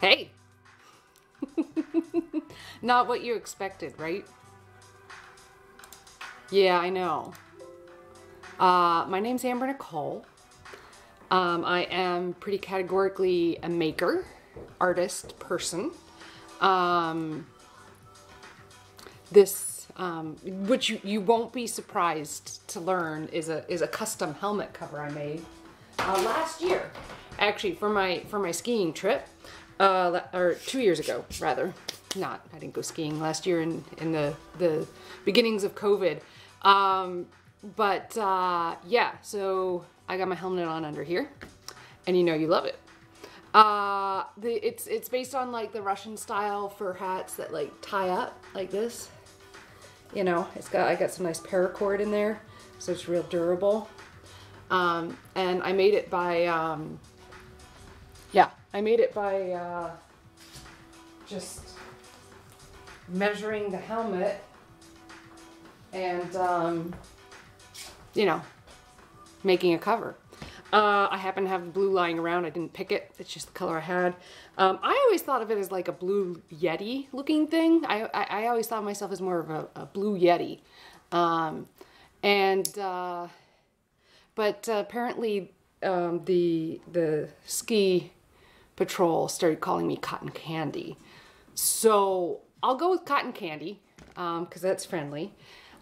Hey! Not what you expected, right? Yeah, I know. Uh, my name's Amber Nicole. Um, I am pretty categorically a maker, artist, person. Um, this, um, which you, you won't be surprised to learn, is a is a custom helmet cover I made uh, last year, actually for my for my skiing trip, uh, or two years ago rather. Not, I didn't go skiing last year in in the the beginnings of COVID. Um, but uh, yeah, so I got my helmet on under here, and you know you love it. Uh, the, it's it's based on like the Russian style fur hats that like tie up like this. You know, it's got I got some nice paracord in there, so it's real durable. Um, and I made it by um, yeah, I made it by uh, just measuring the helmet and um, you know making a cover. Uh, I happen to have blue lying around. I didn't pick it. It's just the color I had. Um, I always thought of it as like a blue Yeti looking thing. I, I, I always thought of myself as more of a, a blue Yeti. Um, and, uh, but uh, apparently um, the, the ski patrol started calling me cotton candy. So I'll go with cotton candy because um, that's friendly.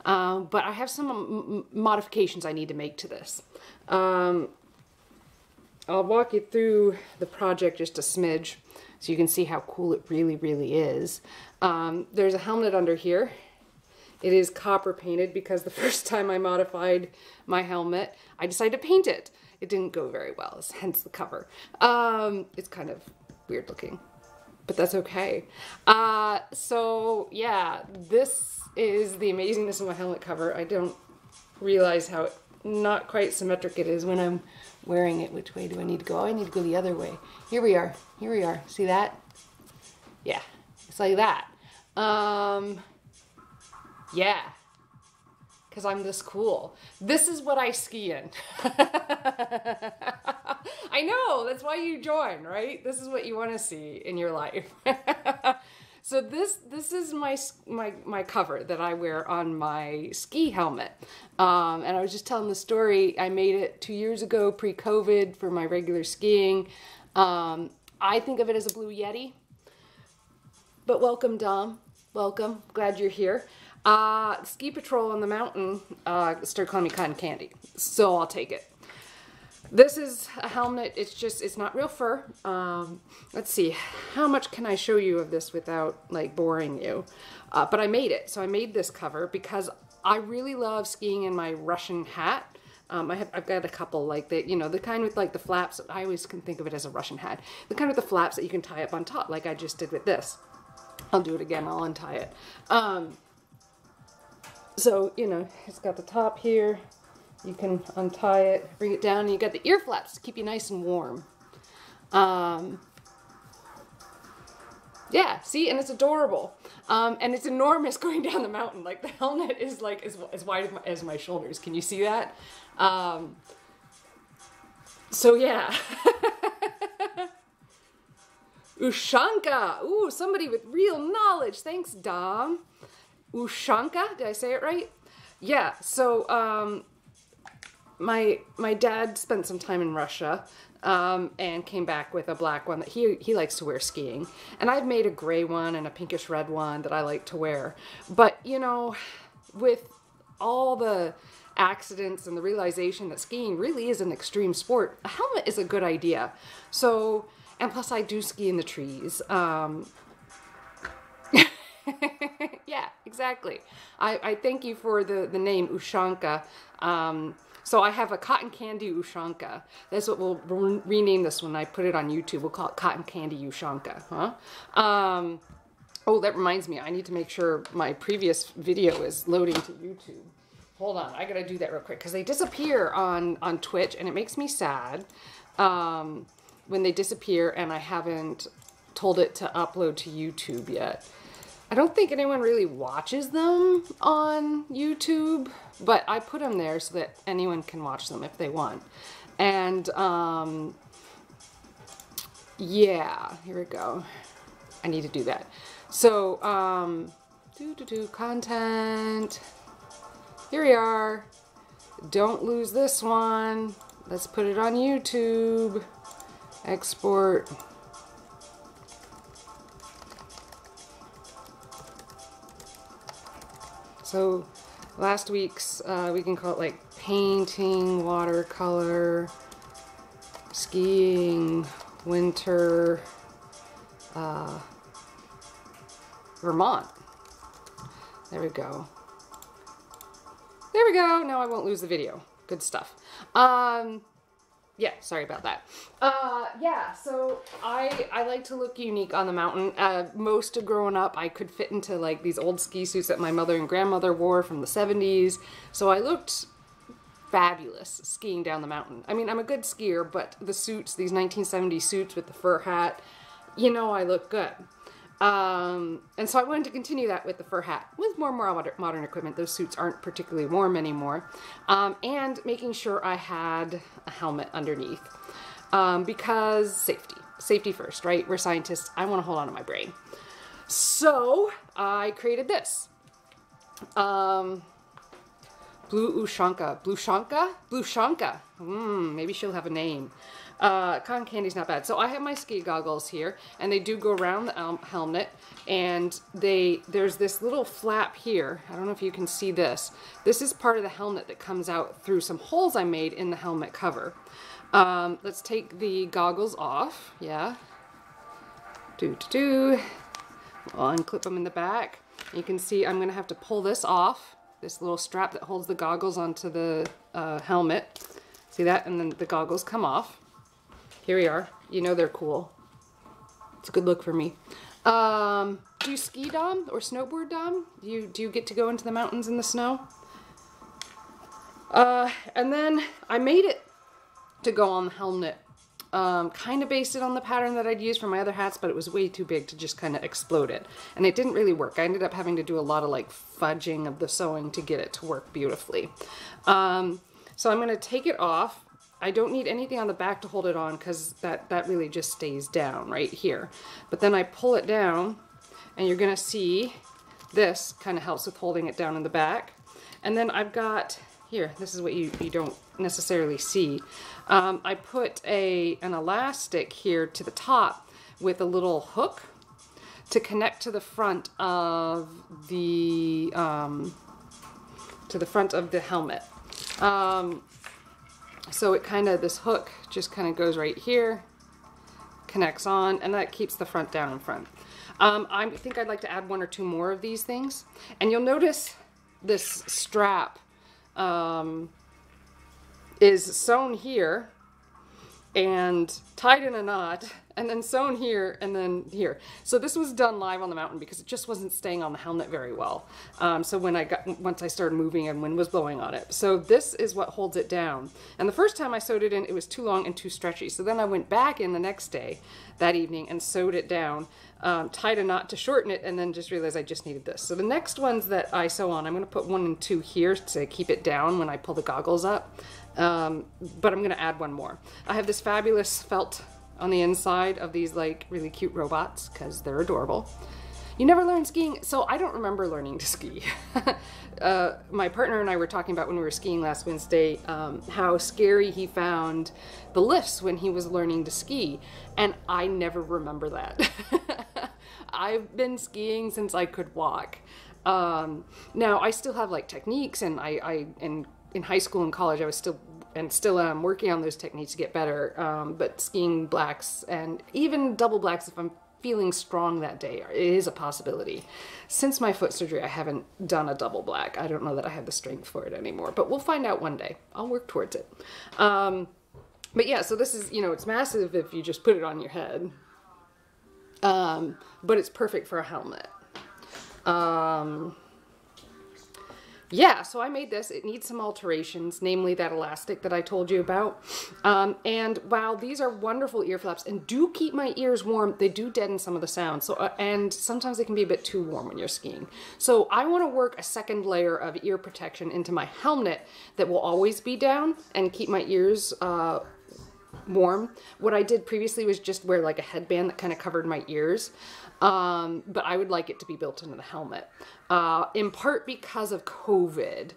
Um, but I have some modifications I need to make to this. Um, I'll walk you through the project just a smidge so you can see how cool it really, really is. Um, there's a helmet under here. It is copper painted because the first time I modified my helmet, I decided to paint it. It didn't go very well, hence the cover. Um, it's kind of weird looking, but that's okay. Uh, so yeah, this is the amazingness of my helmet cover. I don't realize how not quite symmetric it is when I'm wearing it. Which way do I need to go? Oh, I need to go the other way. Here we are. Here we are. See that? Yeah, it's like that. Um, yeah, because I'm this cool. This is what I ski in. I know, that's why you join, right? This is what you want to see in your life. So this this is my my my cover that I wear on my ski helmet. Um, and I was just telling the story. I made it two years ago, pre-COVID, for my regular skiing. Um, I think of it as a blue yeti. But welcome, Dom. Welcome. Glad you're here. Uh, ski patrol on the mountain uh, started calling me cotton candy, so I'll take it. This is a helmet. It's just, it's not real fur. Um, let's see, how much can I show you of this without like boring you? Uh, but I made it. So I made this cover because I really love skiing in my Russian hat. Um, I have, I've got a couple like the, you know, the kind with like the flaps. I always can think of it as a Russian hat. The kind with the flaps that you can tie up on top, like I just did with this. I'll do it again. I'll untie it. Um, so, you know, it's got the top here. You can untie it, bring it down, and you got the ear flaps to keep you nice and warm. Um, yeah, see, and it's adorable. Um, and it's enormous going down the mountain. Like the helmet is like as, as wide as my, as my shoulders. Can you see that? Um, so yeah. Ushanka. Ooh, somebody with real knowledge. Thanks, Dom. Ushanka, did I say it right? Yeah, so um, my my dad spent some time in Russia um, and came back with a black one that he he likes to wear skiing, and I've made a gray one and a pinkish red one that I like to wear. But you know, with all the accidents and the realization that skiing really is an extreme sport, a helmet is a good idea. So, and plus I do ski in the trees. Um, yeah, exactly. I, I thank you for the, the name Ushanka. Um, so I have a cotton candy Ushanka. That's what we'll re rename this when I put it on YouTube. We'll call it cotton candy Ushanka. Huh? Um, oh, that reminds me. I need to make sure my previous video is loading to YouTube. Hold on, I gotta do that real quick because they disappear on on Twitch and it makes me sad um, when they disappear and I haven't told it to upload to YouTube yet. I don't think anyone really watches them on YouTube, but I put them there so that anyone can watch them if they want. And um, yeah, here we go. I need to do that. So, um, do do do content. Here we are. Don't lose this one. Let's put it on YouTube. Export. So last week's, uh, we can call it like painting, watercolor, skiing, winter, uh, Vermont. There we go. There we go. Now I won't lose the video. Good stuff. Um, yeah, sorry about that. Uh, yeah, so I I like to look unique on the mountain. Uh, most of growing up, I could fit into like these old ski suits that my mother and grandmother wore from the 70s. So I looked fabulous skiing down the mountain. I mean, I'm a good skier, but the suits, these 1970 suits with the fur hat, you know I look good. Um, and so I wanted to continue that with the fur hat with more more modern equipment. Those suits aren't particularly warm anymore. Um, and making sure I had a helmet underneath um, because safety. Safety first, right? We're scientists. I want to hold on to my brain. So I created this. Um, Blue Ushanka. Blue Shanka? Blue Shanka. Hmm, maybe she'll have a name. Uh, cotton candy's not bad. So I have my ski goggles here, and they do go around the helmet, and they there's this little flap here. I don't know if you can see this. This is part of the helmet that comes out through some holes I made in the helmet cover. Um, let's take the goggles off. Yeah. Do do do. I'll unclip them in the back. You can see I'm going to have to pull this off. This little strap that holds the goggles onto the uh, helmet. See that? And then the goggles come off. Here we are. You know they're cool. It's a good look for me. Um, do you ski, Dom, or snowboard, Dom? Do you, do you get to go into the mountains in the snow? Uh, and then I made it to go on the helmet. Um, kind of based it on the pattern that I'd used for my other hats, but it was way too big to just kind of explode it. And it didn't really work. I ended up having to do a lot of like fudging of the sewing to get it to work beautifully. Um, so I'm going to take it off I don't need anything on the back to hold it on because that, that really just stays down right here. But then I pull it down and you're gonna see this kind of helps with holding it down in the back. And then I've got, here, this is what you, you don't necessarily see. Um, I put a an elastic here to the top with a little hook to connect to the front of the um, to the front of the helmet. Um, so it kind of, this hook just kind of goes right here, connects on, and that keeps the front down in front. Um, I think I'd like to add one or two more of these things. And you'll notice this strap um, is sewn here and tied in a knot and then sewn here and then here. So this was done live on the mountain because it just wasn't staying on the helmet very well. Um, so when I got, once I started moving and wind was blowing on it. So this is what holds it down. And the first time I sewed it in, it was too long and too stretchy. So then I went back in the next day, that evening, and sewed it down, um, tied a knot to shorten it, and then just realized I just needed this. So the next ones that I sew on, I'm gonna put one and two here to keep it down when I pull the goggles up. Um, but I'm gonna add one more. I have this fabulous felt on the inside of these like really cute robots because they're adorable. You never learn skiing, so I don't remember learning to ski. uh, my partner and I were talking about when we were skiing last Wednesday um, how scary he found the lifts when he was learning to ski, and I never remember that. I've been skiing since I could walk. Um, now I still have like techniques, and I, I and in high school and college I was still and still am working on those techniques to get better. Um, but skiing blacks and even double blacks, if I'm feeling strong that day, it is a possibility. Since my foot surgery, I haven't done a double black. I don't know that I have the strength for it anymore, but we'll find out one day. I'll work towards it. Um, but yeah, so this is, you know, it's massive if you just put it on your head. Um, but it's perfect for a helmet. Um, yeah, so I made this. It needs some alterations, namely that elastic that I told you about. Um, and while these are wonderful ear flaps and do keep my ears warm, they do deaden some of the sound. So, uh, and sometimes they can be a bit too warm when you're skiing. So I want to work a second layer of ear protection into my helmet that will always be down and keep my ears uh, warm. What I did previously was just wear like a headband that kind of covered my ears. Um, but I would like it to be built into the helmet. Uh, in part because of COVID,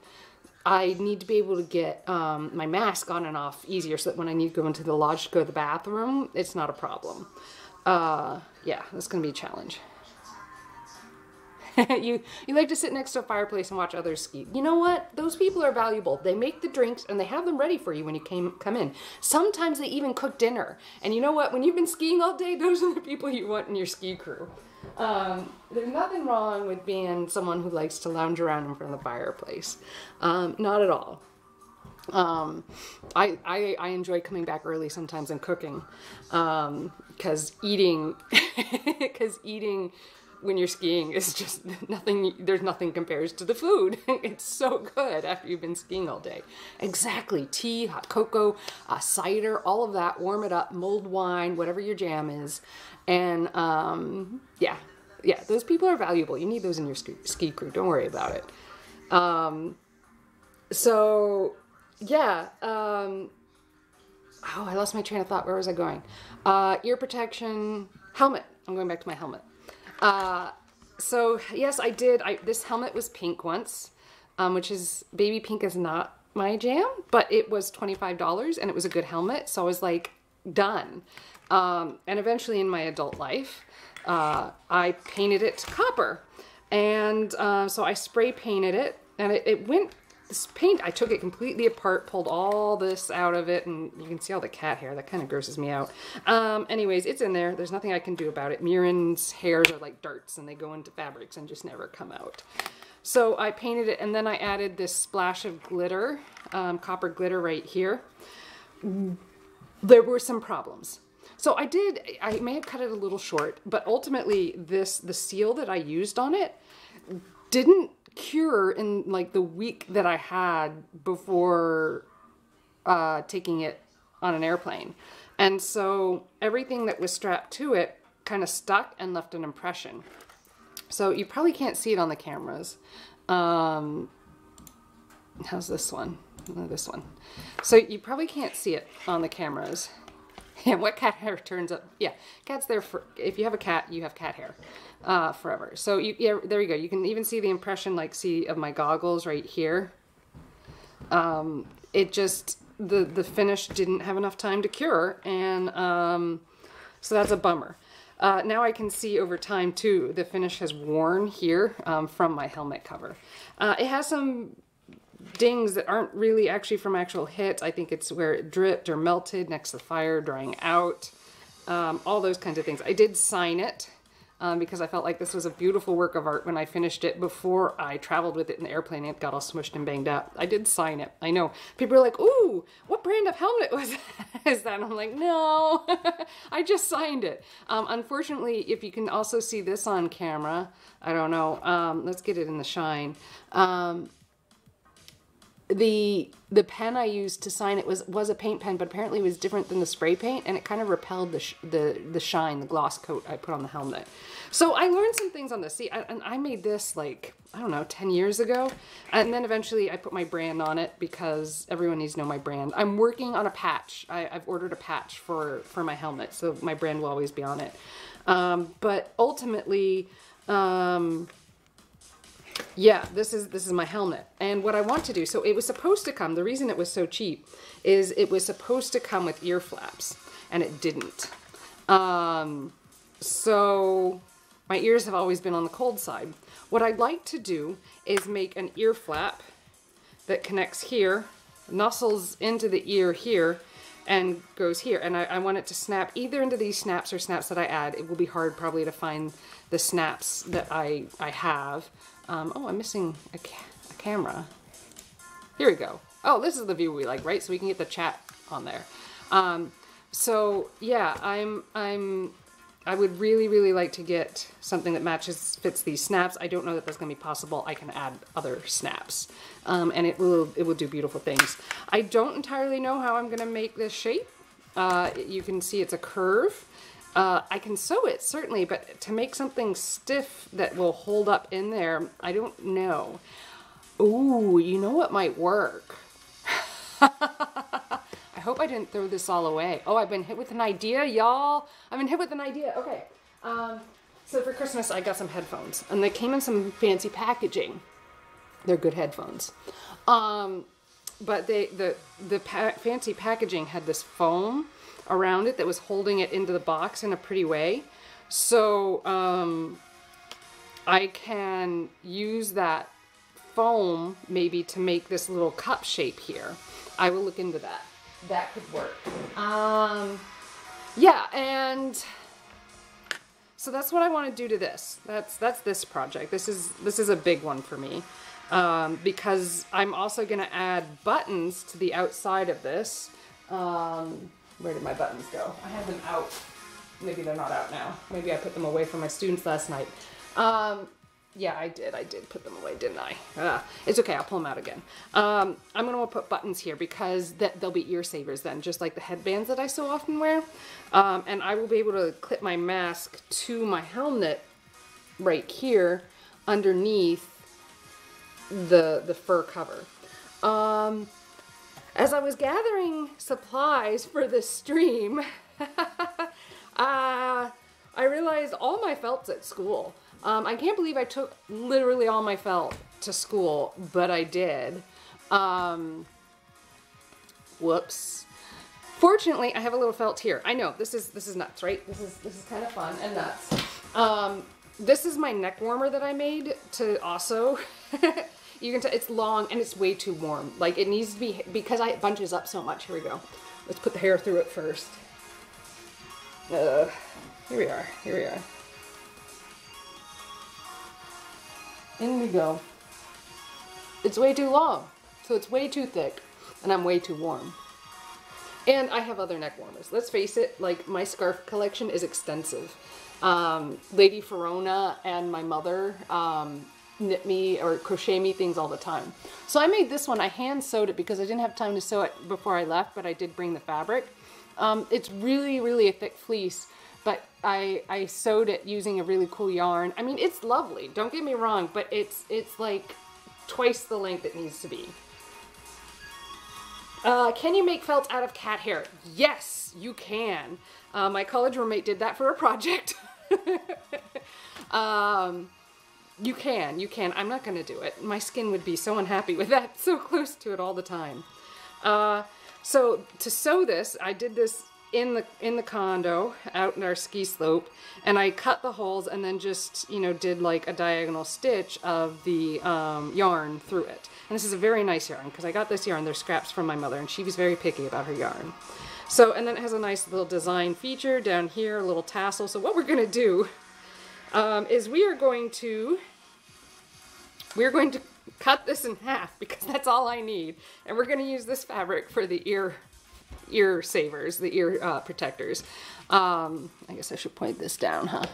I need to be able to get um, my mask on and off easier so that when I need to go into the lodge to go to the bathroom, it's not a problem. Uh, yeah, that's going to be a challenge. you you like to sit next to a fireplace and watch others ski. You know what? Those people are valuable. They make the drinks and they have them ready for you when you came come in. Sometimes they even cook dinner. And you know what? When you've been skiing all day, those are the people you want in your ski crew. Um, there's nothing wrong with being someone who likes to lounge around in front of the fireplace. Um, not at all. Um, I, I, I enjoy coming back early sometimes and cooking because um, eating because eating when you're skiing is just nothing there's nothing compares to the food. It's so good after you've been skiing all day. Exactly. Tea hot cocoa uh, cider all of that. Warm it up. Mulled wine whatever your jam is. And um, yeah. Yeah those people are valuable. You need those in your ski, ski crew. Don't worry about it. Um, so yeah um, oh i lost my train of thought. Where was i going? Uh, ear protection helmet. I'm going back to my helmet uh, so yes, I did. I, this helmet was pink once, um, which is baby pink is not my jam, but it was $25 and it was a good helmet. So I was like, done. Um, and eventually in my adult life, uh, I painted it copper. And uh, so I spray painted it and it, it went this paint, I took it completely apart, pulled all this out of it, and you can see all the cat hair. That kind of grosses me out. Um, anyways, it's in there. There's nothing I can do about it. Mirren's hairs are like darts, and they go into fabrics and just never come out. So I painted it, and then I added this splash of glitter, um, copper glitter right here. There were some problems. So I did, I may have cut it a little short, but ultimately this, the seal that I used on it didn't cure in like the week that I had before uh, taking it on an airplane. And so everything that was strapped to it kind of stuck and left an impression. So you probably can't see it on the cameras. Um, how's this one? this one. So you probably can't see it on the cameras. Yeah, what cat hair turns up? Yeah, cat's there for, if you have a cat, you have cat hair uh, forever. So you, yeah, there you go. You can even see the impression, like, see, of my goggles right here. Um, it just, the, the finish didn't have enough time to cure, and um, so that's a bummer. Uh, now I can see over time too, the finish has worn here um, from my helmet cover. Uh, it has some dings that aren't really actually from actual hits. I think it's where it dripped or melted next to the fire, drying out, um, all those kinds of things. I did sign it um, because I felt like this was a beautiful work of art when I finished it before I traveled with it in the airplane it got all smushed and banged up. I did sign it. I know. People are like, ooh, what brand of helmet was is that? I'm like, no, I just signed it. Um, unfortunately, if you can also see this on camera, I don't know. Um, let's get it in the shine. The the pen I used to sign it was was a paint pen, but apparently it was different than the spray paint, and it kind of repelled the the the shine, the gloss coat I put on the helmet. So I learned some things on this. See, I, and I made this like I don't know, ten years ago, and then eventually I put my brand on it because everyone needs to know my brand. I'm working on a patch. I, have ordered a patch for for my helmet, so my brand will always be on it. Um, but ultimately. Um, yeah, this is this is my helmet. And what I want to do, so it was supposed to come, the reason it was so cheap is it was supposed to come with ear flaps and it didn't. Um, so my ears have always been on the cold side. What I'd like to do is make an ear flap that connects here, nuzzles into the ear here, and goes here. And I, I, want it to snap either into these snaps or snaps that I add. It will be hard probably to find the snaps that I, I have. Um, oh, I'm missing a, ca a camera. Here we go. Oh, this is the view we like, right? So we can get the chat on there. Um, so yeah, I'm, I'm, I would really, really like to get something that matches, fits these snaps. I don't know that that's going to be possible. I can add other snaps, um, and it will, it will do beautiful things. I don't entirely know how I'm going to make this shape. Uh, you can see it's a curve. Uh, I can sew it, certainly, but to make something stiff that will hold up in there, I don't know. Ooh, you know what might work? I hope I didn't throw this all away. Oh, I've been hit with an idea, y'all. I've been hit with an idea. Okay. Um, so for Christmas, I got some headphones, and they came in some fancy packaging. They're good headphones. Um, but they the the pa- fancy packaging had this foam around it that was holding it into the box in a pretty way. So um, I can use that foam maybe to make this little cup shape here. I will look into that. That could work. Um, yeah, and so that's what I want to do to this. That's that's this project. This is this is a big one for me um, because I'm also going to add buttons to the outside of this. Um, where did my buttons go? I had them out. Maybe they're not out now. Maybe I put them away from my students last night. Um, yeah, I did. I did put them away, didn't I? Ah, it's okay. I'll pull them out again. Um, I'm going to put buttons here because that they'll be ear savers then, just like the headbands that I so often wear. Um, and I will be able to clip my mask to my helmet right here underneath the the fur cover. Um, as I was gathering supplies for this stream, uh, I realized all my felts at school. Um, I can't believe I took literally all my felt to school, but I did. Um, whoops. Fortunately, I have a little felt here. I know this is this is nuts, right? This is this is kind of fun and nuts. Um, this is my neck warmer that I made to also. you can tell it's long and it's way too warm. Like it needs to be because I it bunches up so much. Here we go. Let's put the hair through it first. Uh, here we are. Here we are. In we go. It's way too long, so it's way too thick, and I'm way too warm. And I have other neck warmers. Let's face it, like my scarf collection is extensive. Um, Lady Ferona and my mother um, knit me or crochet me things all the time. So I made this one. I hand sewed it because I didn't have time to sew it before I left, but I did bring the fabric. Um, it's really, really a thick fleece, but I, I sewed it using a really cool yarn. I mean, it's lovely. Don't get me wrong, but it's it's like twice the length it needs to be. Uh, can you make felt out of cat hair? Yes, you can. Uh, my college roommate did that for a project. um, you can, you can. I'm not going to do it. My skin would be so unhappy with that, so close to it all the time. Uh, so to sew this, I did this in the in the condo out in our ski slope and I cut the holes and then just you know did like a diagonal stitch of the um, yarn through it and this is a very nice yarn because I got this yarn they're scraps from my mother and she was very picky about her yarn so and then it has a nice little design feature down here a little tassel so what we're gonna do um, is we are going to we're going to cut this in half because that's all I need. And we're going to use this fabric for the ear ear savers, the ear uh, protectors. Um, I guess I should point this down, huh?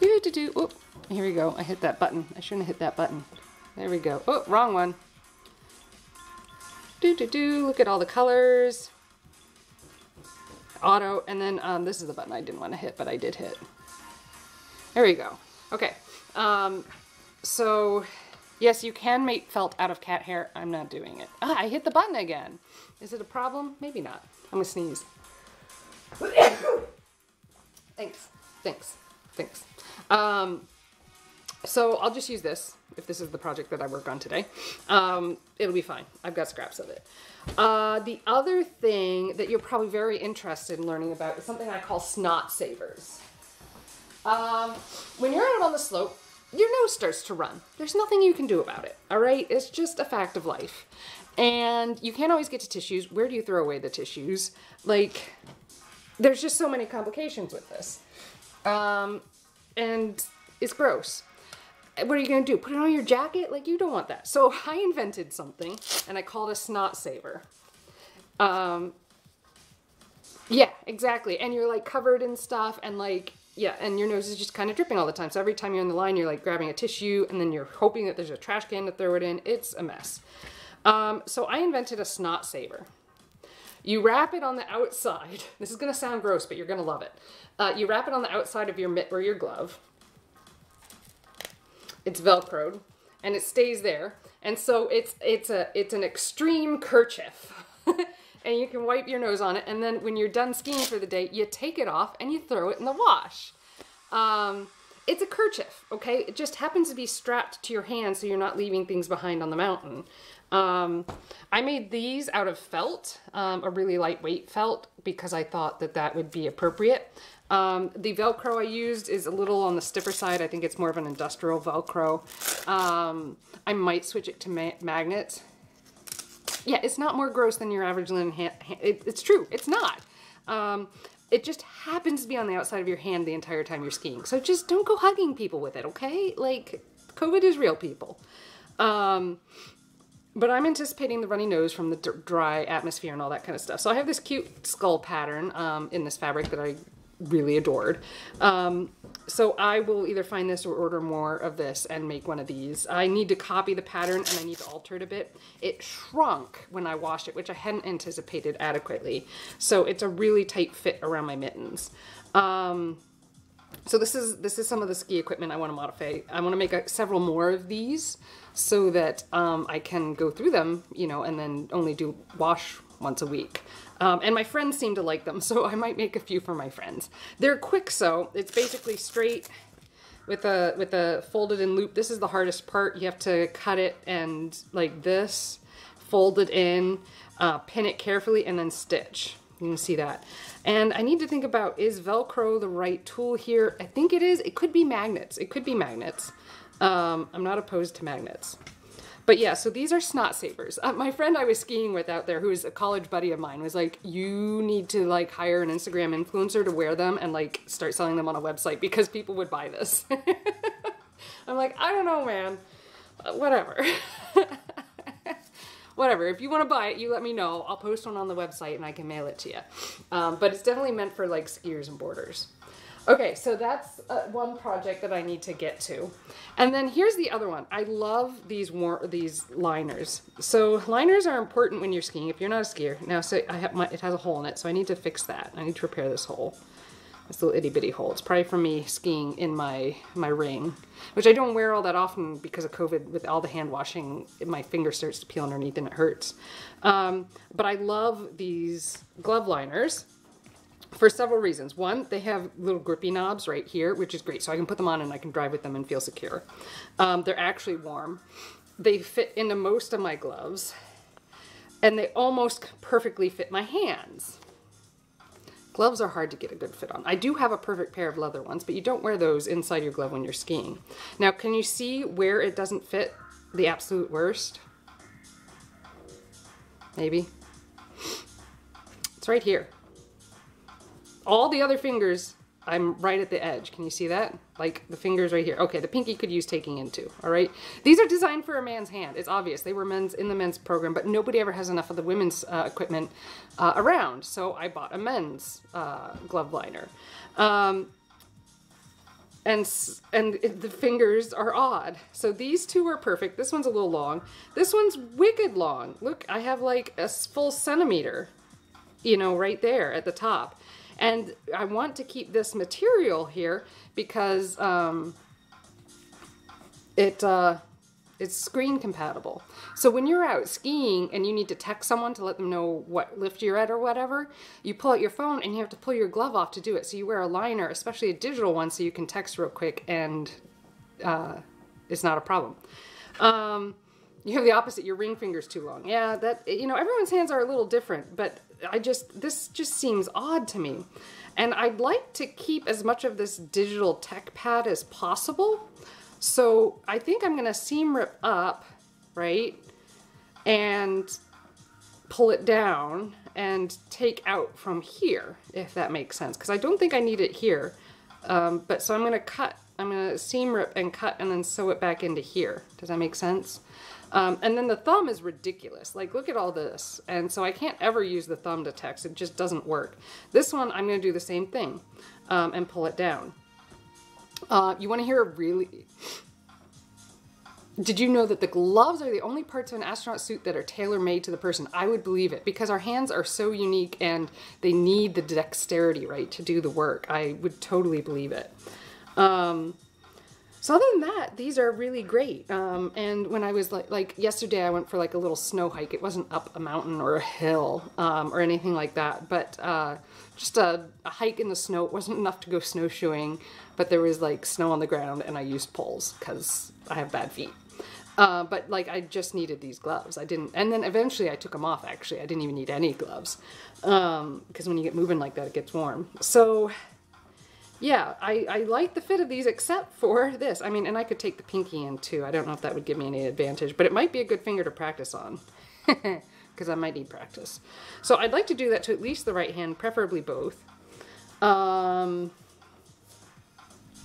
Do do do. Oh, here we go. I hit that button. I shouldn't have hit that button. There we go. Oh, wrong one. Do do do. Look at all the colors. Auto, and then um, this is the button I didn't want to hit, but I did hit. There you go. Okay. Um, so Yes, you can make felt out of cat hair. I'm not doing it. Ah, I hit the button again. Is it a problem? Maybe not. I'm gonna sneeze. thanks, thanks, thanks. Um, so I'll just use this if this is the project that I work on today. Um, it'll be fine. I've got scraps of it. Uh, the other thing that you're probably very interested in learning about is something I call snot savers. Um, when you're out on the slope, your nose starts to run. There's nothing you can do about it, all right? It's just a fact of life. And you can't always get to tissues. Where do you throw away the tissues? Like, there's just so many complications with this. Um, and it's gross. What are you gonna do? Put it on your jacket? Like, you don't want that. So I invented something, and I called a snot saver. Um, yeah, exactly. And you're like covered in stuff, and like yeah, and your nose is just kind of dripping all the time. So every time you're in the line, you're like grabbing a tissue and then you're hoping that there's a trash can to throw it in. It's a mess. Um, so I invented a snot saver. You wrap it on the outside. This is going to sound gross, but you're going to love it. Uh, you wrap it on the outside of your mitt or your glove. It's velcroed and it stays there. And so it's it's a it's an extreme kerchief. and you can wipe your nose on it. And then when you're done skiing for the day, you take it off and you throw it in the wash. Um, it's a kerchief, okay? It just happens to be strapped to your hand so you're not leaving things behind on the mountain. Um, I made these out of felt, um, a really lightweight felt, because I thought that that would be appropriate. Um, the Velcro I used is a little on the stiffer side. I think it's more of an industrial Velcro. Um, I might switch it to ma magnets. Yeah, it's not more gross than your average linen hand. It, it's true, it's not. Um, it just happens to be on the outside of your hand the entire time you're skiing. So just don't go hugging people with it, okay? Like, COVID is real, people. Um, but I'm anticipating the runny nose from the dry atmosphere and all that kind of stuff. So I have this cute skull pattern um, in this fabric that I really adored. Um, so I will either find this or order more of this and make one of these. I need to copy the pattern and I need to alter it a bit. It shrunk when I washed it, which I hadn't anticipated adequately. So it's a really tight fit around my mittens. Um, so this is this is some of the ski equipment I want to modify. I want to make a, several more of these so that um, I can go through them, you know, and then only do wash once a week. Um, and my friends seem to like them, so I might make a few for my friends. They're quick, so it's basically straight with a with a folded in loop. This is the hardest part. You have to cut it and like this, fold it in, uh, pin it carefully, and then stitch. You can see that. And I need to think about, is Velcro the right tool here? I think it is. It could be magnets. It could be magnets. Um, I'm not opposed to magnets. But yeah, so these are snot savers. Uh, my friend I was skiing with out there, who is a college buddy of mine, was like, you need to like hire an Instagram influencer to wear them and like start selling them on a website because people would buy this. I'm like, I don't know, man. Uh, whatever. whatever. If you want to buy it, you let me know. I'll post one on the website and I can mail it to you. Um, but it's definitely meant for like skiers and boarders. Okay, so that's uh, one project that I need to get to. And then here's the other one. I love these war these liners. So liners are important when you're skiing if you're not a skier. Now, so I have my, it has a hole in it, so I need to fix that. I need to repair this hole. This little itty bitty hole. It's probably from me skiing in my, my ring, which I don't wear all that often because of COVID with all the hand washing. My finger starts to peel underneath and it hurts. Um, but I love these glove liners for several reasons. One, they have little grippy knobs right here, which is great. So I can put them on and I can drive with them and feel secure. Um, they're actually warm. They fit into most of my gloves and they almost perfectly fit my hands. Gloves are hard to get a good fit on. I do have a perfect pair of leather ones, but you don't wear those inside your glove when you're skiing. Now, can you see where it doesn't fit the absolute worst? Maybe. It's right here all the other fingers, I'm right at the edge. Can you see that? Like the fingers right here. Okay, the pinky could use taking into, all right? These are designed for a man's hand. It's obvious. They were men's in the men's program, but nobody ever has enough of the women's uh, equipment uh, around. So I bought a men's uh, glove liner. Um, and and the fingers are odd. So these two are perfect. This one's a little long. This one's wicked long. Look, I have like a full centimeter, you know, right there at the top. And I want to keep this material here because um, it uh, it's screen compatible. So when you're out skiing and you need to text someone to let them know what lift you're at or whatever, you pull out your phone and you have to pull your glove off to do it. So you wear a liner, especially a digital one, so you can text real quick and uh, it's not a problem. Um, you have the opposite, your ring finger's too long. Yeah, that, you know, everyone's hands are a little different, but I just, this just seems odd to me. And I'd like to keep as much of this digital tech pad as possible. So I think I'm gonna seam rip up, right? And pull it down and take out from here, if that makes sense. Because I don't think I need it here. Um, but so I'm gonna cut, I'm gonna seam rip and cut and then sew it back into here. Does that make sense? Um, and then the thumb is ridiculous. Like, look at all this. And so I can't ever use the thumb to text. It just doesn't work. This one, I'm going to do the same thing um, and pull it down. Uh, you want to hear a really... Did you know that the gloves are the only parts of an astronaut suit that are tailor-made to the person? I would believe it because our hands are so unique and they need the dexterity, right, to do the work. I would totally believe it. Um, so other than that, these are really great. Um, and when I was like, like yesterday, I went for like a little snow hike. It wasn't up a mountain or a hill um, or anything like that, but uh, just a, a, hike in the snow. It wasn't enough to go snowshoeing, but there was like snow on the ground, and I used poles because I have bad feet. Uh, but like I just needed these gloves. I didn't, and then eventually I took them off. Actually, I didn't even need any gloves because um, when you get moving like that, it gets warm. So yeah, I, I like the fit of these except for this. I mean, and I could take the pinky in too. I don't know if that would give me any advantage, but it might be a good finger to practice on because I might need practice. So I'd like to do that to at least the right hand, preferably both. Um,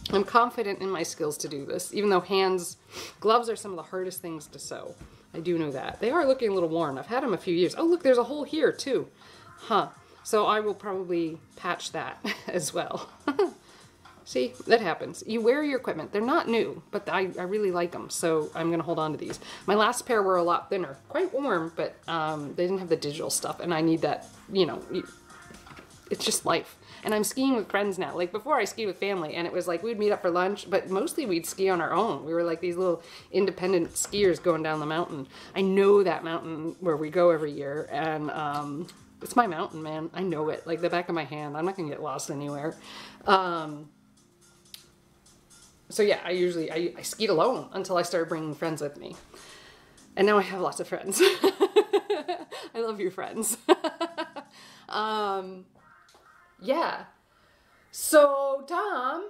I'm confident in my skills to do this, even though hands, gloves are some of the hardest things to sew. I do know that. They are looking a little worn. I've had them a few years. Oh, look, there's a hole here too. Huh. So I will probably patch that as well. See, that happens. You wear your equipment. They're not new, but I, I really like them, so I'm going to hold on to these. My last pair were a lot thinner. Quite warm, but um, they didn't have the digital stuff, and I need that, you know, it's just life. And I'm skiing with friends now. Like before I skied with family and it was like we'd meet up for lunch, but mostly we'd ski on our own. We were like these little independent skiers going down the mountain. I know that mountain where we go every year and um, it's my mountain, man. I know it like the back of my hand. I'm not gonna get lost anywhere. Um, so yeah, I usually, I, I skied alone until I started bringing friends with me. And now I have lots of friends. I love you friends. um, yeah. So Tom,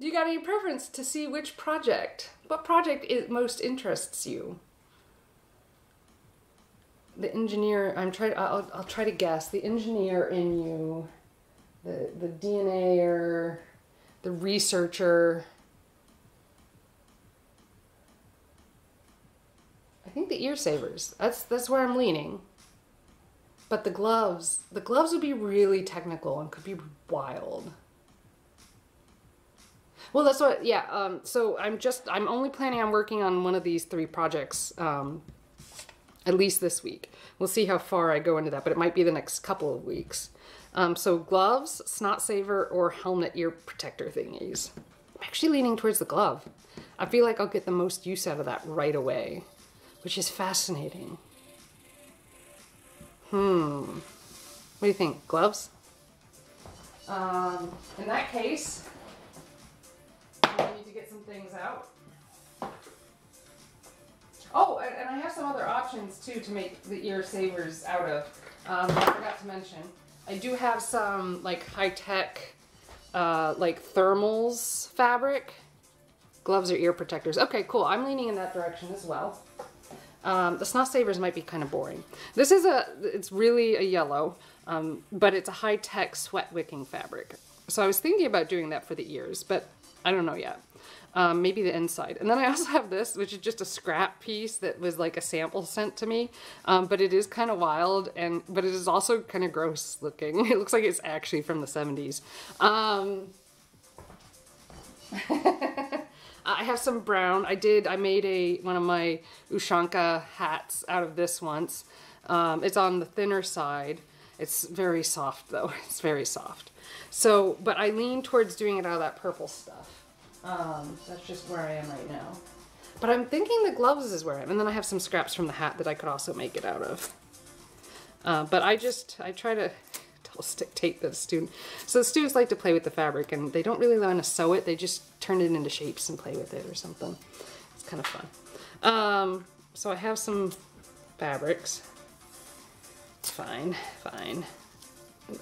do you got any preference to see which project? What project it most interests you? The engineer, I'm trying, I'll, I'll try to guess. The engineer in you, the, the DNAer, the researcher, think the ear savers. That's that's where I'm leaning. But the gloves, the gloves would be really technical and could be wild. Well, that's what, yeah. Um, so I'm just, I'm only planning on working on one of these three projects, um, at least this week. We'll see how far I go into that, but it might be the next couple of weeks. Um, so gloves, snot saver, or helmet ear protector thingies. I'm actually leaning towards the glove. I feel like I'll get the most use out of that right away which is fascinating. Hmm. What do you think? Gloves? Um, in that case, I need to get some things out. Oh, and I have some other options too to make the ear savers out of. Um, I forgot to mention. I do have some like high-tech, uh, like thermals fabric. Gloves or ear protectors. Okay, cool. I'm leaning in that direction as well. Um, the Snot Savers might be kind of boring. This is a, it's really a yellow, um, but it's a high-tech sweat wicking fabric. So I was thinking about doing that for the ears, but I don't know yet. Um, maybe the inside. And then I also have this, which is just a scrap piece that was like a sample sent to me. Um, but it is kind of wild, and but it is also kind of gross looking. It looks like it's actually from the 70s. Um, I have some brown. I did, I made a one of my Ushanka hats out of this once. Um, it's on the thinner side. It's very soft though. It's very soft. So, but I lean towards doing it out of that purple stuff. Um, that's just where I am right now. But I'm thinking the gloves is where I am. And then I have some scraps from the hat that I could also make it out of. Uh, but I just, I try to stick tape that a student. So the students like to play with the fabric and they don't really want to sew it. They just turn it into shapes and play with it or something. It's kind of fun. Um, so I have some fabrics. It's fine, fine.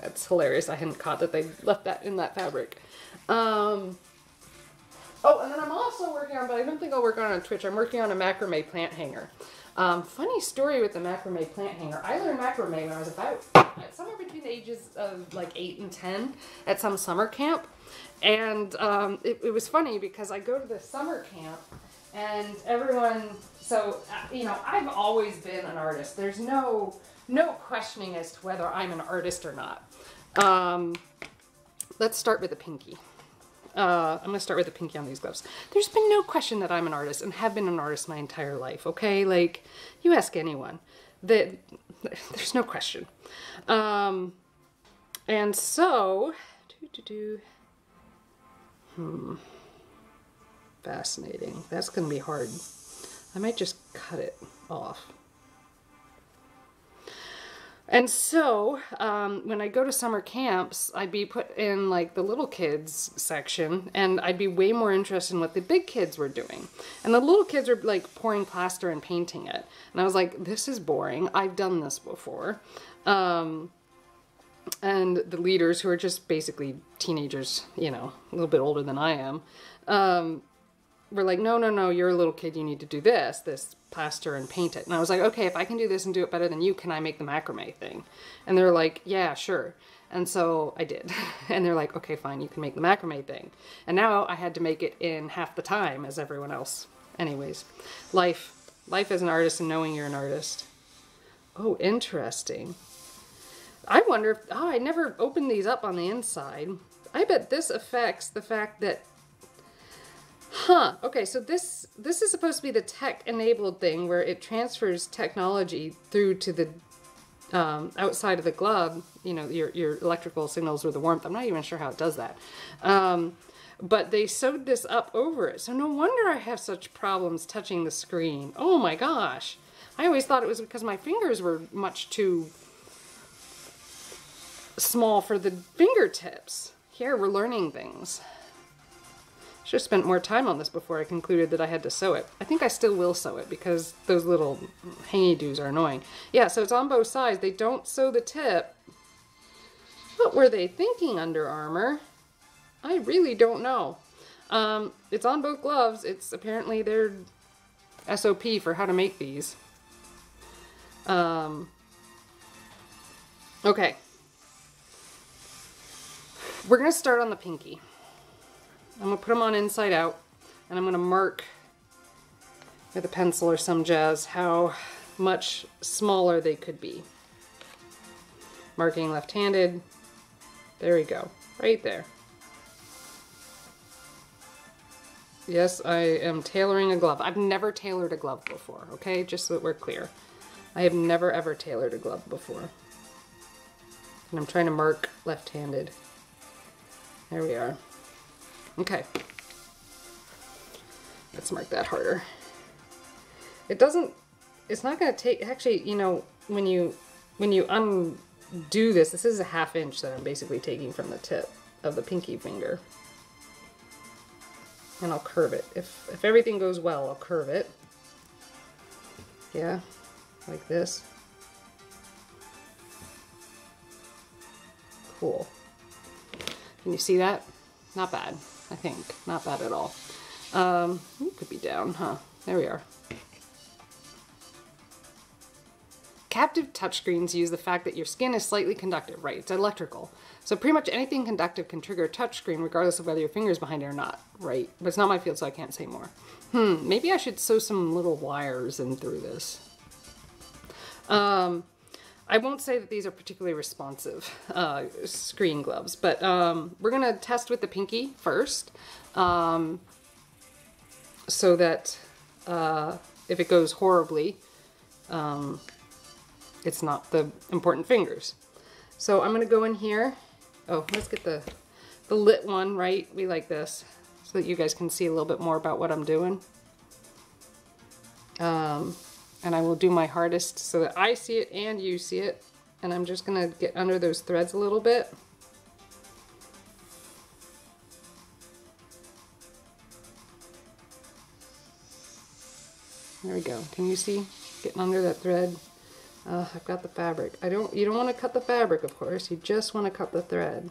That's hilarious. I hadn't caught that they left that in that fabric. Um, oh, and then I'm also working on, but I don't think I'll work on on Twitch. I'm working on a macrame plant hanger. Um, funny story with the macrame plant hanger. I learned macrame when I was about somewhere between the ages of like 8 and 10 at some summer camp. And um, it, it, was funny because I go to the summer camp and everyone, so, uh, you know, I've always been an artist. There's no, no questioning as to whether I'm an artist or not. Um, let's start with the pinky. Uh, I'm to start with the pinky on these gloves. There's been no question that I'm an artist and have been an artist my entire life, okay? Like, you ask anyone. That there's no question. Um, and so, doo -doo -doo. hmm. Fascinating. That's to be hard. I might just cut it off. And so, um, when I go to summer camps, I'd be put in like the little kids section, and I'd be way more interested in what the big kids were doing. And the little kids are like pouring plaster and painting it. And I was like, this is boring. I've done this before. Um, and the leaders, who are just basically teenagers, you know, a little bit older than I am, um, were like, no, no, no, you're a little kid, you need to do this, this plaster and paint it. And I was like, okay, if I can do this and do it better than you, can I make the macrame thing? And they're like, yeah, sure. And so I did. and they're like, okay, fine, you can make the macrame thing. And now I had to make it in half the time as everyone else. Anyways, life, life as an artist and knowing you're an artist. Oh, interesting. I wonder if, oh, I never opened these up on the inside. I bet this affects the fact that Huh. Okay, so this this is supposed to be the tech-enabled thing where it transfers technology through to the um, outside of the glove, you know, your, your electrical signals or the warmth. I'm not even sure how it does that. Um, but they sewed this up over it. So no wonder I have such problems touching the screen. Oh my gosh. I always thought it was because my fingers were much too small for the fingertips. Here, we're learning things. Should have spent more time on this before I concluded that I had to sew it. I think I still will sew it because those little hangy doos are annoying. Yeah, so it's on both sides. They don't sew the tip. What were they thinking, Under Armour? I really don't know. Um, it's on both gloves. It's apparently their SOP for how to make these. Um, okay. We're going to start on the pinky. I'm to put them on inside out and I'm going to mark with a pencil or some jazz how much smaller they could be. Marking left-handed. There we go. Right there. Yes, I am tailoring a glove. I've never tailored a glove before, okay? Just so that we're clear. I have never ever tailored a glove before. And I'm trying to mark left-handed. There we are. Okay. Let's mark that harder. It doesn't, it's not to take, actually, you know, when you, when you undo this, this is a half inch that I'm basically taking from the tip of the pinky finger. And I'll curve it. If, if everything goes well, I'll curve it. Yeah, like this. Cool. Can you see that? Not bad. I think. Not bad at all. Um, you could be down, huh? There we are. Capacitive touchscreens use the fact that your skin is slightly conductive, right? It's electrical. So pretty much anything conductive can trigger a touchscreen regardless of whether your finger's behind it or not, right? But it's not my field, so I can't say more. Hmm, maybe I should sew some little wires in through this. Um, I won't say that these are particularly responsive uh, screen gloves, but um, we're going to test with the pinky first um, so that uh, if it goes horribly, um, it's not the important fingers. So I'm going to go in here. Oh, let's get the, the lit one, right? We like this so that you guys can see a little bit more about what I'm doing. Um, and I will do my hardest so that I see it and you see it. And I'm just going to get under those threads a little bit. There we go. Can you see? Getting under that thread. Uh, I've got the fabric. I don't. You don't want to cut the fabric, of course. You just want to cut the thread.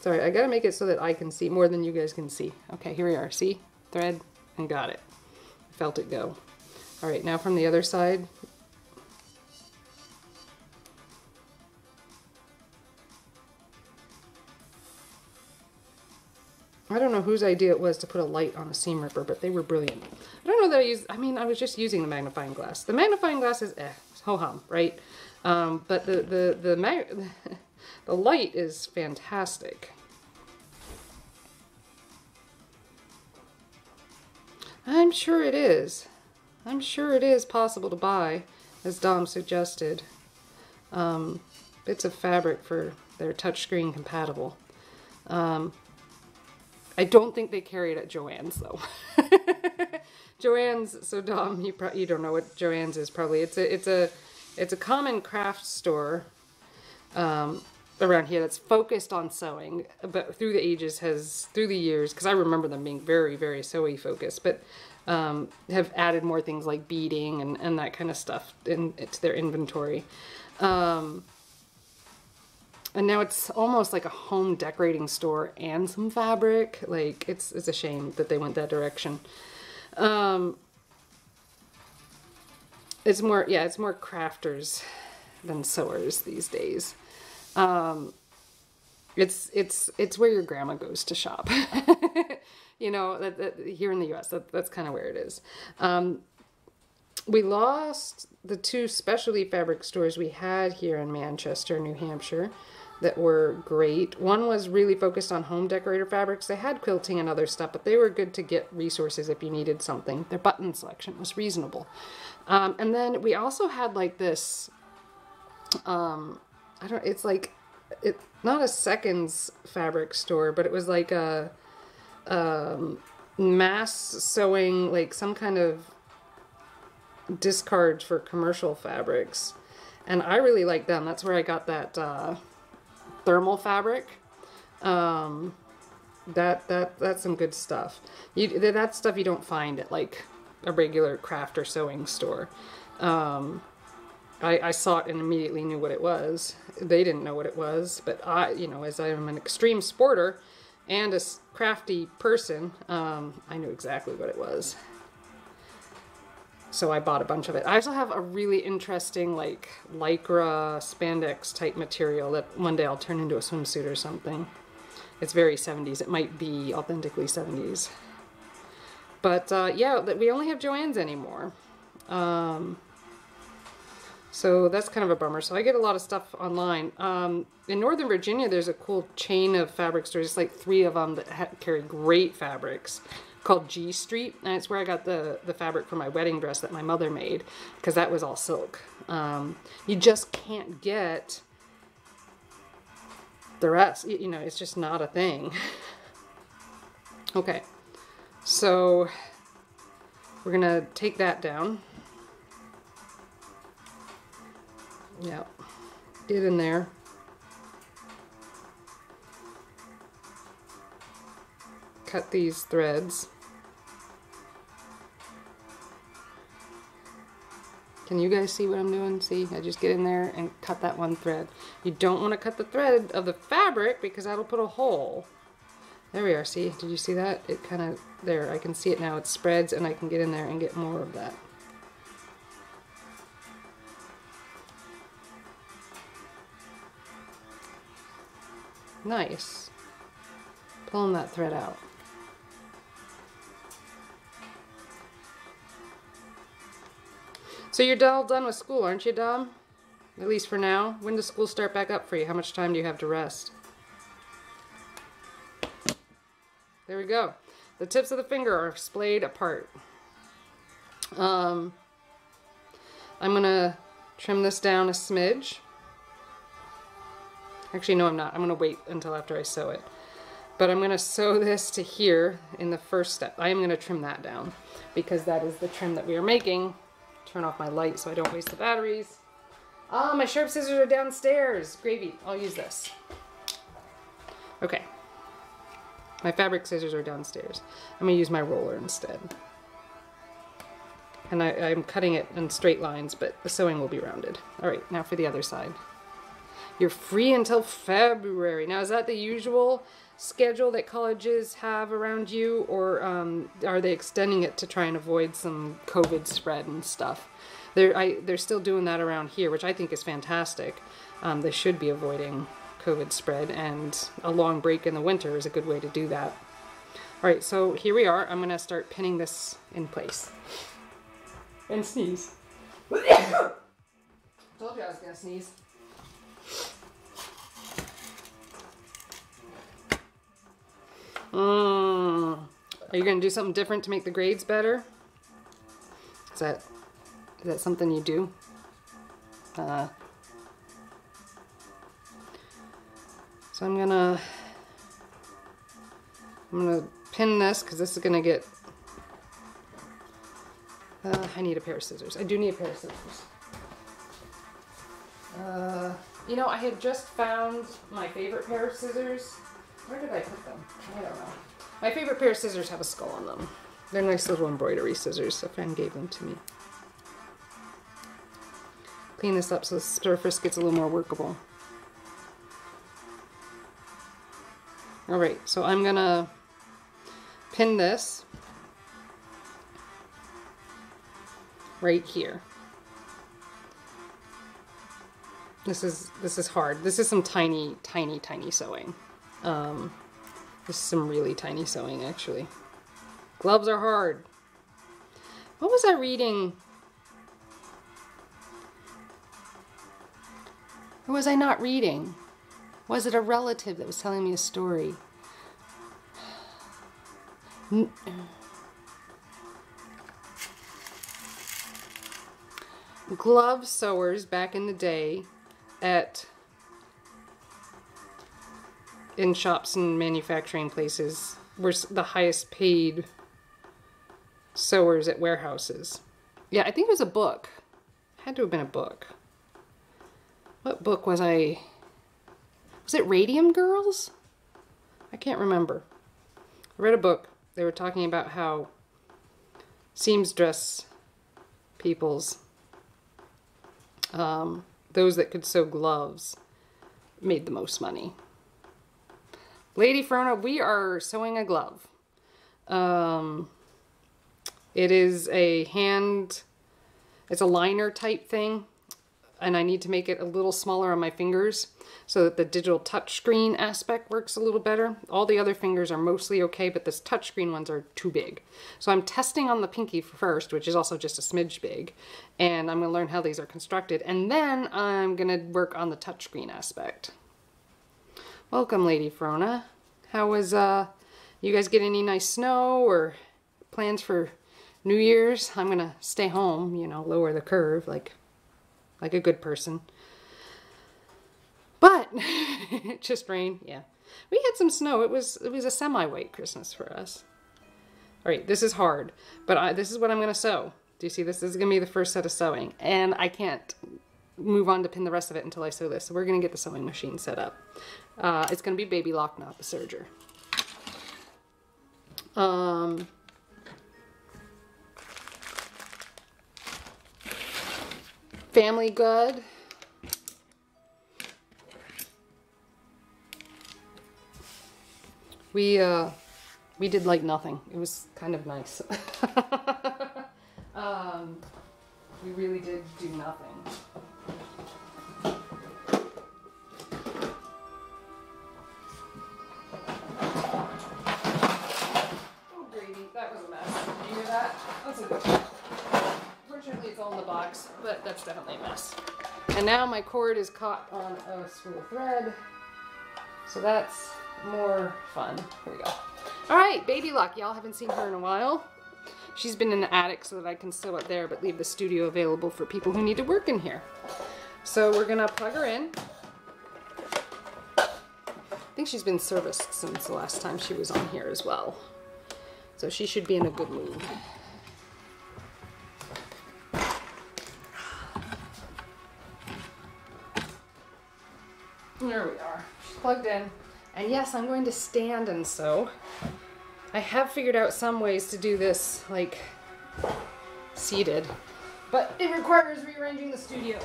Sorry, I gotta make it so that I can see more than you guys can see. Okay, here we are. See? Thread and got it felt it go. All right, now from the other side. I don't know whose idea it was to put a light on a seam ripper, but they were brilliant. I don't know that I used, I mean, I was just using the magnifying glass. The magnifying glass is eh, ho-hum, right? Um, but the, the, the, mag the light is fantastic. I'm sure it is. I'm sure it is possible to buy, as Dom suggested, um, bits of fabric for their touchscreen compatible. Um, I don't think they carry it at Joann's though. Joann's. So Dom, you you don't know what Joann's is probably. It's a it's a it's a common craft store um, around here that's focused on sewing, but through the ages has through the years because I remember them being very very sewy focused, but um, have added more things like beading and and that kind of stuff in to their inventory. Um, and now it's almost like a home decorating store and some fabric. Like it's it's a shame that they went that direction. Um, it's more yeah, it's more crafters than sewers these days. Um, it's it's it's where your grandma goes to shop. you know, that, that, here in the U.S., that, that's kind of where it is. Um, we lost the two specialty fabric stores we had here in Manchester, New Hampshire that were great. One was really focused on home decorator fabrics. They had quilting and other stuff, but they were good to get resources if you needed something. Their button selection was reasonable. Um, and then we also had like this, um, I don't, it's like, it not a seconds fabric store, but it was like a um, mass sewing, like some kind of discard for commercial fabrics. And I really like them. That's where I got that, uh, thermal fabric. Um, that that that's some good stuff. You that stuff you don't find at like a regular craft or sewing store. Um, I, I saw it and immediately knew what it was. They didn't know what it was, but I, you know, as I'm an extreme sporter and a crafty person, um, I knew exactly what it was so I bought a bunch of it. I also have a really interesting like lycra spandex type material that one day I'll turn into a swimsuit or something. It's very 70s. It might be authentically 70s. But uh, yeah, we only have Joann's anymore. Um, so that's kind of a bummer. So I get a lot of stuff online. Um, in Northern Virginia, there's a cool chain of fabric stores. It's like three of them that carry great fabrics called G Street, and it's where I got the, the fabric for my wedding dress that my mother made, because that was all silk. Um, you just can't get the rest. You know, it's just not a thing. okay, so we're gonna take that down. Yeah, get in there. Cut these threads. Can you guys see what I'm doing? See, I just get in there and cut that one thread. You don't want to cut the thread of the fabric because that'll put a hole. There we are, see? Did you see that? It kind of, there, I can see it now. It spreads and I can get in there and get more of that. Nice. Pulling that thread out. So you're all done with school, aren't you, Dom? At least for now. When does school start back up for you? How much time do you have to rest? There we go. The tips of the finger are splayed apart. Um, I'm going to trim this down a smidge. Actually, no, I'm not. I'm going to wait until after I sew it. But I'm going to sew this to here in the first step. I am going to trim that down because that is the trim that we are making turn off my light so I don't waste the batteries. Ah, oh, my sharp scissors are downstairs. Gravy, I'll use this. Okay. My fabric scissors are downstairs. I'm gonna use my roller instead. And I, am cutting it in straight lines, but the sewing will be rounded. All right, now for the other side. You're free until February. Now, is that the usual schedule that colleges have around you, or um, are they extending it to try and avoid some COVID spread and stuff? They're, I, they're still doing that around here, which I think is fantastic. Um, they should be avoiding COVID spread, and a long break in the winter is a good way to do that. All right, so here we are. I'm going to start pinning this in place. And sneeze. Told you I was going to sneeze. Are you going to do something different to make the grades better? Is that is that something you do? Uh, so I'm gonna I'm gonna pin this because this is gonna get, uh, I need a pair of scissors. I do need a pair of scissors. Uh, you know, I had just found my favorite pair of scissors. Where did I put them? I don't know. My favorite pair of scissors have a skull on them. They're nice little embroidery scissors. A friend gave them to me. Clean this up so the surface gets a little more workable. Alright, so I'm gonna pin this right here. This is this is hard. This is some tiny, tiny, tiny sewing. Um, this is some really tiny sewing, actually. Gloves are hard. What was I reading? Or was I not reading? Was it a relative that was telling me a story? Glove sewers back in the day at in shops and manufacturing places were the highest paid sewers at warehouses. Yeah, I think it was a book. Had to have been a book. What book was I? Was it Radium Girls? I can't remember. I read a book. They were talking about how seamstress people's, um, those that could sew gloves, made the most money. Lady Frona, we are sewing a glove. Um, it is a hand, it's a liner type thing, and I need to make it a little smaller on my fingers so that the digital touchscreen aspect works a little better. All the other fingers are mostly okay, but this touchscreen ones are too big. So I'm testing on the pinky first, which is also just a smidge big, and I'm gonna learn how these are constructed, and then I'm gonna work on the touchscreen aspect. Welcome, Lady Frona. How was, uh, you guys get any nice snow or plans for New Year's? I'm gonna stay home, you know, lower the curve like, like a good person. But, it just rained, yeah. We had some snow. It was, it was a semi-white Christmas for us. All right, this is hard, but I, this is what I'm gonna sew. Do you see this? This is gonna be the first set of sewing, and I can't move on to pin the rest of it until I sew this. So we're gonna get the sewing machine set up. Uh, it's gonna be Baby Lock, not the serger. Um, Family Good. We, uh, we did like nothing. It was kind of nice. um, we really did do nothing. Box, but that's definitely a mess. And now my cord is caught on a spool of thread, so that's more fun. Here we go. All right, Baby Lock. Y'all haven't seen her in a while. She's been in the attic so that I can sew it there, but leave the studio available for people who need to work in here. So we're gonna plug her in. I think she's been serviced since the last time she was on here as well. So she should be in a good mood. There we are. She's plugged in. And yes, I'm going to stand and sew. I have figured out some ways to do this, like, seated. But it requires rearranging the studio.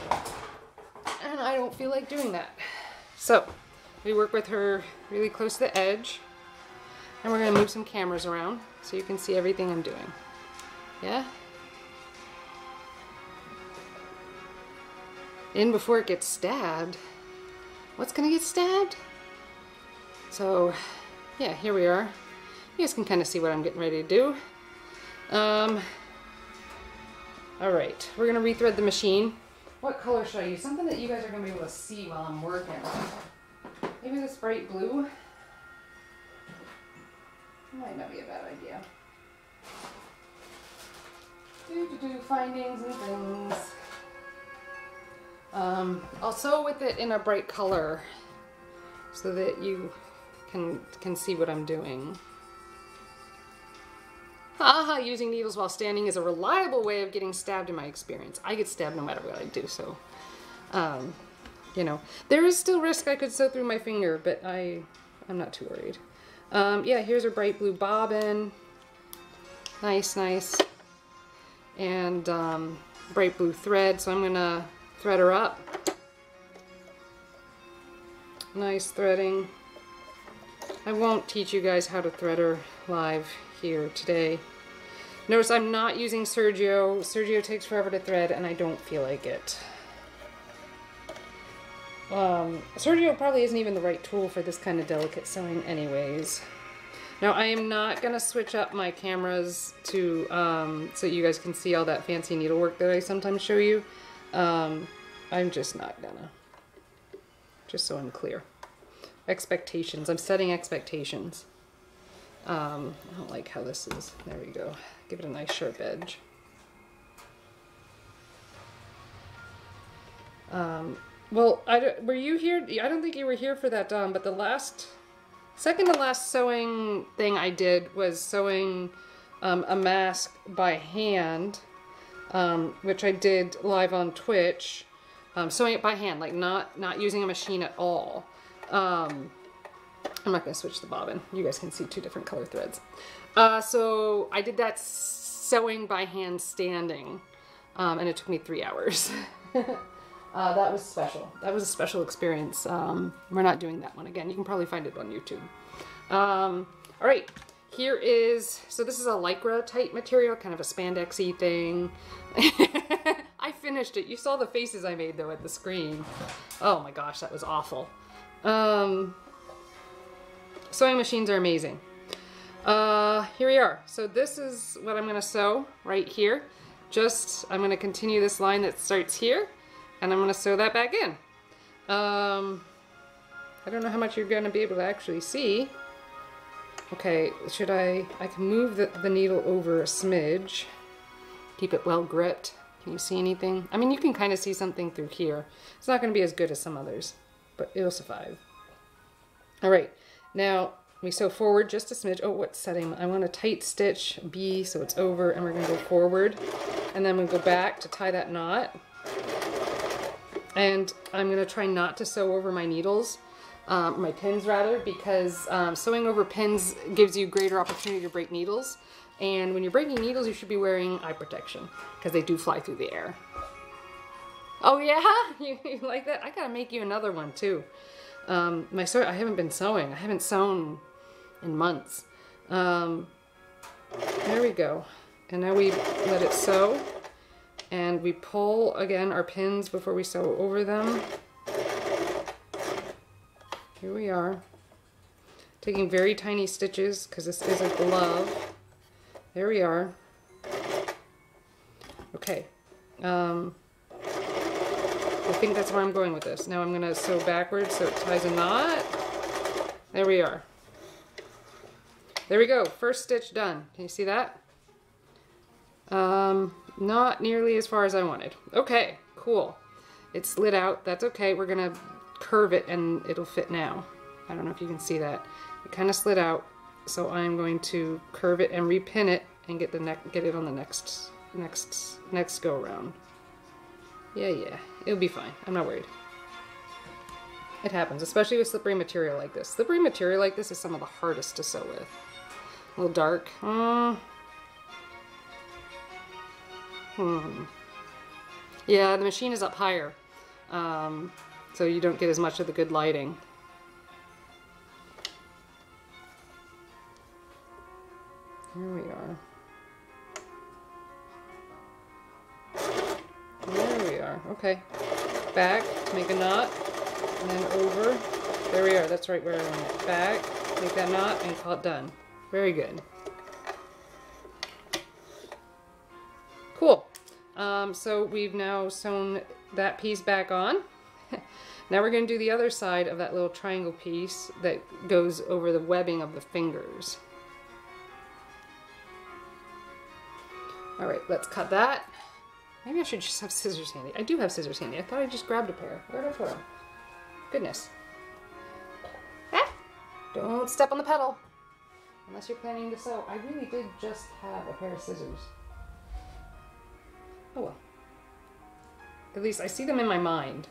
And I don't feel like doing that. So, we work with her really close to the edge. And we're going to move some cameras around so you can see everything I'm doing. Yeah? In before it gets stabbed. What's to get stabbed? So, yeah, here we are. You guys can kind of see what I'm getting ready to do. Um, Alright, we're going to rethread the machine. What color should I use? Something that you guys are to be able to see while I'm working. Maybe this bright blue? Might not be a bad idea. Do do do findings and things. Um, I'll sew with it in a bright color so that you can can see what I'm doing. Aha, using needles while standing is a reliable way of getting stabbed in my experience. I get stabbed no matter what I do, so, um, you know. There is still risk I could sew through my finger, but I, I'm not too worried. Um, yeah, here's a bright blue bobbin. Nice, nice. And um, bright blue thread, so I'm gonna thread her up. Nice threading. I won't teach you guys how to thread her live here today. Notice I'm not using Sergio. Sergio takes forever to thread and I don't feel like it. Um, Sergio probably isn't even the right tool for this kind of delicate sewing anyways. Now I am not going to switch up my cameras to um, so you guys can see all that fancy needlework that I sometimes show you. Um, I'm just not gonna. Just so I'm clear. Expectations. I'm setting expectations. Um, I don't like how this is. There we go. Give it a nice sharp edge. Um, well, I were you here? I don't think you were here for that, Dom, but the last, second to last sewing thing I did was sewing um, a mask by hand, um, which I did live on Twitch. Um, sewing it by hand, like not, not using a machine at all. Um, I'm not going to switch the bobbin. You guys can see two different color threads. Uh, so I did that sewing by hand standing, um, and it took me three hours. uh, that was special. That was a special experience. Um, we're not doing that one again. You can probably find it on YouTube. Um, all right, here is, so this is a Lycra type material, kind of a spandexy thing. I finished it. You saw the faces I made though at the screen. Oh my gosh, that was awful. Um, Sewing machines are amazing. Uh, here we are. So this is what I'm going to sew right here. Just, I'm going to continue this line that starts here, and I'm going to sew that back in. Um, I don't know how much you're going to be able to actually see. Okay, should I, I can move the, the needle over a smidge. Keep it well gripped. Can you see anything? I mean, you can kind of see something through here. It's not going to be as good as some others, but it'll survive. All right, now, we sew forward just a smidge. Oh, what setting? I want a tight stitch B so it's over and we're going to go forward. And then we go back to tie that knot. And I'm going to try not to sew over my needles, um, my pins rather, because um, sewing over pins gives you greater opportunity to break needles. And when you're breaking needles, you should be wearing eye protection because they do fly through the air. Oh yeah? You, you like that? I gotta make you another one too. Um, my sew I haven't been sewing. I haven't sewn in months. Um, there we go. And now we let it sew. And we pull, again, our pins before we sew over them. Here we are. Taking very tiny stitches, because this is a glove. There we are. Okay. Um, I think that's where I'm going with this. Now I'm going to sew backwards so it ties a knot. There we are. There we go. First stitch done. Can you see that? Um, not nearly as far as I wanted. Okay, cool. It slid out. That's okay. We're going to curve it and it'll fit now. I don't know if you can see that. It kind of slid out. So I'm going to curve it and repin it and get the neck get it on the next next next go around. Yeah, yeah. It'll be fine. I'm not worried. It happens, especially with slippery material like this. Slippery material like this is some of the hardest to sew with. A little dark. Uh, hmm. Yeah, the machine is up higher, um, so you don't get as much of the good lighting. Here we are. There we are. Okay. Back, make a knot, and then over. There we are. That's right where I want it. Back, make that knot, and call it done. Very good. Cool. Um, so we've now sewn that piece back on. now we're going to do the other side of that little triangle piece that goes over the webbing of the fingers. All right, let's cut that. Maybe I should just have scissors handy. I do have scissors handy. I thought I just grabbed a pair. Where did I put them? Goodness. Ah! Don't step on the pedal. unless you're planning to sew. I really did just have a pair of scissors. Oh well. At least I see them in my mind.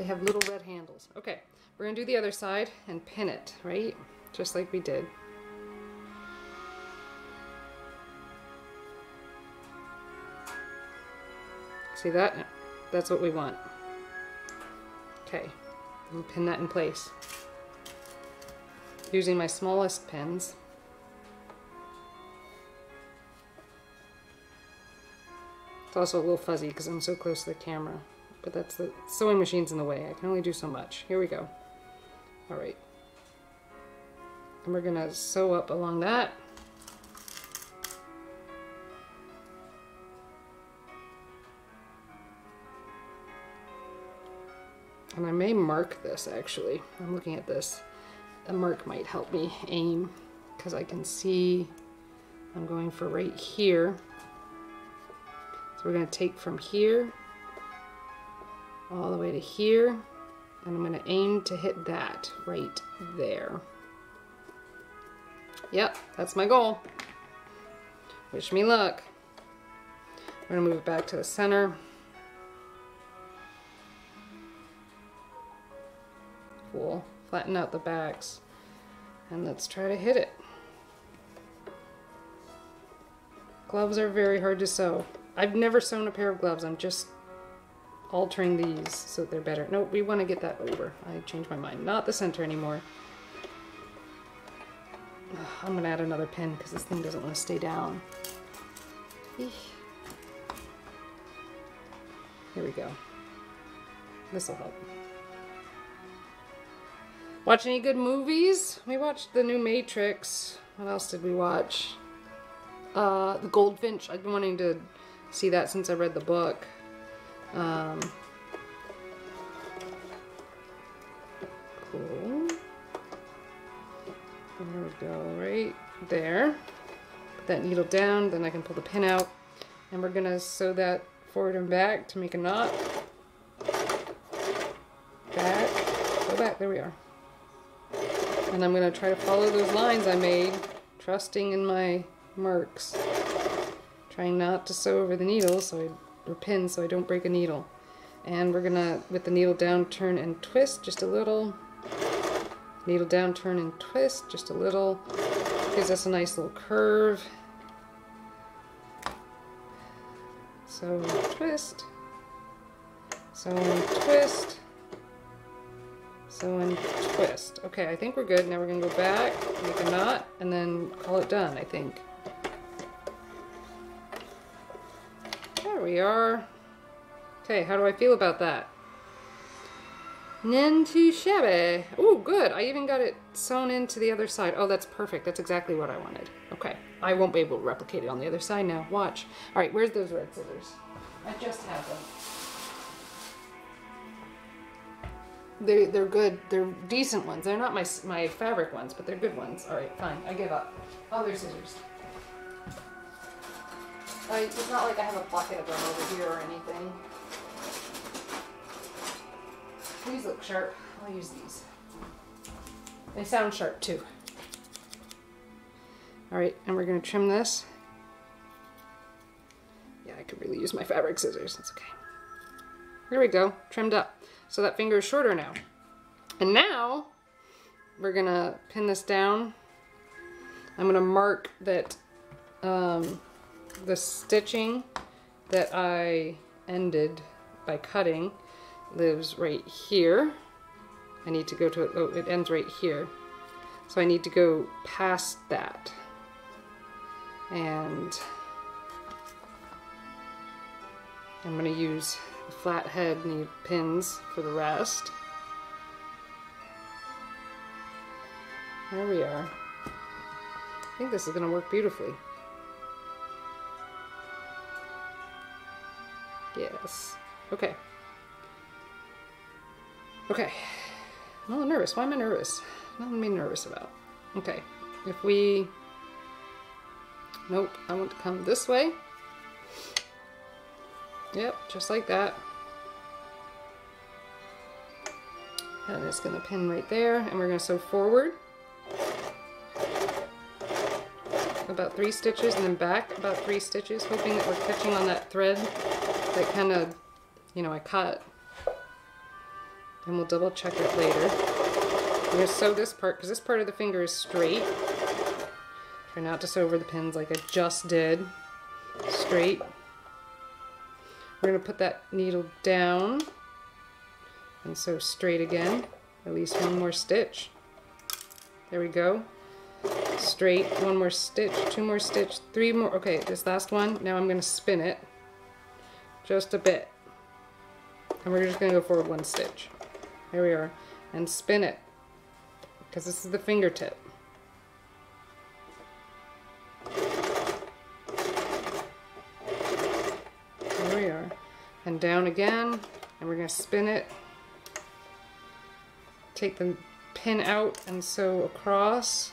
They have little red handles. Okay, we're gonna do the other side and pin it, right? Just like we did. See that? That's what we want. Okay, and pin that in place. Using my smallest pins. It's also a little fuzzy because I'm so close to the camera. But that's the sewing machine's in the way. I can only do so much. Here we go. Alright. And we're gonna sew up along that. And I may mark this actually. I'm looking at this. A mark might help me aim because I can see I'm going for right here. So we're to take from here all the way to here and I'm going to aim to hit that right there. Yep, that's my goal. Wish me luck. I'm going to move it back to the center. Cool. Flatten out the backs. And let's try to hit it. Gloves are very hard to sew. I've never sewn a pair of gloves. I'm just altering these so they're better. No, we want to get that over. I changed my mind. Not the center anymore. I'm going to add another pin because this thing doesn't want to stay down. Here we go. This will help. Watch any good movies? We watched the new Matrix. What else did we watch? Uh, the Goldfinch. I've been wanting to see that since I read the book. Um, cool. There we go, right there. Put that needle down, then I can pull the pin out. And we're gonna sew that forward and back to make a knot. Back, go back, there we are. And I'm gonna try to follow those lines I made, trusting in my marks. Trying not to sew over the needle so I, or pin so I don't break a needle. And we're gonna, with the needle down, turn and twist just a little. Needle down, turn and twist just a little. Gives us a nice little curve. So twist. So twist. So and twist. Okay, I think we're good. Now we're gonna go back, make a knot, and then call it done, I think. There we are. Okay, how do I feel about that? None too shabby. Oh, good. I even got it sewn into the other side. Oh, that's perfect. That's exactly what I wanted. Okay. I won't be able to replicate it on the other side now. Watch. All right, where's those red scissors? I just have them. They, they're good. They're decent ones. They're not my, my fabric ones, but they're good ones. All right, fine. I give up. Other scissors. I, it's not like I have a bucket of them over here or anything. These look sharp. I'll use these. They sound sharp too. All right, and we're gonna trim this. Yeah, I could really use my fabric scissors. That's okay. There we go, trimmed up. So that finger is shorter now. And now we're gonna pin this down. I'm gonna mark that um, the stitching that I ended by cutting lives right here. I need to go to, oh, it ends right here. So I need to go past that. And I'm going to use the flat head need pins for the rest. There we are. I think this is going to work beautifully. Yes. Okay. Okay. I'm a little nervous. Why am I nervous? Nothing to be nervous about. Okay. If we... Nope. I want to come this way. Yep, just like that. And it's going to pin right there, and we're going to sew forward. about three stitches and then back about three stitches, hoping that we're catching on that thread that kind of, you know, I cut. And we'll double check it later. I'm going to sew this part because this part of the finger is straight. Try not to sew over the pins like I just did. Straight. We're going to put that needle down and sew straight again. At least one more stitch. There we go. Straight, one more stitch, two more stitch, three more. Okay, this last one, now I'm going to spin it just a bit. And we're just going to go forward one stitch. There we are. And spin it because this is the fingertip. There we are. And down again, and we're going to spin it. Take the pin out and sew across.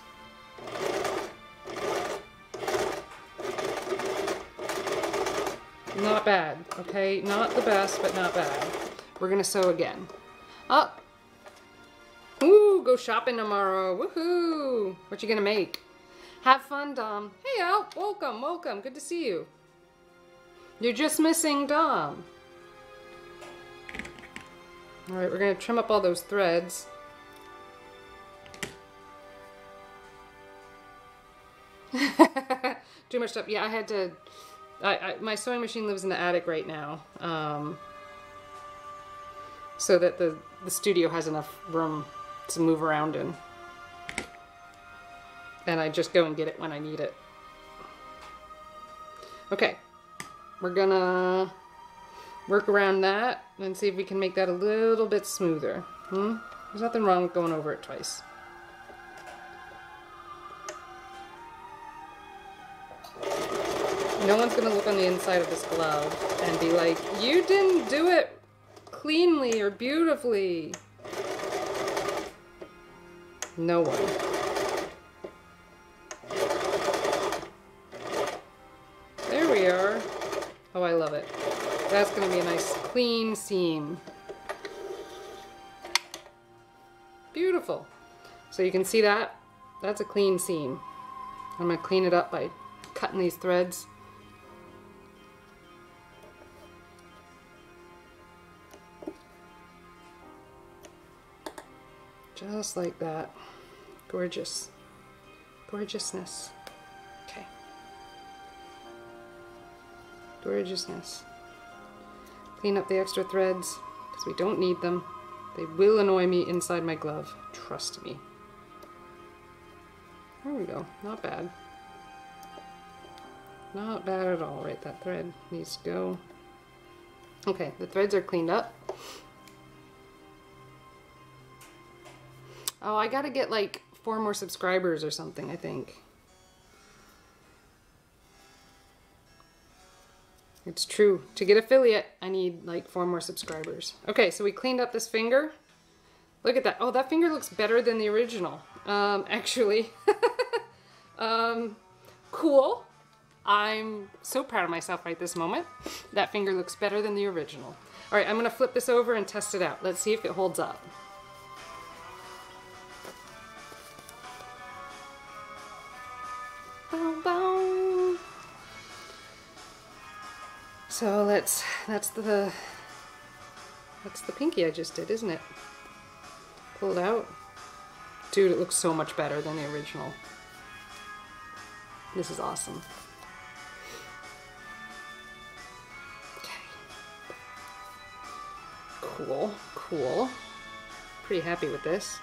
Not bad, okay? Not the best, but not bad. We're gonna sew again. Up. Ooh, go shopping tomorrow. Woohoo! What you gonna make? Have fun, Dom. Hey, Al. Welcome, welcome. Good to see you. You're just missing Dom. All right, we're gonna trim up all those threads. Too much stuff. Yeah, I had to. I, I, my sewing machine lives in the attic right now, um, so that the the studio has enough room to move around in, and I just go and get it when I need it. Okay, we're gonna work around that and see if we can make that a little bit smoother. Hmm? There's nothing wrong with going over it twice. No one's gonna look on the inside of this glove and be like, you didn't do it cleanly or beautifully. No one. There we are. Oh, I love it. That's gonna be a nice clean seam. Beautiful. So you can see that? That's a clean seam. I'm gonna clean it up by cutting these threads. Just like that. Gorgeous. Gorgeousness. Okay. Gorgeousness. Clean up the extra threads because we don't need them. They will annoy me inside my glove. Trust me. There we go. Not bad. Not bad at all. Right, that thread needs to go. Okay, the threads are cleaned up. Oh, I gotta get like four more subscribers or something, I think. It's true. To get affiliate, I need like four more subscribers. Okay, so we cleaned up this finger. Look at that. Oh, that finger looks better than the original. Um, actually. um, cool. I'm so proud of myself right this moment. That finger looks better than the original. All right, I'm gonna flip this over and test it out. Let's see if it holds up. So let's, that's the, that's the pinky I just did, isn't it? Pull it out. Dude, it looks so much better than the original. This is awesome. Okay. Cool, cool. Pretty happy with this.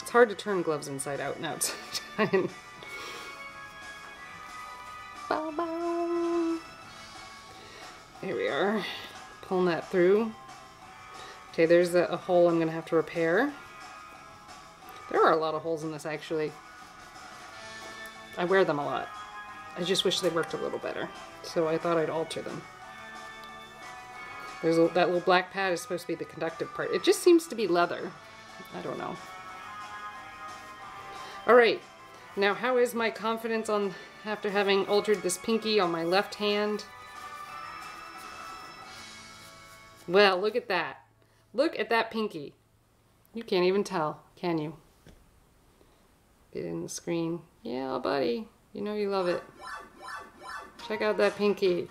It's hard to turn gloves inside out now. bow, bow. Here we are. Pulling that through. Okay, there's a, a hole I'm going to have to repair. There are a lot of holes in this actually. I wear them a lot. I just wish they worked a little better. So I thought I'd alter them. There's a, that little black pad is supposed to be the conductive part. It just seems to be leather. I don't know. Alright, now how is my confidence on after having altered this pinky on my left hand? Well, look at that. Look at that pinky. You can't even tell, can you? Get in the screen. Yeah, buddy. You know you love it. Check out that pinky.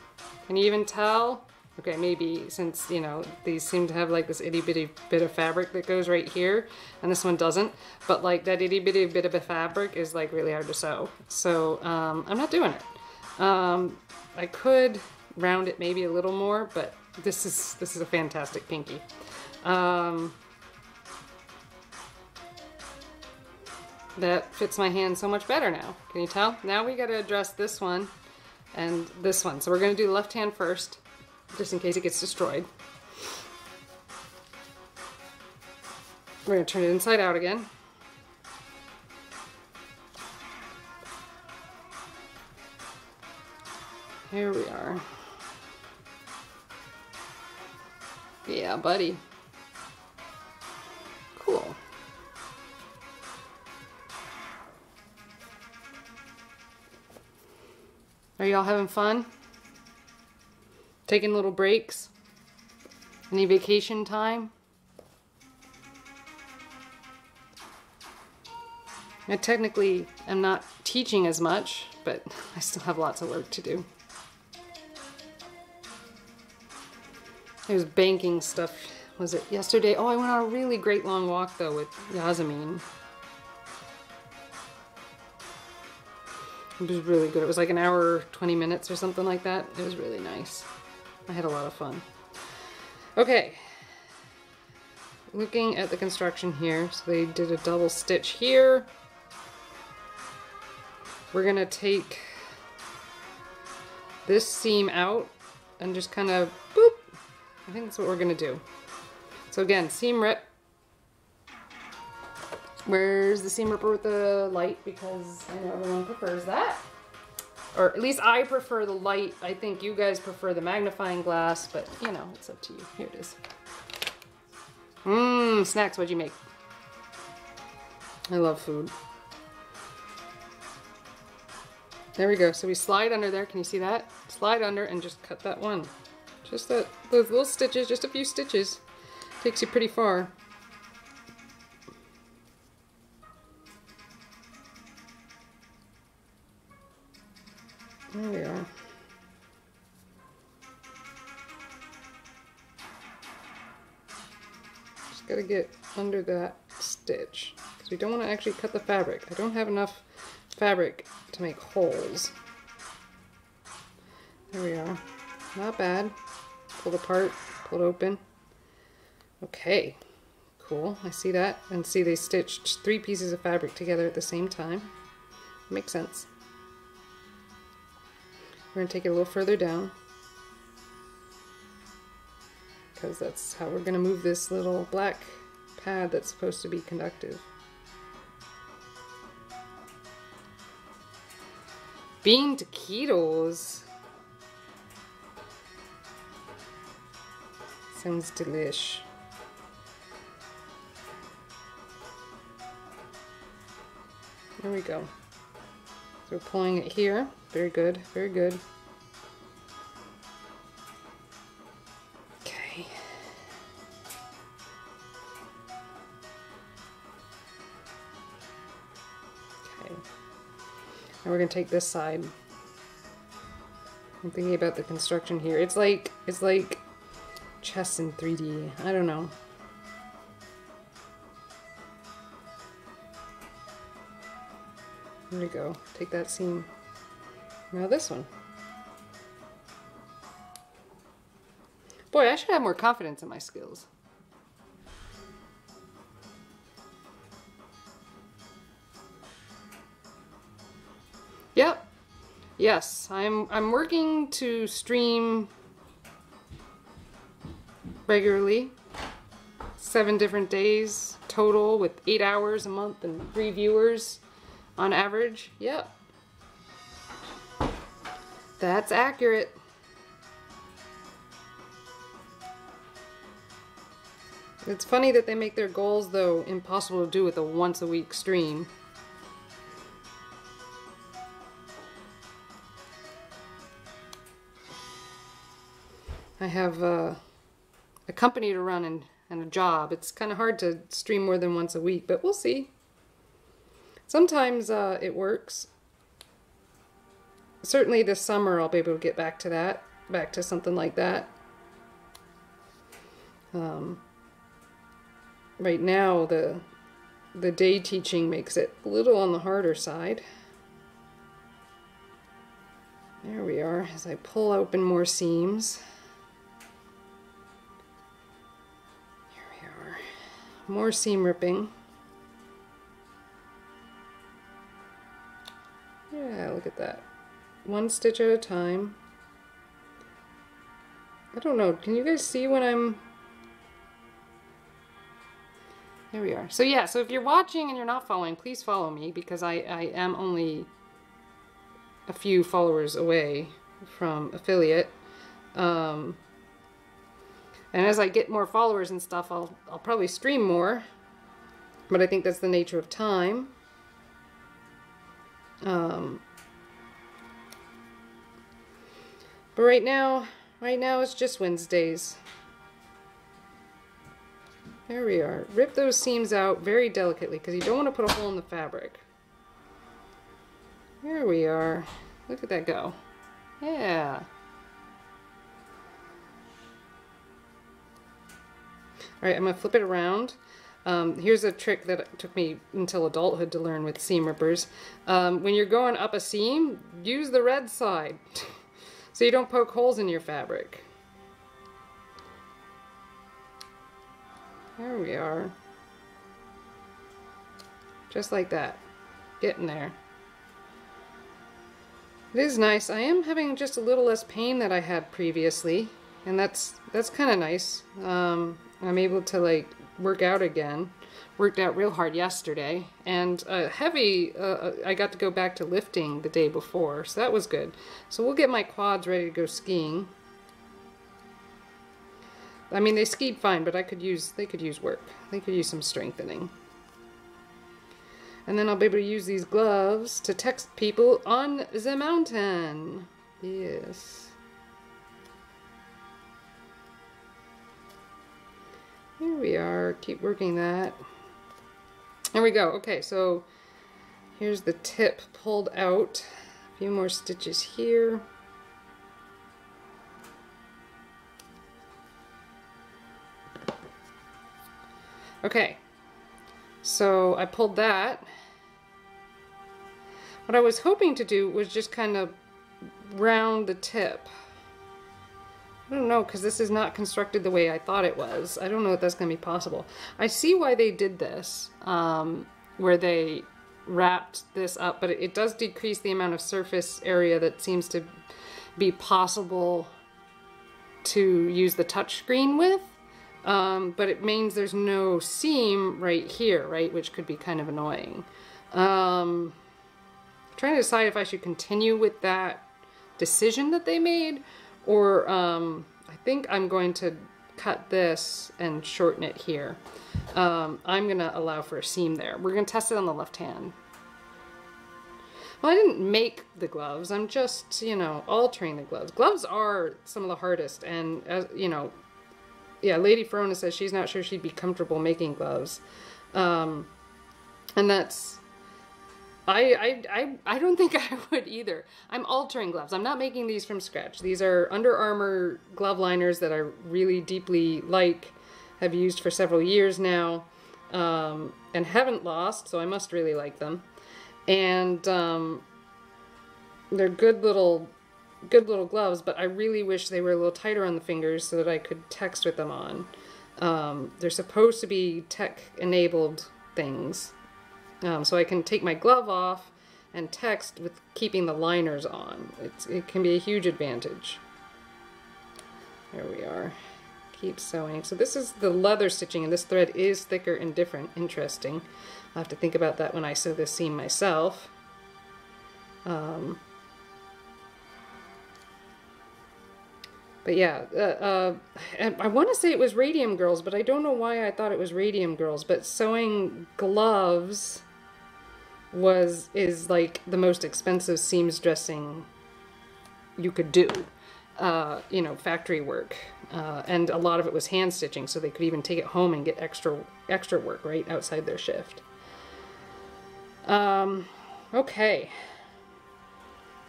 Can you even tell? Okay, maybe since, you know, these seem to have like this itty bitty bit of fabric that goes right here, and this one doesn't. But like that itty bitty bit of a fabric is like really hard to sew. So um, I'm not doing it. Um, I could round it maybe a little more, but this is this is a fantastic pinky. Um, that fits my hand so much better now. Can you tell? Now we got to address this one and this one. So we're to do the left hand first, just in case it gets destroyed. We're going to turn it inside out again. Here we are. Yeah, buddy. Cool. Are y'all having fun? Taking little breaks? Any vacation time? I technically am not teaching as much, but I still have lots of work to do. There's banking stuff. Was it yesterday? Oh, I went on a really great long walk though with Yasmin. It was really good. It was like an hour, 20 minutes or something like that. It was really nice. I had a lot of fun. Okay. Looking at the construction here, so they did a double stitch here. We're gonna take this seam out and just kind of boop. I think that's what we're gonna do. So again, seam rip. Where's the seam ripper with the light? Because I know everyone prefers that. Or at least I prefer the light. I think you guys prefer the magnifying glass, but you know, it's up to you. Here it is. Mmm, snacks, what'd you make? I love food. There we go. So we slide under there. Can you see that? Slide under and just cut that one. Just that, those little stitches, just a few stitches. Takes you pretty far. There we are. Just gotta get under that stitch. Because we don't want to actually cut the fabric. I don't have enough fabric to make holes. There we are. Not bad. Pulled apart, pulled open. Okay, cool. I see that. And see they stitched three pieces of fabric together at the same time. Makes sense. We're going to take it a little further down because that's how we're going to move this little black pad that's supposed to be conductive. Bean taquitos. Sounds delish. There we go. So we're pulling it here. Very good, very good. Okay. Okay. Now we're gonna take this side. I'm thinking about the construction here. It's like, it's like chess in 3D. I don't know. There we go. Take that seam. Now this one. Boy, I should have more confidence in my skills. Yep. Yes, I'm I'm working to stream regularly. Seven different days total with eight hours a month and three viewers on average. Yep. That's accurate. It's funny that they make their goals, though, impossible to do with a once a week stream. I have uh, a company to run and, and a job. It's kind of hard to stream more than once a week, but we'll see. Sometimes uh, it works. Certainly this summer I'll be able to get back to that, back to something like that. Um, right now the the day teaching makes it a little on the harder side. There we are, as I pull open more seams. Here we are. More seam ripping. Yeah, look at that. One stitch at a time. I don't know, can you guys see when I'm... There we are. So yeah, so if you're watching and you're not following, please follow me because I, I am only a few followers away from affiliate. Um, and as I get more followers and stuff, I'll, I'll probably stream more. But I think that's the nature of time. Um, but right now, right now it's just Wednesdays. There we are. Rip those seams out very delicately because you don't want to put a hole in the fabric. There we are. Look at that go. Yeah. Alright, I'm going to flip it around. Um, here's a trick that took me until adulthood to learn with seam rippers. Um, when you're going up a seam, use the red side so you don't poke holes in your fabric. There we are. Just like that. Getting there. It is nice. I am having just a little less pain that I had previously, and that's that's kind of nice. Um, I'm able to like work out again. Worked out real hard yesterday, and uh, heavy. Uh, uh, I got to go back to lifting the day before, so that was good. So we'll get my quads ready to go skiing. I mean, they skied fine, but I could use they could use work. They could use some strengthening. And then I'll be able to use these gloves to text people on the mountain. Yes. Here we are. Keep working that. There we go. Okay, so here's the tip pulled out. A few more stitches here. Okay, so I pulled that. What I was hoping to do was just kind of round the tip. I don't know, because this is not constructed the way I thought it was. I don't know if that's going to be possible. I see why they did this, um, where they wrapped this up, but it, does decrease the amount of surface area that seems to be possible to use the touchscreen with. Um, but it means there's no seam right here, right, which could be kind of annoying. Um, trying to decide if I should continue with that decision that they made, or um, I think I'm going to cut this and shorten it here. Um, I'm going to allow for a seam there. We're going to test it on the left hand. Well, I didn't make the gloves. I'm just, you know, altering the gloves. Gloves are some of the hardest, and, as, you know, yeah, Lady Verona says she's not sure she'd be comfortable making gloves. Um, and that's, I, I, I, I don't think I would either. I'm altering gloves. I'm not making these from scratch. These are Under Armour glove liners that I really deeply like, have used for several years now, um, and haven't lost, so I must really like them. And um, they're good little good little gloves, but I really wish they were a little tighter on the fingers so that I could text with them on. Um, they're supposed to be tech-enabled things. Um, so I can take my glove off and text with keeping the liners on. It's, it can be a huge advantage. There we are. Keep sewing. So this is the leather stitching, and this thread is thicker and different. Interesting. I'll have to think about that when I sew this seam myself. Um, But yeah, uh, uh, I want to say it was Radium Girls, but I don't know why I thought it was Radium Girls. But sewing gloves was is like the most expensive seams dressing you could do. Uh, you know, factory work, uh, and a lot of it was hand stitching, so they could even take it home and get extra extra work right outside their shift. Um, okay.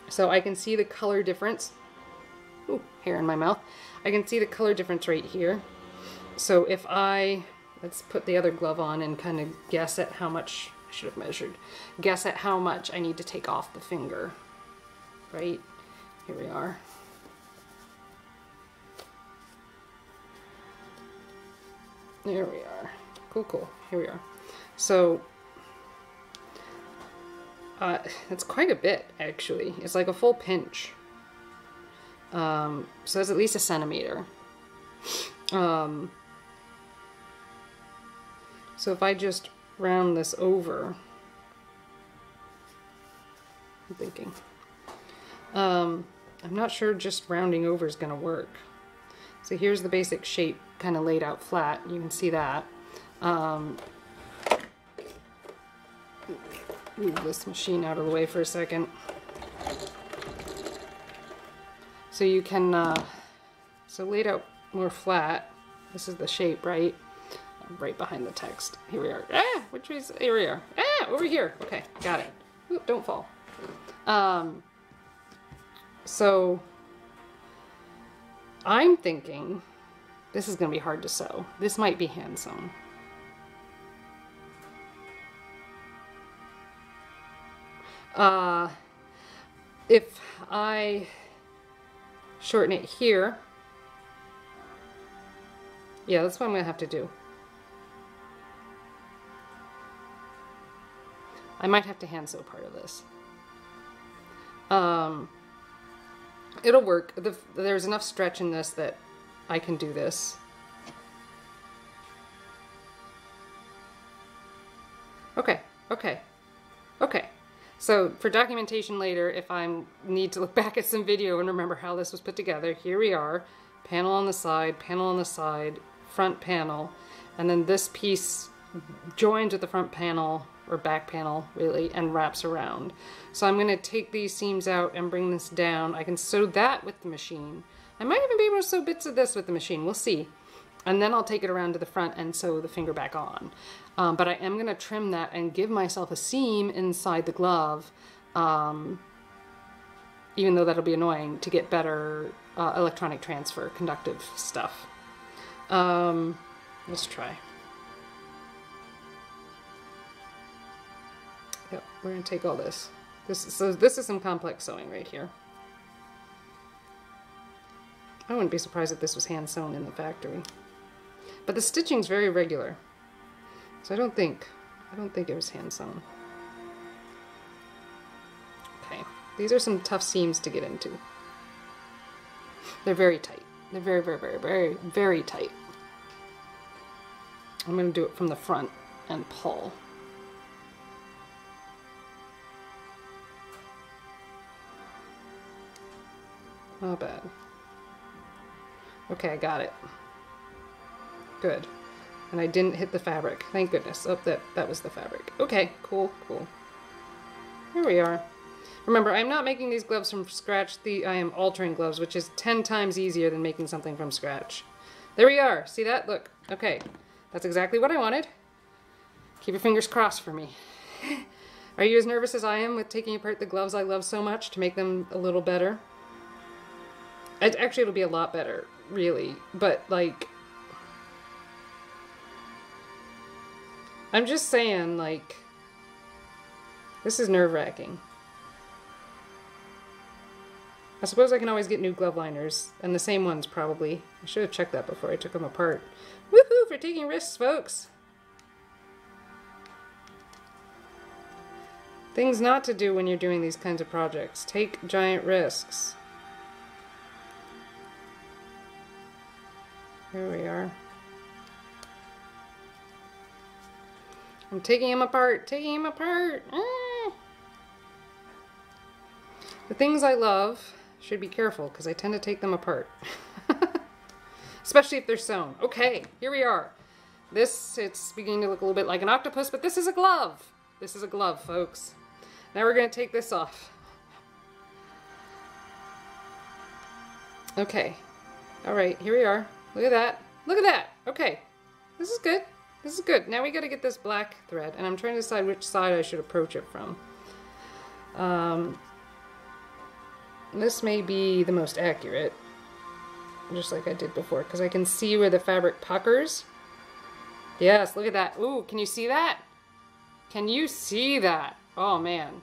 So I can see the color difference. Ooh, hair in my mouth. I can see the color difference right here. So if I, let's put the other glove on and kind of guess at how much, I should have measured, guess at how much I need to take off the finger. Right? Here we are. There we are. Cool, cool. Here we are. So, uh, it's quite a bit, actually. It's like a full pinch. Um, so it's at least a centimeter. Um, so if I just round this over, I'm thinking, um, I'm not sure just rounding over is going to work. So here's the basic shape kind of laid out flat. You can see that. Um, move this machine out of the way for a second. So you can, uh, so laid out more flat. This is the shape, right? Right behind the text. Here we are. Ah, which is, here we are. Ah, over here. Okay, got it. Don't fall. Um, so I'm thinking this is going to be hard to sew. This might be hand sewn. Uh, if I shorten it here, yeah, that's what I'm to have to do. I might have to hand sew part of this. Um, it'll work. The, there's enough stretch in this that I can do this. Okay, okay, okay. So for documentation later, if I need to look back at some video and remember how this was put together, here we are, panel on the side, panel on the side, front panel, and then this piece joined with the front panel, or back panel really, and wraps around. So I'm gonna take these seams out and bring this down. I can sew that with the machine. I might even be able to sew bits of this with the machine, we'll see. And then I'll take it around to the front and sew the finger back on. Um, but I am gonna trim that and give myself a seam inside the glove, um, even though that'll be annoying to get better uh, electronic transfer, conductive stuff. Um, let's try. We're gonna take all this. This so this is some complex sewing right here. I wouldn't be surprised if this was hand sewn in the factory. But the stitching's very regular. So I don't think I don't think it was hand sewn. Okay. These are some tough seams to get into. They're very tight. They're very, very, very, very, very tight. I'm going to do it from the front and pull. Not bad. Okay, I got it. Good. And I didn't hit the fabric. Thank goodness. Oh, that, that was the fabric. Okay, cool, cool. Here we are. Remember, I'm not making these gloves from scratch. The I am altering gloves, which is 10 times easier than making something from scratch. There we are. See that? Look. Okay. That's exactly what I wanted. Keep your fingers crossed for me. Are you as nervous as I am with taking apart the gloves I love so much to make them a little better? It, actually, it'll be a lot better, really. But, like... I'm just saying, like... This is nerve-wracking. I suppose I can always get new glove liners, and the same ones probably. I should have checked that before I took them apart. Woohoo for taking risks, folks! Things not to do when you're doing these kinds of projects. Take giant risks. Here we are. I'm taking him apart, taking him apart. Ah. The things I love should be careful because I tend to take them apart. Especially if they're sewn. Okay, here we are. This, it's beginning to look a little bit like an octopus, but this is a glove. This is a glove, folks. Now we're to take this off. Okay. All right, here we are. Look at that. Look at that. Okay. This is good. This is good. Now we got to get this black thread, and I'm trying to decide which side I should approach it from. Um, this may be the most accurate, just like I did before, because I can see where the fabric puckers. Yes, look at that. Ooh, can you see that? Can you see that? Oh man.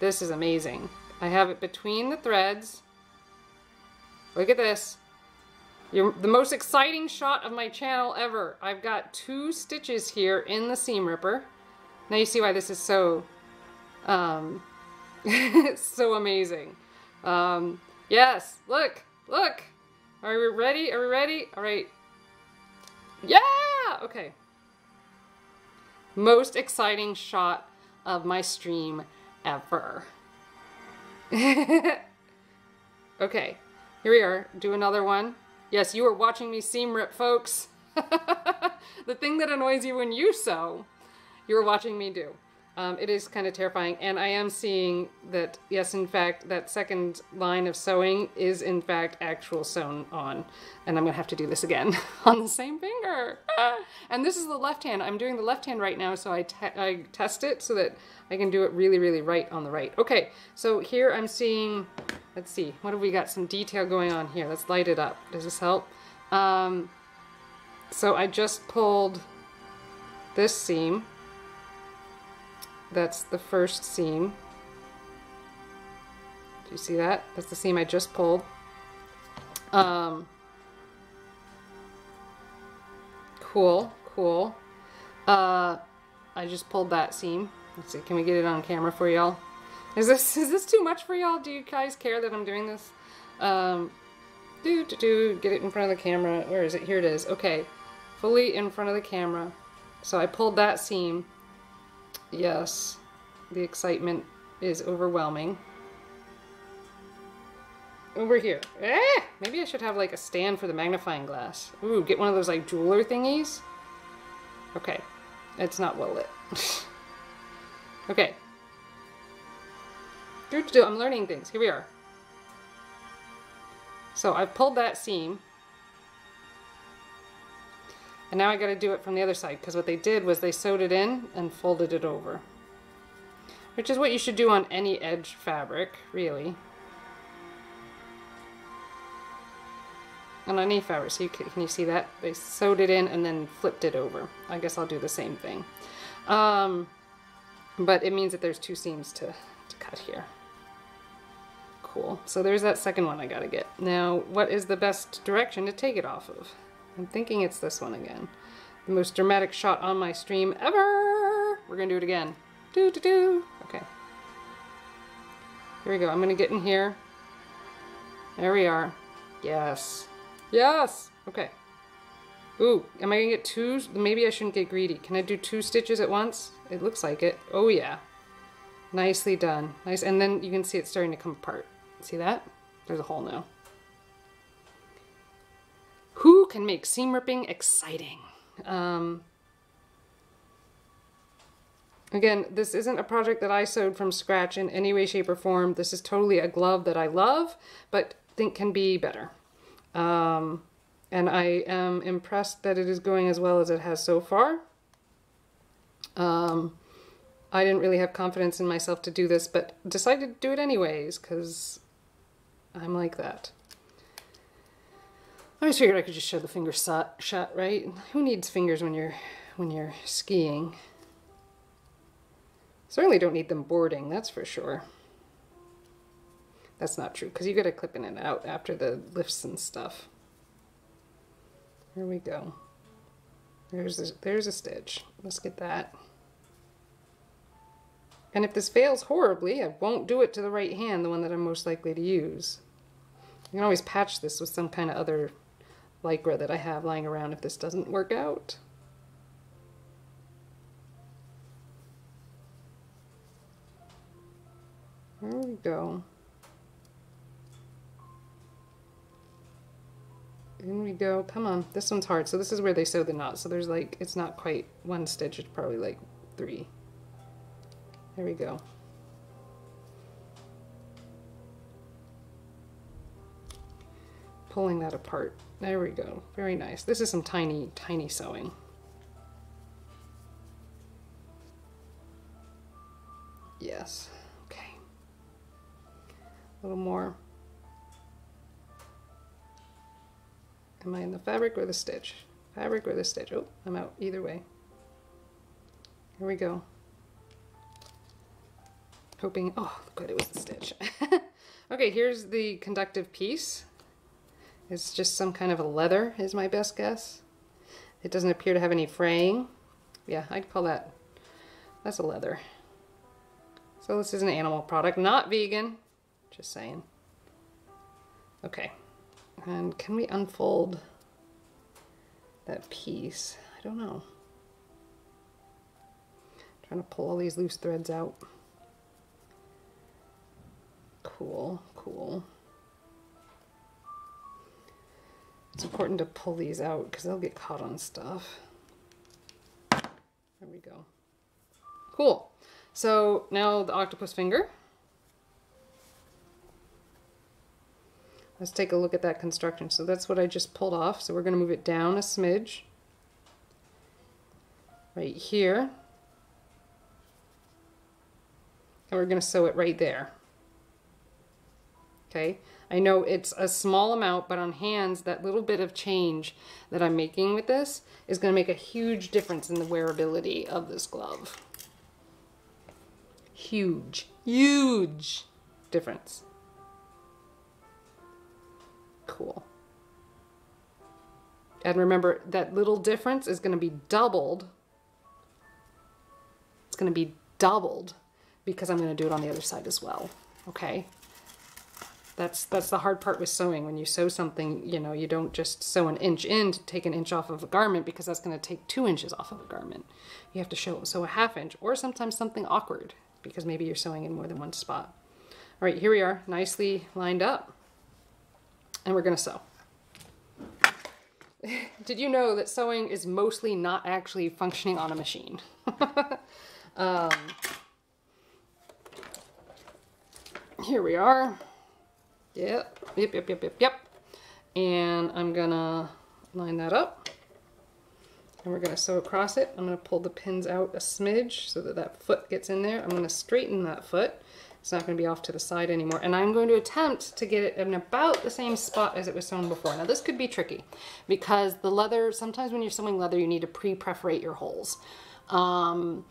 This is amazing. I have it between the threads. Look at this. You're the most exciting shot of my channel ever. I've got two stitches here in the seam ripper. Now you see why this is so, um, so amazing. Um, yes, look, look. Are we ready? Are we ready? All right. Yeah! Okay. Most exciting shot of my stream ever. okay, here we are. Do another one. Yes, you are watching me seam rip, folks. the thing that annoys you when you sew, you're watching me do. Um, it is kind of terrifying, and I am seeing that, yes, in fact, that second line of sewing is, in fact, actual sewn on. And I'm to have to do this again on the same finger. and this is the left hand. I'm doing the left hand right now, so I, te I test it so that I can do it really, really right on the right. Okay, so here I'm seeing, let's see, what have we got? Some detail going on here. Let's light it up. Does this help? Um, so I just pulled this seam that's the first seam. Do you see that? That's the seam I just pulled. Um, cool, cool. Uh, I just pulled that seam. Let's see, can we get it on camera for y'all? Is this is this too much for y'all? Do you guys care that I'm doing this? Um, do do do. Get it in front of the camera. Where is it? Here it is. Okay, fully in front of the camera. So I pulled that seam Yes, the excitement is overwhelming. Over here. Eh, maybe I should have like a stand for the magnifying glass. Ooh, get one of those like jeweler thingies. Okay, it's not well lit. okay. I'm learning things. Here we are. So I've pulled that seam. And now I got to do it from the other side because what they did was they sewed it in and folded it over. Which is what you should do on any edge fabric, really. On any fabric. So you can, can, you see that? They sewed it in and then flipped it over. I guess I'll do the same thing. Um, but it means that there's two seams to, to cut here. Cool. So there's that second one I gotta get. Now, what is the best direction to take it off of? I'm thinking it's this one again. The most dramatic shot on my stream ever! We're gonna do it again. Do do do. Okay. Here we go. I'm gonna get in here. There we are. Yes. Yes! Okay. Ooh, am I gonna get two? Maybe I shouldn't get greedy. Can I do two stitches at once? It looks like it. Oh yeah. Nicely done. Nice. And then you can see it starting to come apart. See that? There's a hole now. Who can make seam ripping exciting? Um, again, this isn't a project that I sewed from scratch in any way, shape, or form. This is totally a glove that I love, but think can be better. Um, and I am impressed that it is going as well as it has so far. Um, I didn't really have confidence in myself to do this, but decided to do it anyways, because I'm like that. I figured I could just show the finger shot right? Who needs fingers when you're when you're skiing? Certainly don't need them boarding, that's for sure. That's not true, because you gotta clip in and out after the lifts and stuff. Here we go. There's a, there's a stitch. Let's get that. And if this fails horribly, I won't do it to the right hand, the one that I'm most likely to use. You can always patch this with some kind of other lycra that I have lying around if this doesn't work out. There we go. In we go. Come on. This one's hard. So this is where they sew the knot. So there's like, it's not quite one stitch. It's probably like three. There we go. Pulling that apart. There we go. Very nice. This is some tiny, tiny sewing. Yes. Okay. A little more. Am I in the fabric or the stitch? Fabric or the stitch? Oh, I'm out either way. Here we go. Hoping, oh, good, it was the stitch. okay, here's the conductive piece. It's just some kind of a leather is my best guess. It doesn't appear to have any fraying. Yeah, I'd call that, that's a leather. So this is an animal product, not vegan, just saying. Okay, and can we unfold that piece? I don't know. I'm trying to pull all these loose threads out. Cool, cool. It's important to pull these out because they'll get caught on stuff. There we go. Cool. So now the octopus finger. Let's take a look at that construction. So that's what I just pulled off. So we're going to move it down a smidge. Right here. And we're going to sew it right there. Okay. I know it's a small amount, but on hands, that little bit of change that I'm making with this is going to make a huge difference in the wearability of this glove. Huge, huge difference. Cool. And remember, that little difference is going to be doubled. It's going to be doubled because I'm going to do it on the other side as well. Okay? That's that's the hard part with sewing. When you sew something, you know, you don't just sew an inch in to take an inch off of a garment because that's going to take two inches off of a garment. You have to show, sew a half inch or sometimes something awkward because maybe you're sewing in more than one spot. All right, here we are, nicely lined up. And we're going to sew. Did you know that sewing is mostly not actually functioning on a machine? um, here we are. Yep, yep, yep, yep, yep, yep. And I'm gonna line that up. And we're gonna sew across it. I'm gonna pull the pins out a smidge so that that foot gets in there. I'm gonna straighten that foot. It's not gonna be off to the side anymore. And I'm going to attempt to get it in about the same spot as it was sewn before. Now this could be tricky because the leather, sometimes when you're sewing leather, you need to pre-perforate your holes. Um,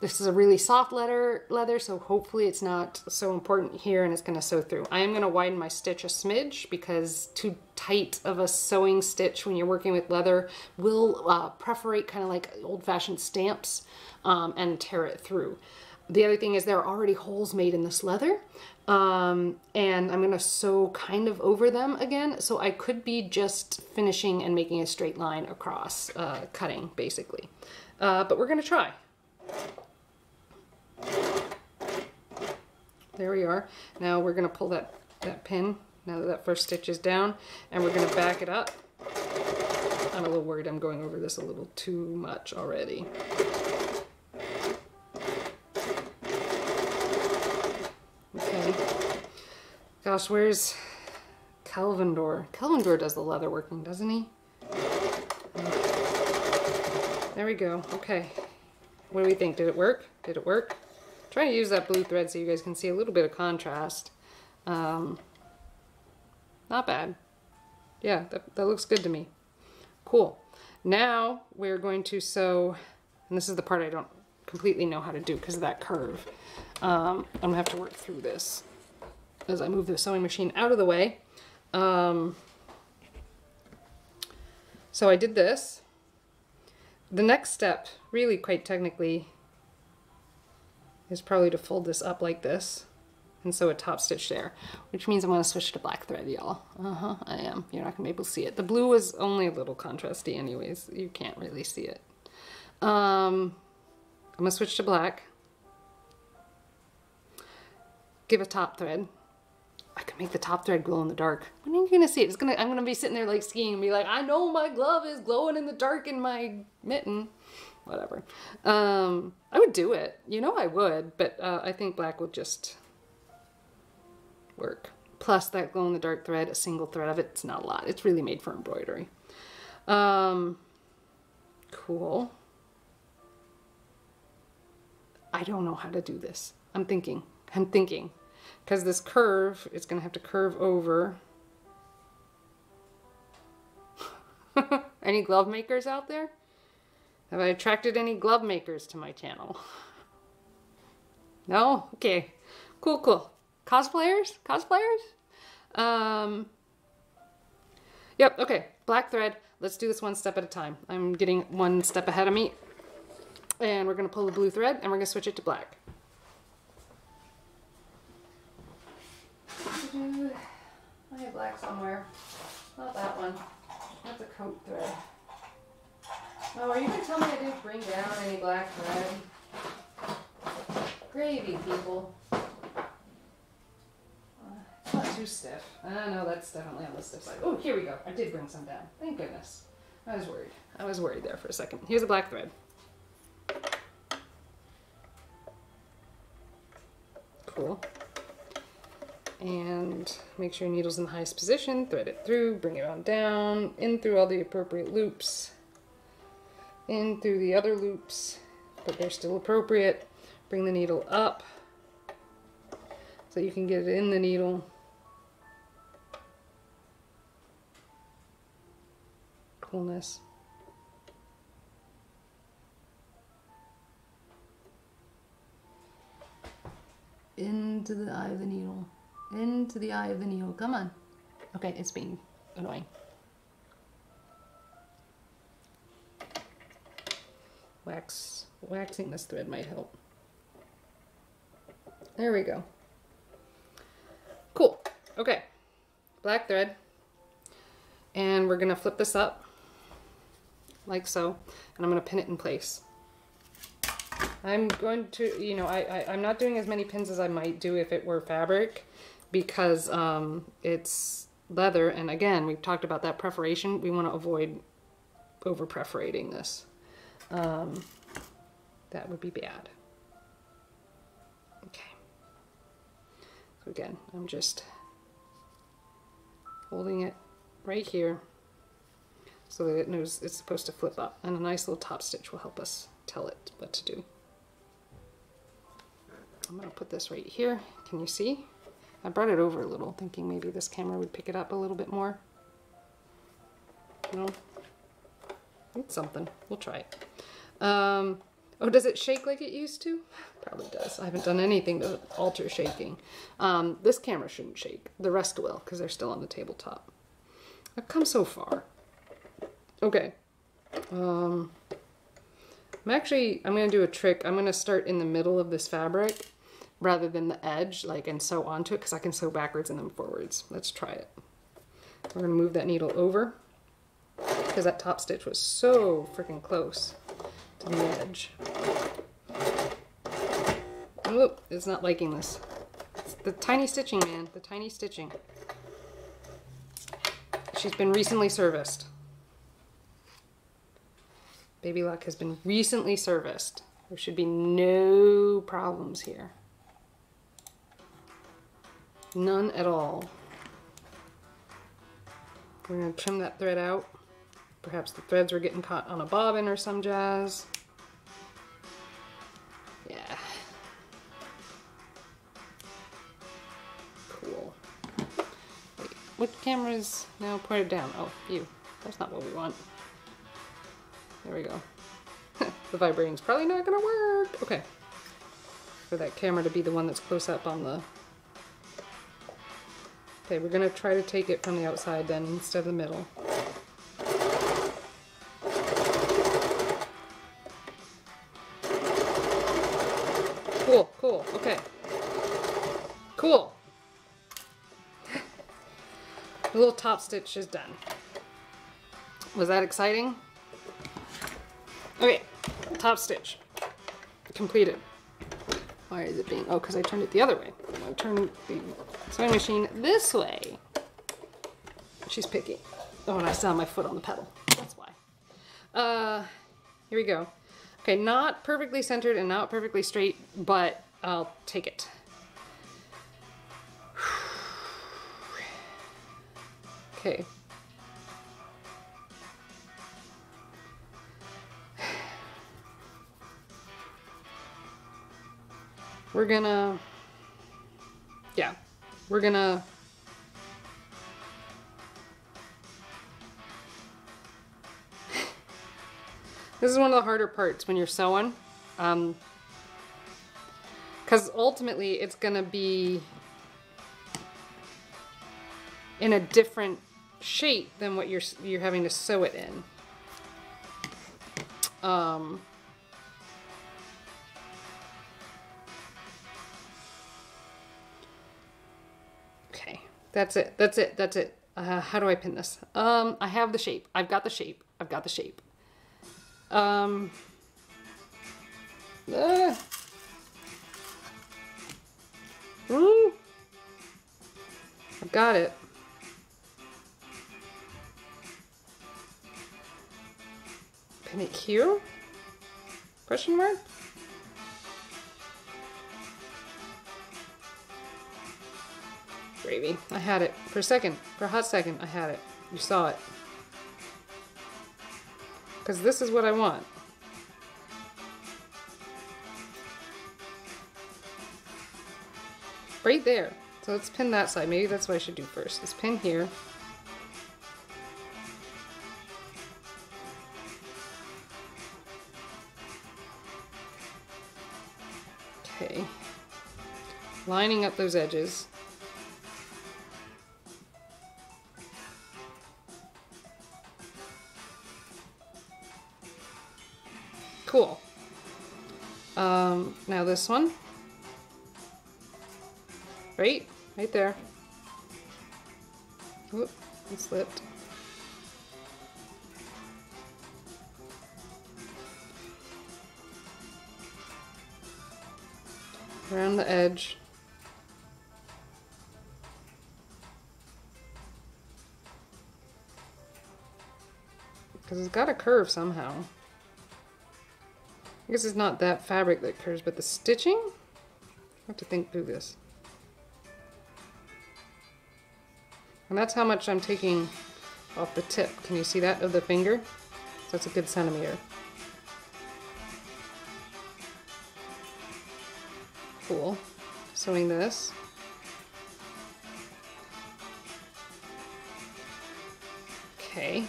this is a really soft leather, leather, so hopefully it's not so important here and it's gonna sew through. I am gonna widen my stitch a smidge because too tight of a sewing stitch when you're working with leather will uh, perforate kind of like old-fashioned stamps um, and tear it through. The other thing is there are already holes made in this leather um, and I'm gonna sew kind of over them again. So I could be just finishing and making a straight line across, uh, cutting basically. Uh, but we're gonna try. There we are. Now we're going to pull that, that pin now that that first stitch is down and we're going to back it up. I'm a little worried I'm going over this a little too much already. Okay. Gosh, where's Calvindor? Calvindor does the leather working, doesn't he? There we go. Okay. What do we think? Did it work? Did it work? Trying to use that blue thread so you guys can see a little bit of contrast. Um, not bad. Yeah, that, that looks good to me. Cool. Now we're going to sew, and this is the part I don't completely know how to do because of that curve. Um, I'm to have to work through this as I move the sewing machine out of the way. Um, so I did this. The next step, really quite technically, is probably to fold this up like this and sew a top stitch there, which means I'm going to switch to black thread, y'all. Uh-huh, I am. You're not going to be able to see it. The blue is only a little contrasty anyways. You can't really see it. Um, I'm going to switch to black. Give a top thread. I can make the top thread glow in the dark. When are you going to see it? It's gonna, I'm going to be sitting there like skiing and be like, I know my glove is glowing in the dark in my mitten whatever. Um, I would do it. You know I would, but uh, I think black would just work. Plus that glow-in-the-dark thread, a single thread of it, it's not a lot. It's really made for embroidery. Um, cool. I don't know how to do this. I'm thinking, I'm thinking. Because this curve is gonna have to curve over. any glove makers out there? Have I attracted any glove makers to my channel? No? Okay. Cool, cool. Cosplayers? Cosplayers? Um, yep, okay. Black thread. Let's do this one step at a time. I'm getting one step ahead of me. And we're going to pull the blue thread and we're going to switch it to black. I have black somewhere. Not that one. That's a coat thread. Oh, are you going to tell me I didn't bring down any black thread? Gravy, people. Uh, it's not too stiff. I know that's definitely on the stiff side. Oh, here we go. I did bring some down. Thank goodness. I was worried. I was worried there for a second. Here's a black thread. Cool. And make sure your needle's in the highest position. Thread it through, bring it on down, in through all the appropriate loops, in through the other loops, but they're still appropriate. Bring the needle up so you can get it in the needle. Coolness. Into the eye of the needle. Into the eye of the needle. Come on. Okay, it's being annoying. Wax, waxing this thread might help. There we go. Cool. Okay. Black thread. And we're going to flip this up like so. And I'm going to pin it in place. I'm going to, you know, I, I, am not doing as many pins as I might do if it were fabric because um, it's leather. And again, we've talked about that perforation. We want to avoid over perforating this. Um, that would be bad. Okay. So again, I'm just holding it right here so that it knows it's supposed to flip up. And a nice little top stitch will help us tell it what to do. I'm going to put this right here. Can you see? I brought it over a little, thinking maybe this camera would pick it up a little bit more. No? It's something. We'll try it. Um, Oh, does it shake like it used to? Probably does. I haven't done anything to alter shaking. Um, this camera shouldn't shake. The rest will, because they're still on the tabletop. I've come so far. Okay. Um, I'm actually, I'm going to do a trick. I'm going to start in the middle of this fabric rather than the edge, like, and sew onto it, because I can sew backwards and then forwards. Let's try it. We're going to move that needle over, because that top stitch was so freaking close to the edge. Oh, it's not liking this. It's the tiny stitching, man. The tiny stitching. She's been recently serviced. Baby Lock has been recently serviced. There should be no problems here. None at all. We're going to trim that thread out. Perhaps the threads were getting caught on a bobbin or some jazz. Yeah. Cool. Wait, what camera's now pointed down? Oh, you. That's not what we want. There we go. the vibrating's probably not gonna work. Okay. For that camera to be the one that's close up on the... Okay, we're gonna try to take it from the outside then instead of the middle. Top stitch is done. Was that exciting? Okay, top stitch completed. Why is it being, oh, because I turned it the other way. I'm gonna turn the sewing machine this way. She's picky. Oh, and I have my foot on the pedal. That's why. Uh, here we go. Okay, not perfectly centered and not perfectly straight, but I'll take it. Okay. we're gonna, yeah, we're gonna This is one of the harder parts when you're sewing. Um, because ultimately it's going to be in a different shape than what you're you're having to sew it in. Um, okay, that's it. That's it. That's it. Uh, how do I pin this? Um, I have the shape. I've got the shape. I've got the shape. Um, uh, mm, I've got it. Pin it here? Question mark? Gravy. I had it. For a second. For a hot second, I had it. You saw it because this is what I want. Right there. So let's pin that side. Maybe that's what I should do first. Let's pin here. Lining up those edges. Cool. Um, now this one. Right? Right there. Oop, it slipped. Around the edge. Because it's got a curve somehow. I guess it's not that fabric that curves, but the stitching? I have to think through this. And that's how much I'm taking off the tip. Can you see that of the finger? So that's a good centimeter. Cool. Sewing this. Okay.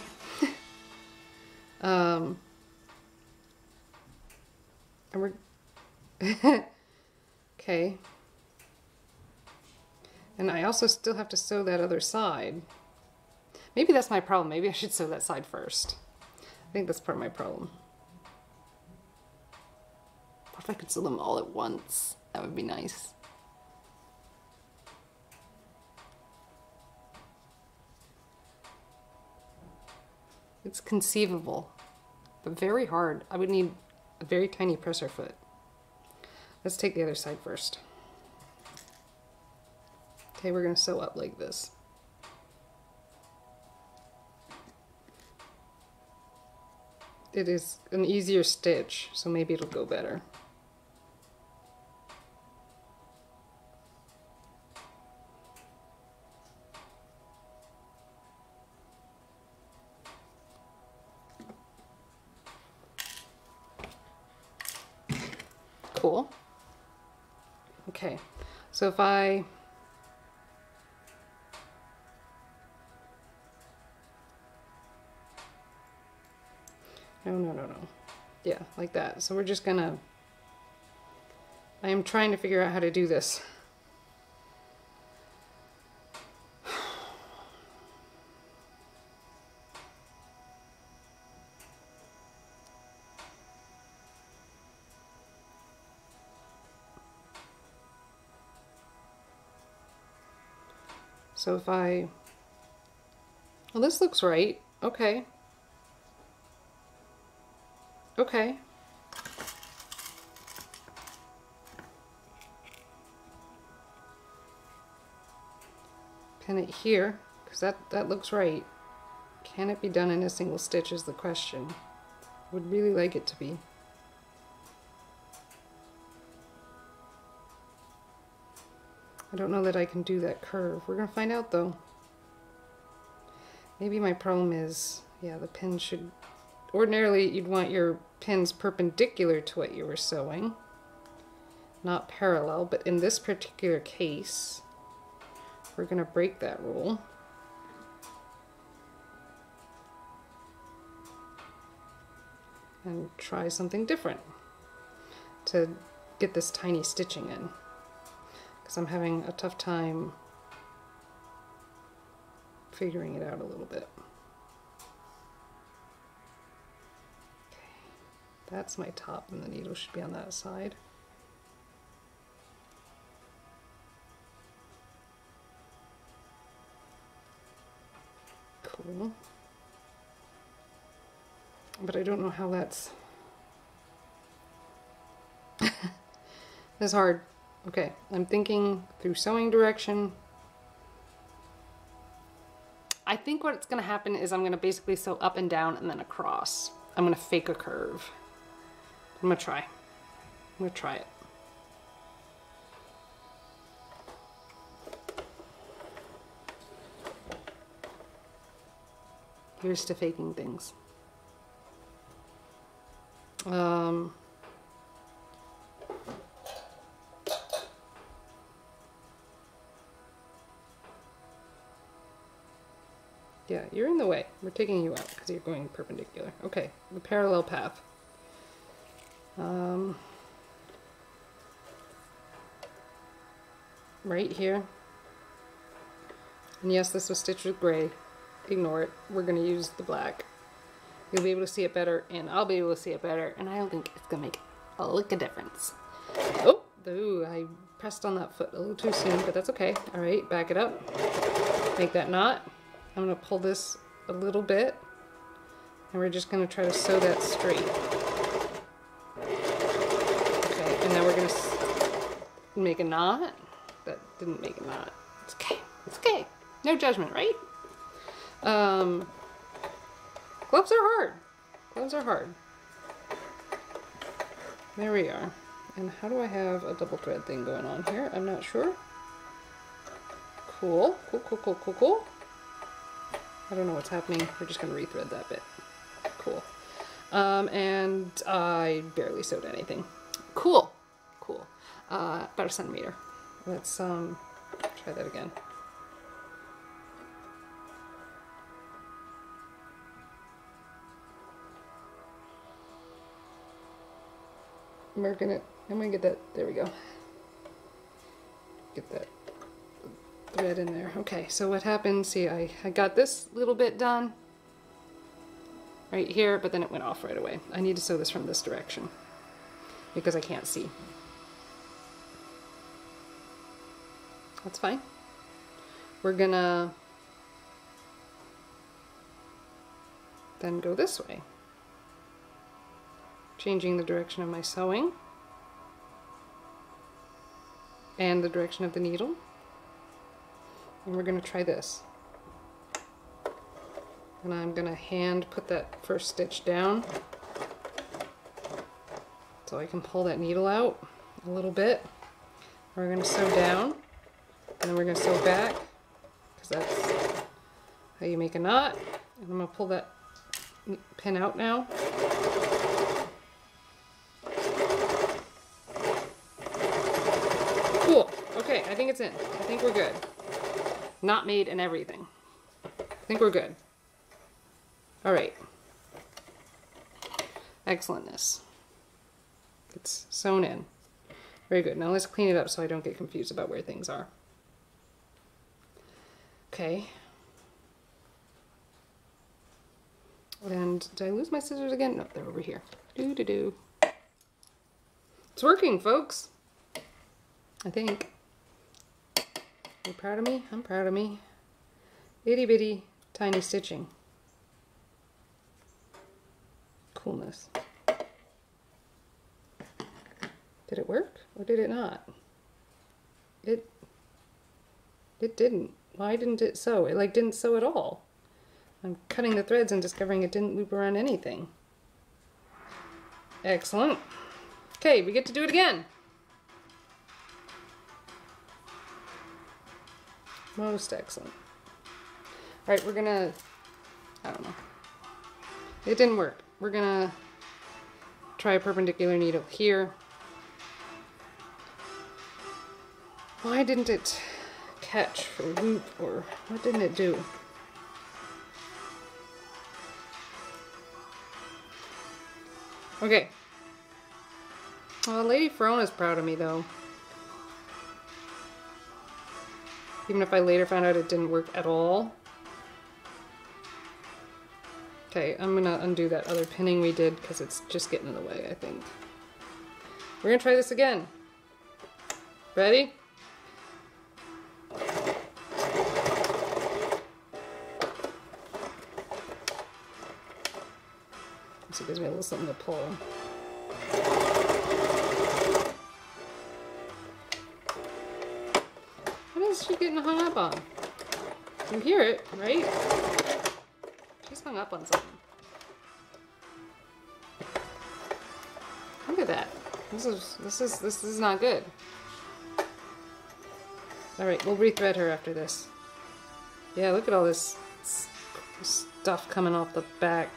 Um, and we're... okay. And I also still have to sew that other side. Maybe that's my problem. Maybe I should sew that side first. I think that's part of my problem. What if I could sew them all at once? That would be nice. It's conceivable, but very hard. I would need a very tiny presser foot. Let's take the other side first. Okay, we're to sew up like this. It is an easier stitch, so maybe it'll go better. So if I No, no, no, no. Yeah, like that. So we're just gonna... I am trying to figure out how to do this. So if I, well this looks right, okay. Okay. Pin it here, because that, that looks right. Can it be done in a single stitch is the question. Would really like it to be. I don't know that I can do that curve. We're going to find out though. Maybe my problem is, yeah, the pin should... Ordinarily, you'd want your pins perpendicular to what you were sewing. not parallel, but in this particular case, we're gonna break that rule. And try something different to get this tiny stitching in. Because I'm having a tough time figuring it out a little bit. That's my top and the needle should be on that side. Cool. But I don't know how that's... that's hard. Okay, I'm thinking through sewing direction. I think what's going to happen is I'm going to basically sew up and down and then across. I'm going to fake a curve. I'm gonna try. I'm gonna try it. Here's to faking things. Um, yeah, you're in the way. We're taking you out because you're going perpendicular. Okay, the parallel path. Um, right here. And yes, this was stitched with gray. Ignore it. We're going to use the black. You'll be able to see it better, and I'll be able to see it better, and I don't think it's going to make a lick of difference. Oh, ooh, I pressed on that foot a little too soon, but that's okay. All right, back it up. Make that knot. I'm going to pull this a little bit, and we're just going to try to sew that straight. Okay, and now we're gonna make a knot. That didn't make a knot. It's okay. It's okay. No judgment, right? Um, gloves are hard. Gloves are hard. There we are. And how do I have a double thread thing going on here? I'm not sure. Cool. Cool, cool, cool, cool, cool. I don't know what's happening. We're just going to rethread that bit. Cool. Um, and I barely sewed anything. Cool cool. Uh, about a centimeter. Let's um, try that again. We're gonna, I'm gonna get that, there we go. Get that thread in there. Okay, so what happened, see I, I got this little bit done right here, but then it went off right away. I need to sew this from this direction because I can't see. That's fine. We're gonna then go this way. Changing the direction of my sewing and the direction of the needle. And we're going to try this. And I'm going to hand put that first stitch down so I can pull that needle out a little bit. We're going to sew down. And then we're going to sew back because that's how you make a knot. And I'm going to pull that pin out now. Cool. Okay, I think it's in. I think we're good. Knot made and everything. I think we're good. All right. Excellentness. It's sewn in. Very good. Now let's clean it up so I don't get confused about where things are. Okay. And did I lose my scissors again? No, they're over here. Do do do. It's working, folks. I think. You proud of me? I'm proud of me. Itty bitty tiny stitching. Coolness. Did it work or did it not? It it didn't. Why didn't it sew? It like didn't sew at all. I'm cutting the threads and discovering it didn't loop around anything. Excellent. Okay, we get to do it again. Most excellent. All right, we're gonna, I don't know. It didn't work. We're gonna try a perpendicular needle here. Why didn't it catch or loop or what didn't it do? Okay. Well, Lady Firona's proud of me though. Even if I later found out it didn't work at all. Okay, I'm gonna undo that other pinning we did because it's just getting in the way, I think. We're gonna try this again. Ready? This gives me a little something to pull. Hung up on? You hear it, right? She's hung up on something. Look at that. This is this is this is not good. All right, we'll rethread her after this. Yeah, look at all this stuff coming off the back.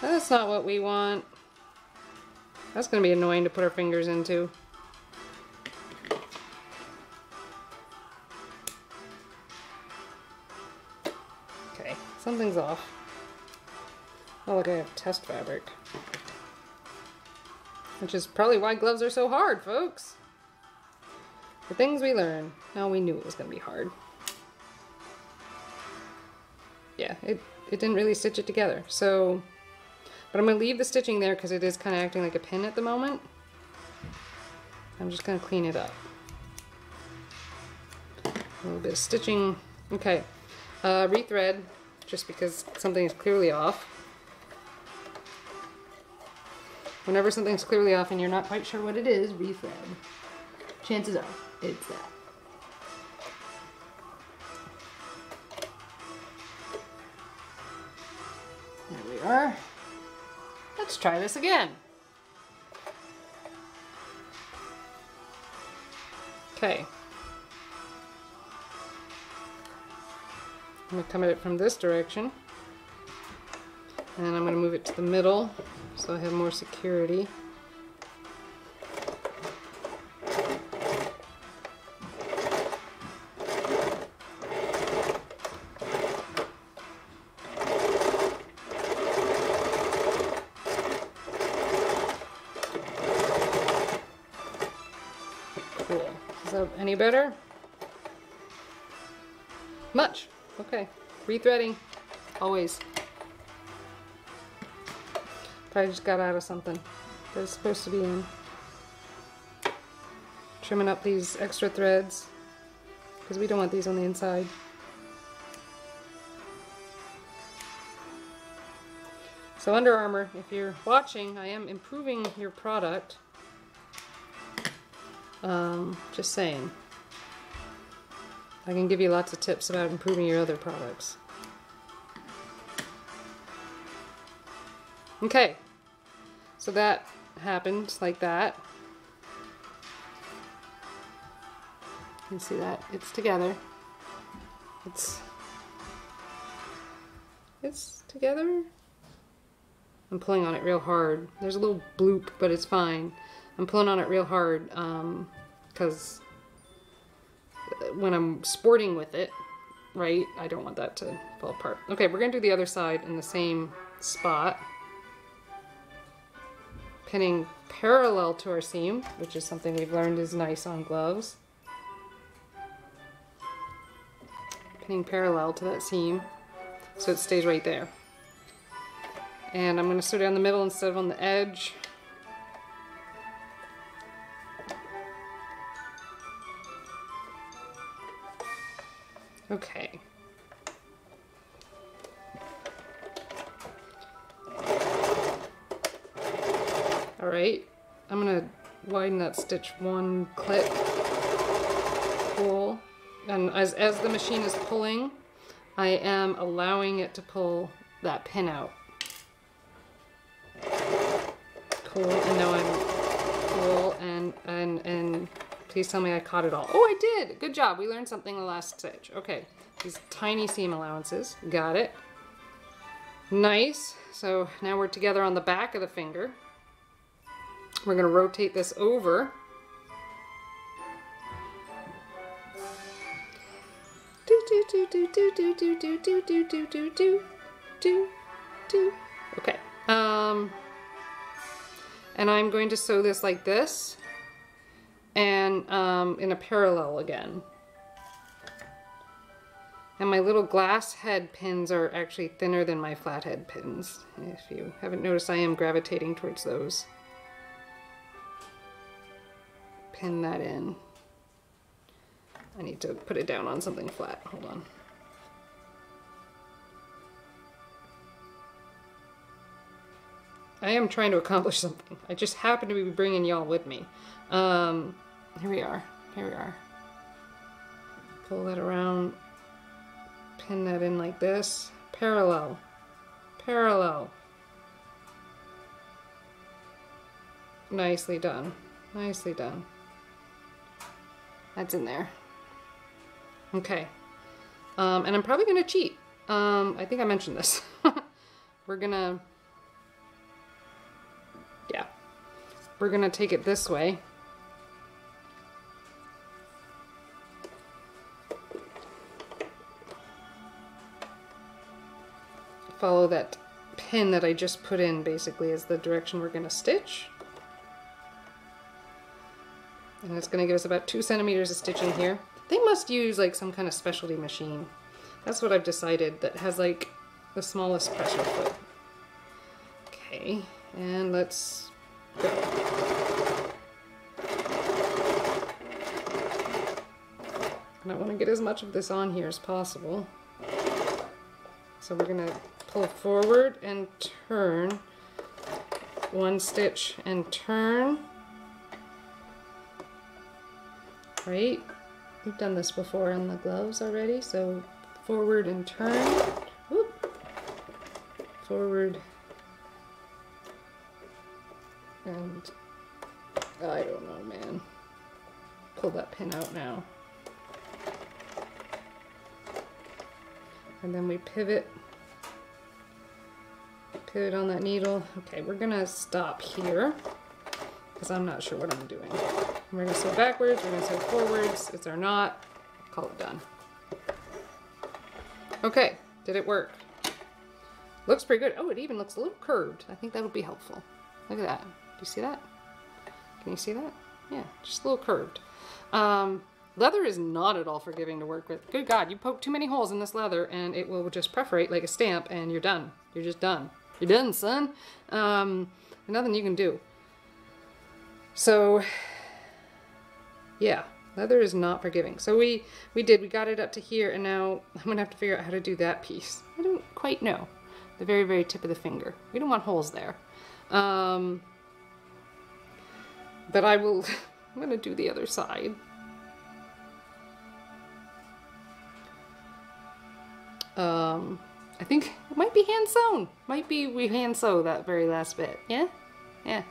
That's not what we want. That's going to be annoying to put our fingers into. Something's off. Oh look, I have test fabric. Which is probably why gloves are so hard, folks. The things we learn. Now we knew it was going to be hard. Yeah, it, it didn't really stitch it together. So, but I'm going to leave the stitching there because it is kind of acting like a pin at the moment. I'm just going to clean it up. A little bit of stitching. Okay, uh, rethread just because something is clearly off. Whenever something's clearly off and you're not quite sure what it is, rethread. Chances are it's that. There we are. Let's try this again. Okay. I'm going to come at it from this direction. And I'm going to move it to the middle so I have more security. Cool. Is that any better? Rethreading. Always. I just got out of something that was supposed to be in. Trimming up these extra threads because we don't want these on the inside. So Under Armour, if you're watching, I am improving your product. Um, just saying. I can give you lots of tips about improving your other products. Okay, so that happened like that. You can see that it's together. It's it's together. I'm pulling on it real hard. There's a little bloop, but it's fine. I'm pulling on it real hard because um, when I'm sporting with it, right, I don't want that to fall apart. Okay, we're to do the other side in the same spot pinning parallel to our seam, which is something we've learned is nice on gloves. Pinning parallel to that seam so it stays right there. And I'm to sew down the middle instead of on the edge. Okay. Alright, I'm to widen that stitch one click, pull, and as, as the machine is pulling, I am allowing it to pull that pin out. Cool, and now I'm cool, and, and, and Please tell me I caught it all. Oh, I did. Good job. We learned something the last stitch. Okay. These tiny seam allowances. Got it. Nice. So now we're together on the back of the finger. We're going to rotate this over. Okay. Um, and I'm going to sew this like this and um, in a parallel again. And my little glass head pins are actually thinner than my flathead pins. If you haven't noticed, I am gravitating towards those. Pin that in. I need to put it down on something flat. Hold on. I am trying to accomplish something. I just happen to be bringing y'all with me. Um, here we are. Here we are. Pull that around. Pin that in like this. Parallel. Parallel. Nicely done. Nicely done. That's in there. Okay. Um, and I'm probably going to cheat. Um, I think I mentioned this. We're going to... Yeah. We're going to take it this way. Follow that pin that I just put in basically is the direction we're going to stitch. And it's going to give us about two centimeters of stitching here. They must use like some kind of specialty machine. That's what I've decided that has like the smallest pressure foot. Okay, and let's go. And I want to get as much of this on here as possible. So we're going to pull forward and turn. One stitch and turn. Right? We've done this before on the gloves already so forward and turn. Whoop. forward. And I don't know man. Pull that pin out now. And then we pivot pivot on that needle okay we're gonna stop here because I'm not sure what I'm doing we're gonna sew backwards, we're gonna sew forwards. It's our knot. Call it done. Okay, did it work? Looks pretty good. Oh, it even looks a little curved. I think that'll be helpful. Look at that. Do you see that? Can you see that? Yeah, just a little curved. Um, leather is not at all forgiving to work with. Good God, you poke too many holes in this leather and it will just perforate like a stamp and you're done. You're just done. You're done, son. Um, nothing you can do. So yeah, leather is not forgiving. So we, we did, we got it up to here and now I'm gonna have to figure out how to do that piece. I don't quite know. The very, very tip of the finger. We don't want holes there. Um, but I will, I'm gonna do the other side. Um, I think it might be hand sewn. Might be we hand sew that very last bit. Yeah? Yeah.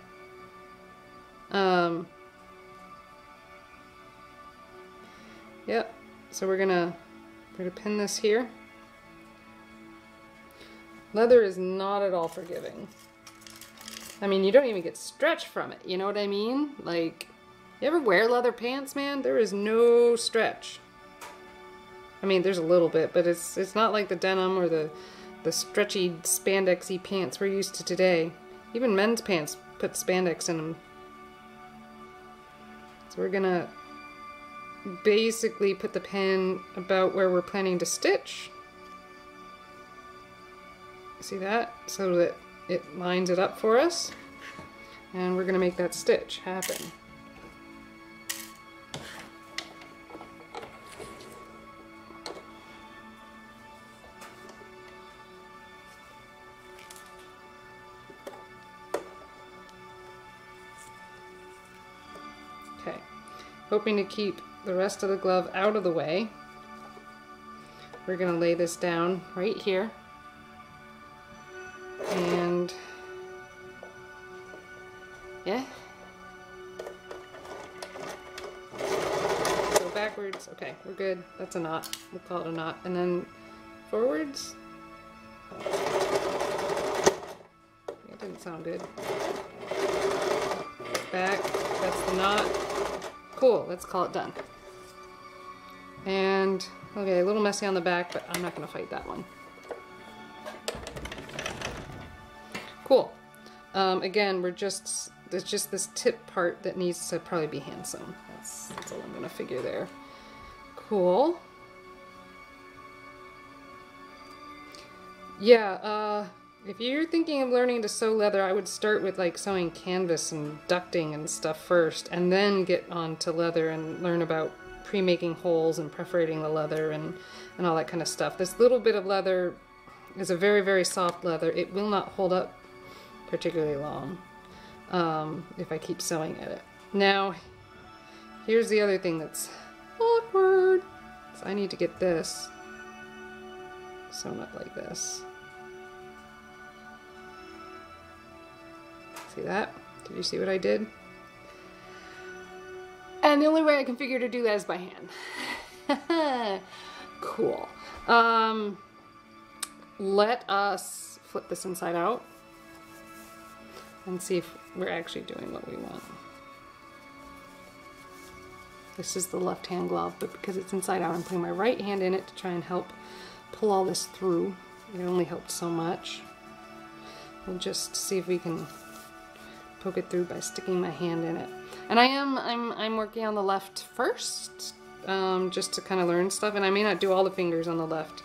Um, Yep. So we're gonna we're gonna pin this here. Leather is not at all forgiving. I mean, you don't even get stretch from it. You know what I mean? Like, you ever wear leather pants, man? There is no stretch. I mean, there's a little bit, but it's it's not like the denim or the the stretchy spandexy pants we're used to today. Even men's pants put spandex in them. So we're gonna basically put the pin about where we're planning to stitch. See that? So that it lines it up for us. And we're to make that stitch happen. Hoping to keep the rest of the glove out of the way. We're going to lay this down right here. And yeah. Go backwards. Okay, we're good. That's a knot. We'll call it a knot. And then forwards. It didn't sound good. Back. That's the knot. Cool. Let's call it done. And, okay, a little messy on the back, but I'm not gonna fight that one. Cool. Um, again, we're just, there's just this tip part that needs to probably be hand sewn. That's, that's all I'm gonna figure there. Cool. Yeah, uh, if you're thinking of learning to sew leather, I would start with like sewing canvas and ducting and stuff first, and then get on to leather and learn about pre-making holes and perforating the leather and, and all that kind of stuff. This little bit of leather is a very, very soft leather. It will not hold up particularly long um, if I keep sewing at it. Now, here's the other thing that's awkward. So I need to get this sewn up like this. See that? Did you see what I did? And the only way I can figure to do that is by hand. cool. Um, let us flip this inside out and see if we're actually doing what we want. This is the left hand glove, but because it's inside out, I'm putting my right hand in it to try and help pull all this through. It only helped so much. We'll just see if we can poke it through by sticking my hand in it. And I am, I'm, I'm working on the left first, um, just to kind of learn stuff. And I may not do all the fingers on the left,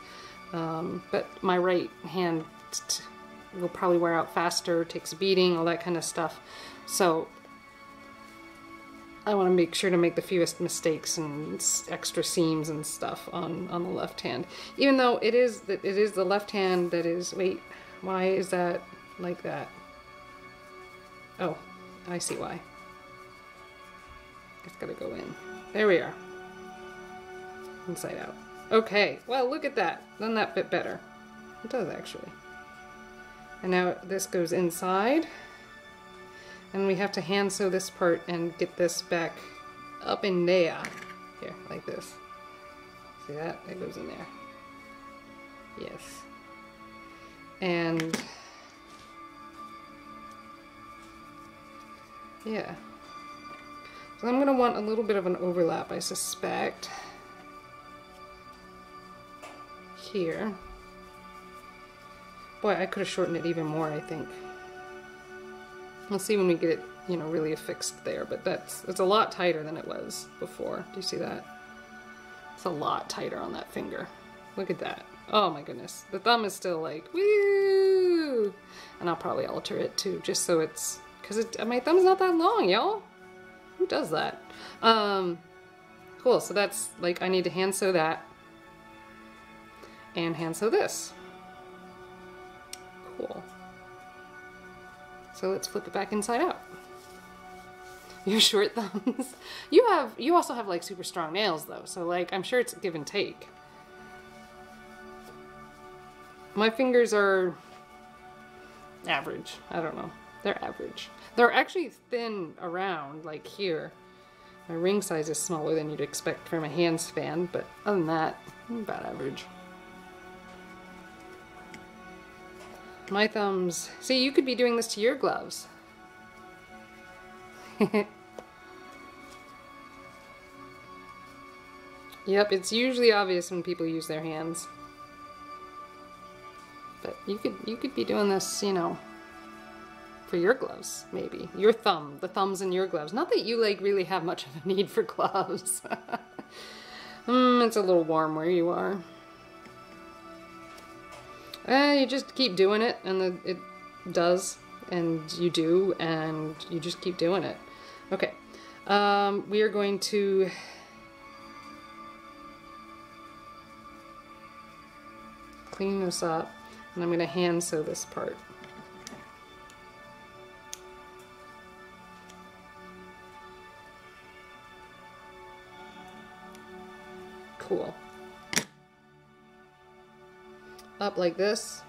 um, but my right hand will probably wear out faster, takes beating, all that kind of stuff. So I want to make sure to make the fewest mistakes and extra seams and stuff on, on the left hand. Even though it is, it is the left hand that is, wait, why is that like that? Oh, I see why. It's gotta go in. There we are. Inside out. Okay, well look at that. Doesn't that fit better? It does actually. And now this goes inside. And we have to hand sew this part and get this back up in there. Here, like this. See that? It goes in there. Yes. And Yeah. So I'm going to want a little bit of an overlap, I suspect. Here. Boy, I could have shortened it even more, I think. We'll see when we get it, you know, really affixed there, but that's it's a lot tighter than it was before. Do you see that? It's a lot tighter on that finger. Look at that. Oh my goodness. The thumb is still like, woo! And I'll probably alter it too, just so it's because my thumb's not that long, y'all. Who does that? Um, cool, so that's like I need to hand sew that and hand sew this. Cool. So let's flip it back inside out. Your short thumbs. You have, you also have like super strong nails though, so like I'm sure it's give and take. My fingers are average. I don't know. They're average. They're actually thin around, like here. My ring size is smaller than you'd expect from a hand span, but other than that, about average. My thumbs... See, you could be doing this to your gloves. yep, it's usually obvious when people use their hands. But you could you could be doing this, you know, for your gloves, maybe. Your thumb, the thumbs in your gloves. Not that you like really have much of a need for gloves. mm, it's a little warm where you are. Eh, you just keep doing it and the, it does and you do and you just keep doing it. Okay, um, we are going to clean this up and I'm going to hand sew this part. Cool. Up like this.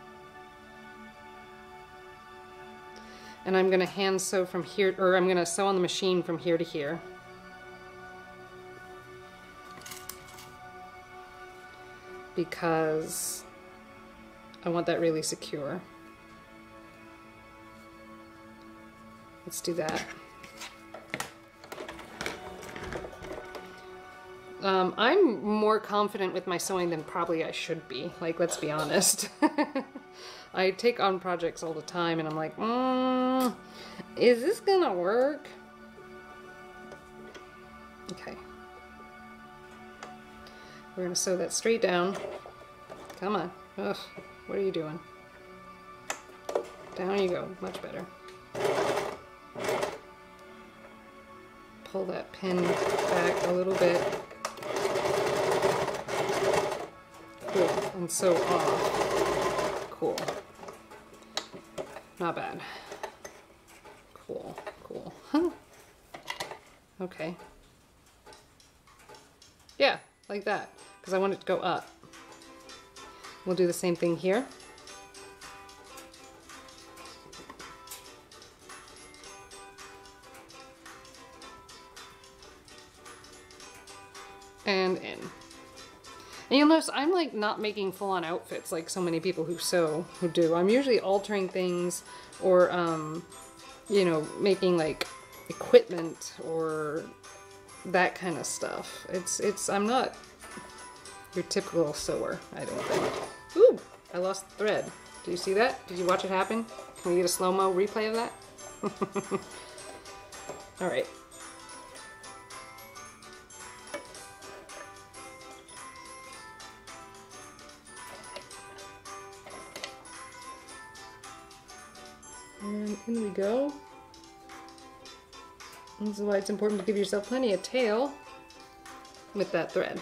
And I'm going to hand sew from here, or I'm going to sew on the machine from here to here. Because I want that really secure. Let's do that. Um, I'm more confident with my sewing than probably I should be. Like, let's be honest. I take on projects all the time and I'm like, mm, is this gonna work? Okay. We're gonna sew that straight down. Come on. Ugh, what are you doing? Down you go. Much better. Pull that pin back a little bit. And so off. Cool. Not bad. Cool. Cool. Huh. Okay. Yeah, like that. Because I want it to go up. We'll do the same thing here. And you'll notice I'm like not making full-on outfits like so many people who sew who do. I'm usually altering things or, um, you know, making like equipment or that kind of stuff. It's, it's, I'm not your typical sewer, I don't think. Ooh, I lost the thread. Do you see that? Did you watch it happen? Can we get a slow-mo replay of that? All right. And in we go. This is why it's important to give yourself plenty of tail with that thread.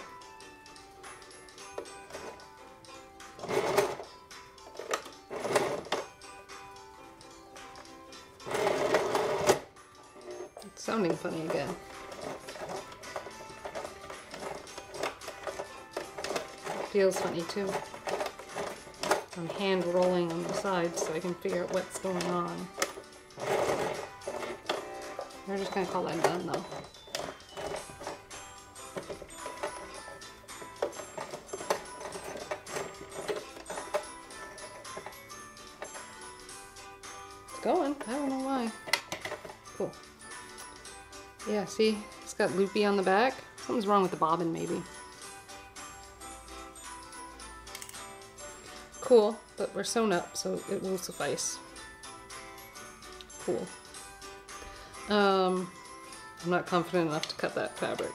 It's sounding funny again. feels funny too. I'm hand rolling on the sides so I can figure out what's going on. We're just gonna call that done though. It's going. I don't know why. Cool. Yeah, see? It's got loopy on the back. Something's wrong with the bobbin maybe. Cool, but we're sewn up, so it will suffice. Cool. Um, I'm not confident enough to cut that fabric.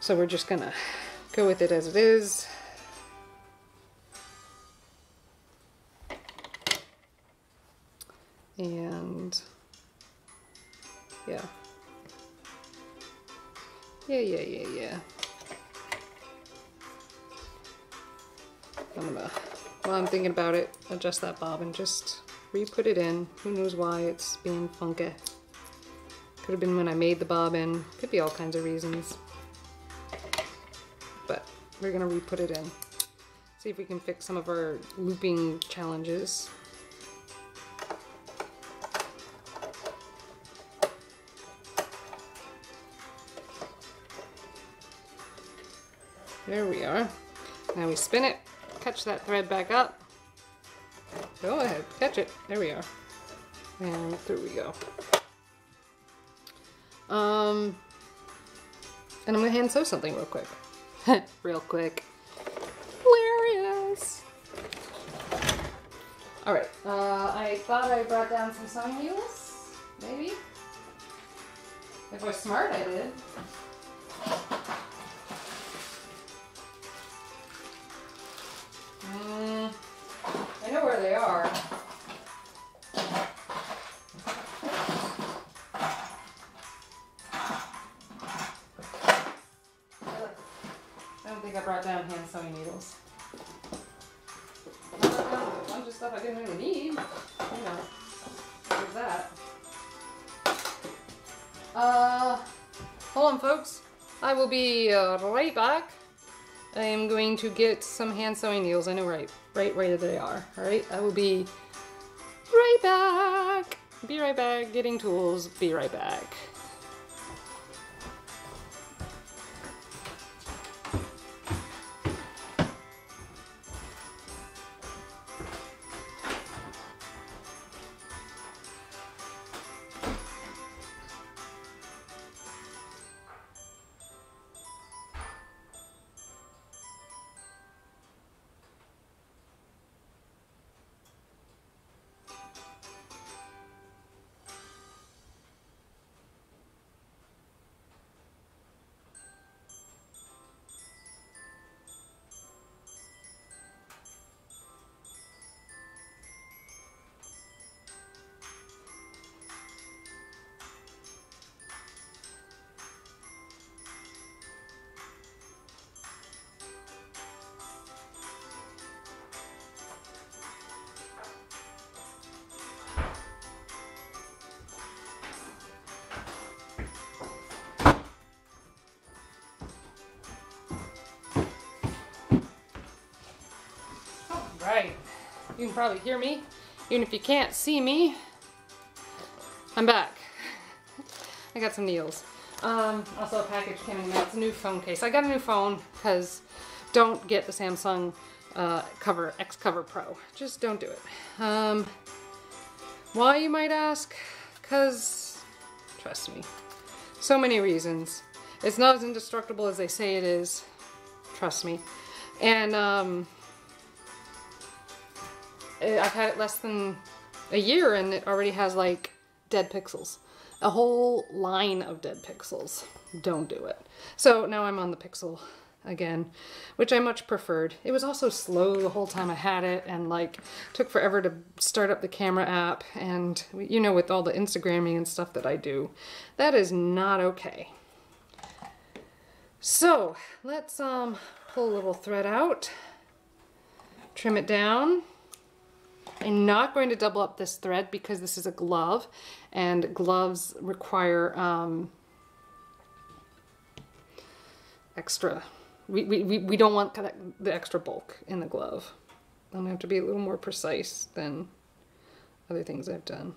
So we're just gonna go with it as it is. Thinking about it, adjust that bob and just re-put it in. Who knows why it's being funky. Could have been when I made the bobbin. Could be all kinds of reasons. But we're gonna re-put it in. See if we can fix some of our looping challenges. There we are. Now we spin it, catch that thread back up. Go ahead, catch it. There we are. And through we go. Um, and I'm gonna hand sew something real quick. real quick. Hilarious. All right, uh, I thought I brought down some sewing needles, maybe? If I was smart, I did. Mm, know where they are. I don't think I brought down hand sewing needles. I brought down a bunch of stuff I didn't really need. You know, there's that. Uh, hold on, folks. I will be uh, right back. I am going to get some hand sewing needles. I know right, right, right they are. All right, I will be right back. Be right back. Getting tools. Be right back. You can probably hear me. Even if you can't see me, I'm back. I got some Neils. Um, also a package came in. It's a new phone case. I got a new phone because don't get the Samsung uh, cover X Cover Pro. Just don't do it. Um, why you might ask? Because trust me, so many reasons. It's not as indestructible as they say it is. Trust me. And um, I've had it less than a year and it already has like dead pixels. A whole line of dead pixels. Don't do it. So now I'm on the Pixel again, which I much preferred. It was also slow the whole time I had it and like took forever to start up the camera app and you know with all the Instagramming and stuff that I do, that is not okay. So let's um, pull a little thread out, trim it down. I'm not going to double up this thread because this is a glove and gloves require um, extra we, we, we don't want the extra bulk in the glove. I'm gonna have to be a little more precise than other things I've done.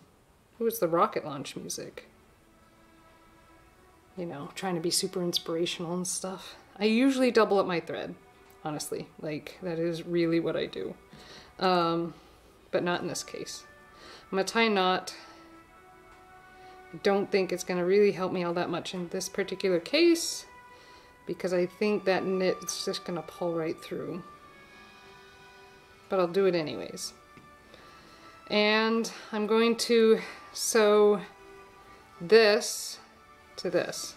Ooh, it's the rocket launch music. You know, trying to be super inspirational and stuff. I usually double up my thread, honestly. Like, that is really what I do. Um, but not in this case. I'm gonna tie a knot. I don't think it's gonna really help me all that much in this particular case because I think that knit's just gonna pull right through. But I'll do it anyways. And I'm going to sew this to this.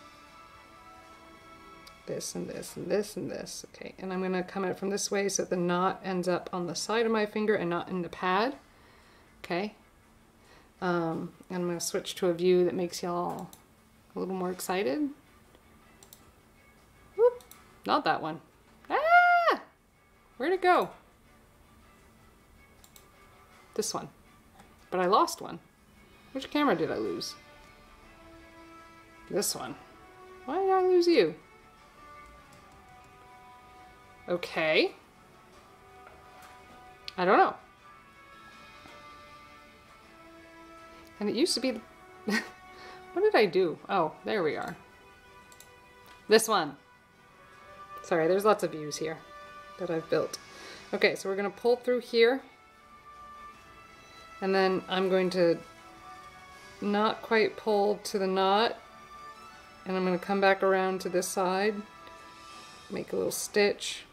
This and this and this and this. Okay, and I'm gonna come at it from this way so the knot ends up on the side of my finger and not in the pad. Okay. Um, and I'm gonna switch to a view that makes y'all a little more excited. Whoop, Not that one. Ah! Where'd it go? This one. But I lost one. Which camera did I lose? This one. Why did I lose you? Okay. I don't know. And it used to be... what did I do? Oh, there we are. This one. Sorry, there's lots of views here that I've built. Okay, so we're going to pull through here. And then I'm going to not quite pull to the knot. And I'm going to come back around to this side. Make a little stitch.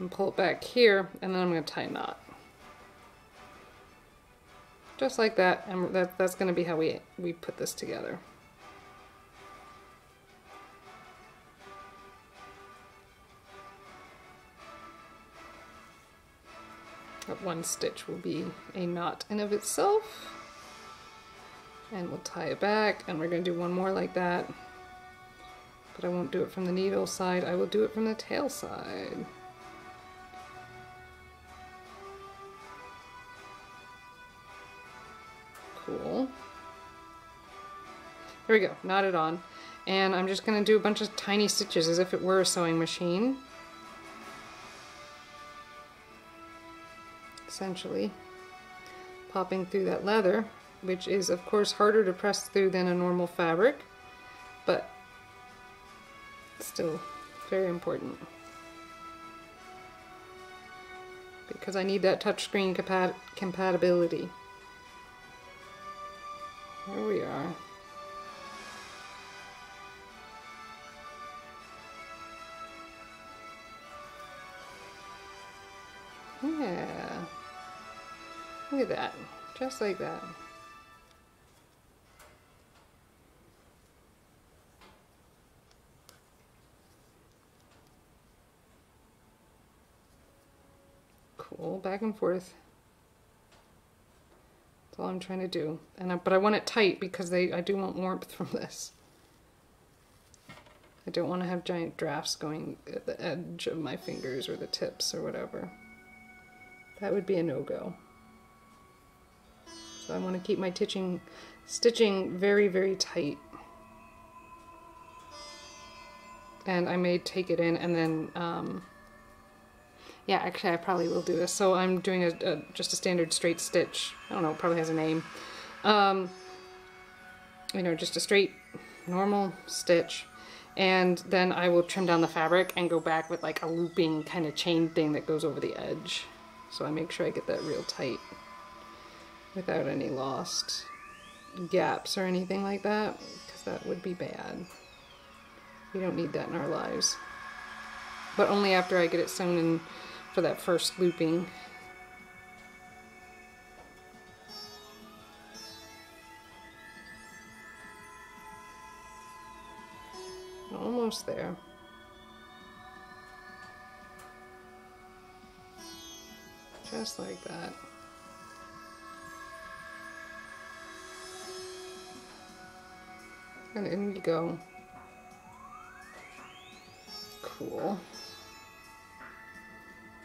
And pull it back here. And then I'm going to tie a knot. Just like that. And that, that's going to be how we, we put this together. That one stitch will be a knot in of itself. And we'll tie it back and we're going to do one more like that. But I won't do it from the needle side, I will do it from the tail side. Cool. There we go, knotted on. And I'm just going to do a bunch of tiny stitches as if it were a sewing machine. essentially, popping through that leather, which is of course harder to press through than a normal fabric, but still very important. Because I need that touchscreen compat compatibility. There we are. Yeah. Look at that. Just like that. Cool, back and forth. All I'm trying to do. And I, but I want it tight because they I do want warmth from this. I don't want to have giant drafts going at the edge of my fingers or the tips or whatever. That would be a no-go. So I want to keep my stitching, stitching very, very tight. And I may take it in and then, um, Yeah, actually I probably will do this. So I'm doing a, a just a standard straight stitch. I don't know, probably has a name. Um, you know, just a straight normal stitch. And then I will trim down the fabric and go back with like a looping kind of chain thing that goes over the edge. So I make sure I get that real tight without any lost gaps or anything like that because that would be bad. We don't need that in our lives. But only after I get it sewn in for that first looping. Almost there. Just like that. And in you go. Cool.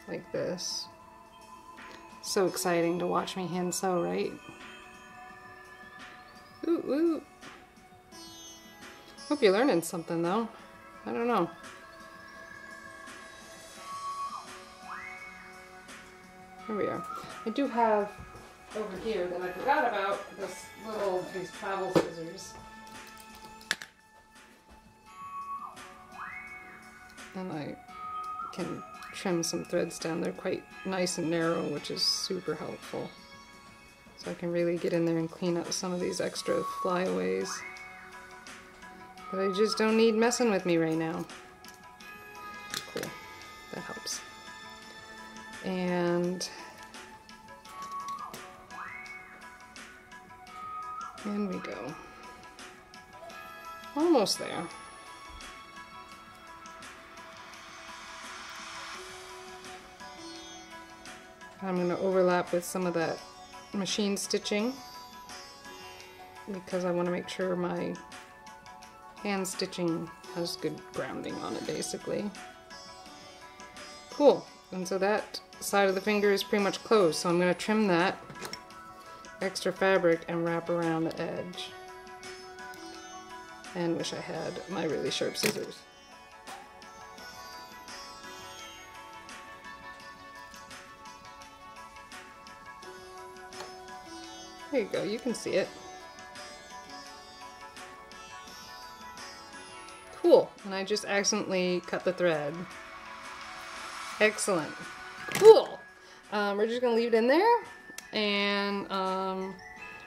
Like this. So exciting to watch me hand sew, right? Ooh, ooh. Hope you're learning something though. I don't know. Here we are. I do have over here that I forgot about this little these travel scissors. And I can trim some threads down. They're quite nice and narrow, which is super helpful. So I can really get in there and clean up some of these extra flyaways. But I just don't need messing with me right now. Cool. That helps. And in we go. Almost there. I'm going to overlap with some of that machine stitching because I want to make sure my hand stitching has good grounding on it basically. Cool. And so that side of the finger is pretty much closed. So I'm going to trim that extra fabric and wrap around the edge. And wish I had my really sharp scissors. There you go, you can see it. Cool, and I just accidentally cut the thread. Excellent. Cool. Um, we're just gonna leave it in there and um,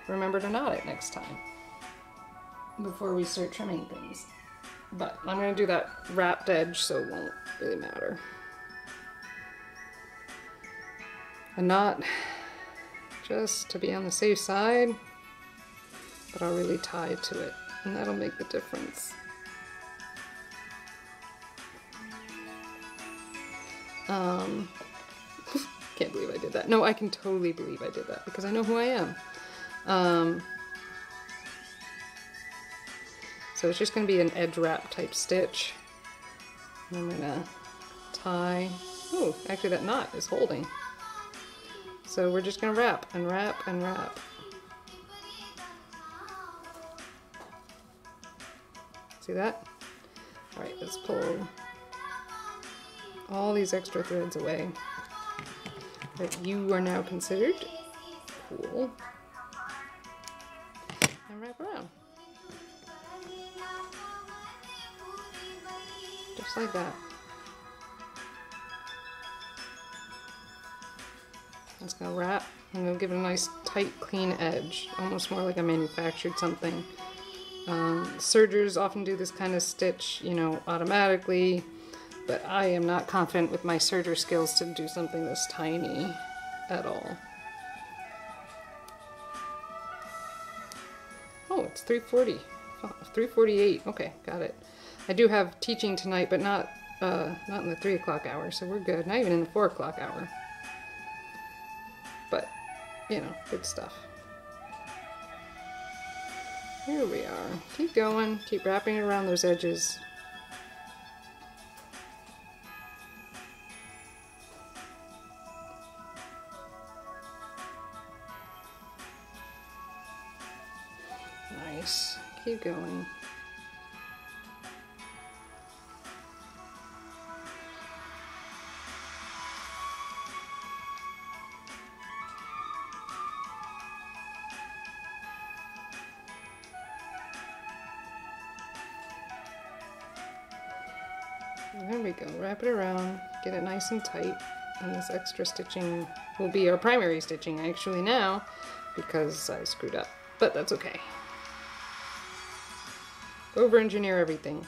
remember to knot it next time before we start trimming things. But I'm gonna do that wrapped edge so it won't really matter. A knot just to be on the safe side, but I'll really tie to it and that'll make the difference. Um, can't believe I did that. No, I can totally believe I did that because I know who I am. Um, so it's just going to be an edge wrap type stitch. I'm going to tie. Oh, actually that knot is holding. So we're just going to wrap and wrap and wrap. See that? Alright, let's pull all these extra threads away that you are now considered. Cool. And wrap around. Just like that. It's gonna wrap and it'll give it a nice tight clean edge, almost more like I manufactured something. Um, sergers often do this kind of stitch, you know, automatically but I am not confident with my serger skills to do something this tiny at all. Oh, it's 340. 348. Okay, got it. I do have teaching tonight, but not uh, not in the 3 o'clock hour, so we're good. Not even in the 4 o'clock hour. You know, good stuff. Here we are. Keep going. Keep wrapping it around those edges. Nice. Keep going. Wrap it around, get it nice and tight, and this extra stitching will be our primary stitching actually now because I screwed up, but that's okay. Over engineer everything.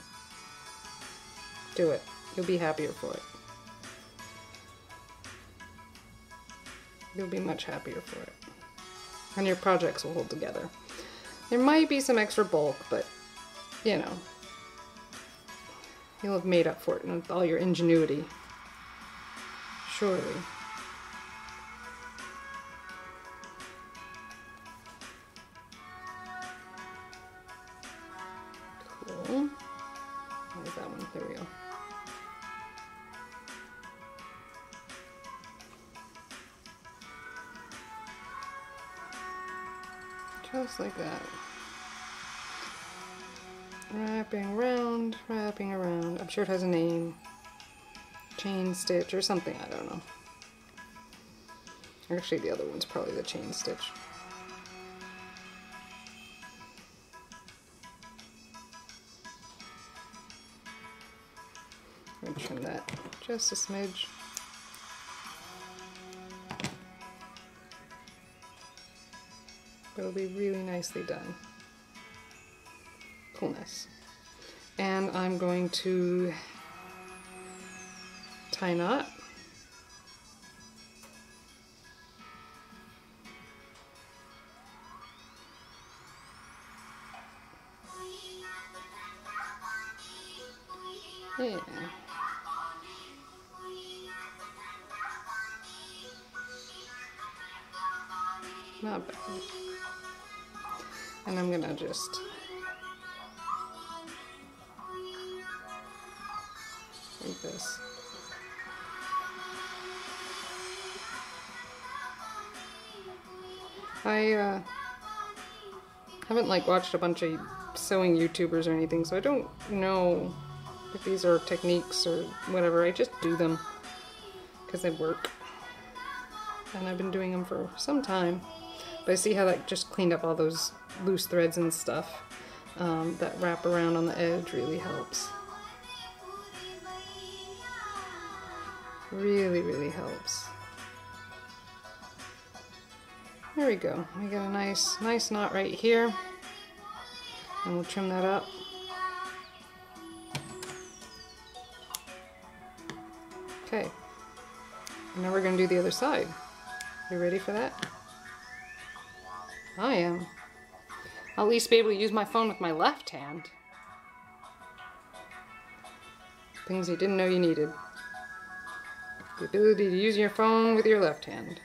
Do it. You'll be happier for it. You'll be much happier for it. And your projects will hold together. There might be some extra bulk, but you know, you'll have made up for it with all your ingenuity. Surely. Sure it has a name. Chain stitch or something, I don't know. Actually, the other one's probably the chain stitch. I'm trim that just a smidge. It'll be really nicely done. Coolness. I'm going to tie knot. I uh, haven't like watched a bunch of sewing YouTubers or anything, so I don't know if these are techniques or whatever. I just do them because they work. And I've been doing them for some time. But I see how that just cleaned up all those loose threads and stuff. Um, that wrap around on the edge really helps. Really, really helps. There we go. We got a nice, nice knot right here. And we'll trim that up. Okay. And now we're going to do the other side. You ready for that? I am. I'll at least be able to use my phone with my left hand. Things you didn't know you needed. The ability to use your phone with your left hand.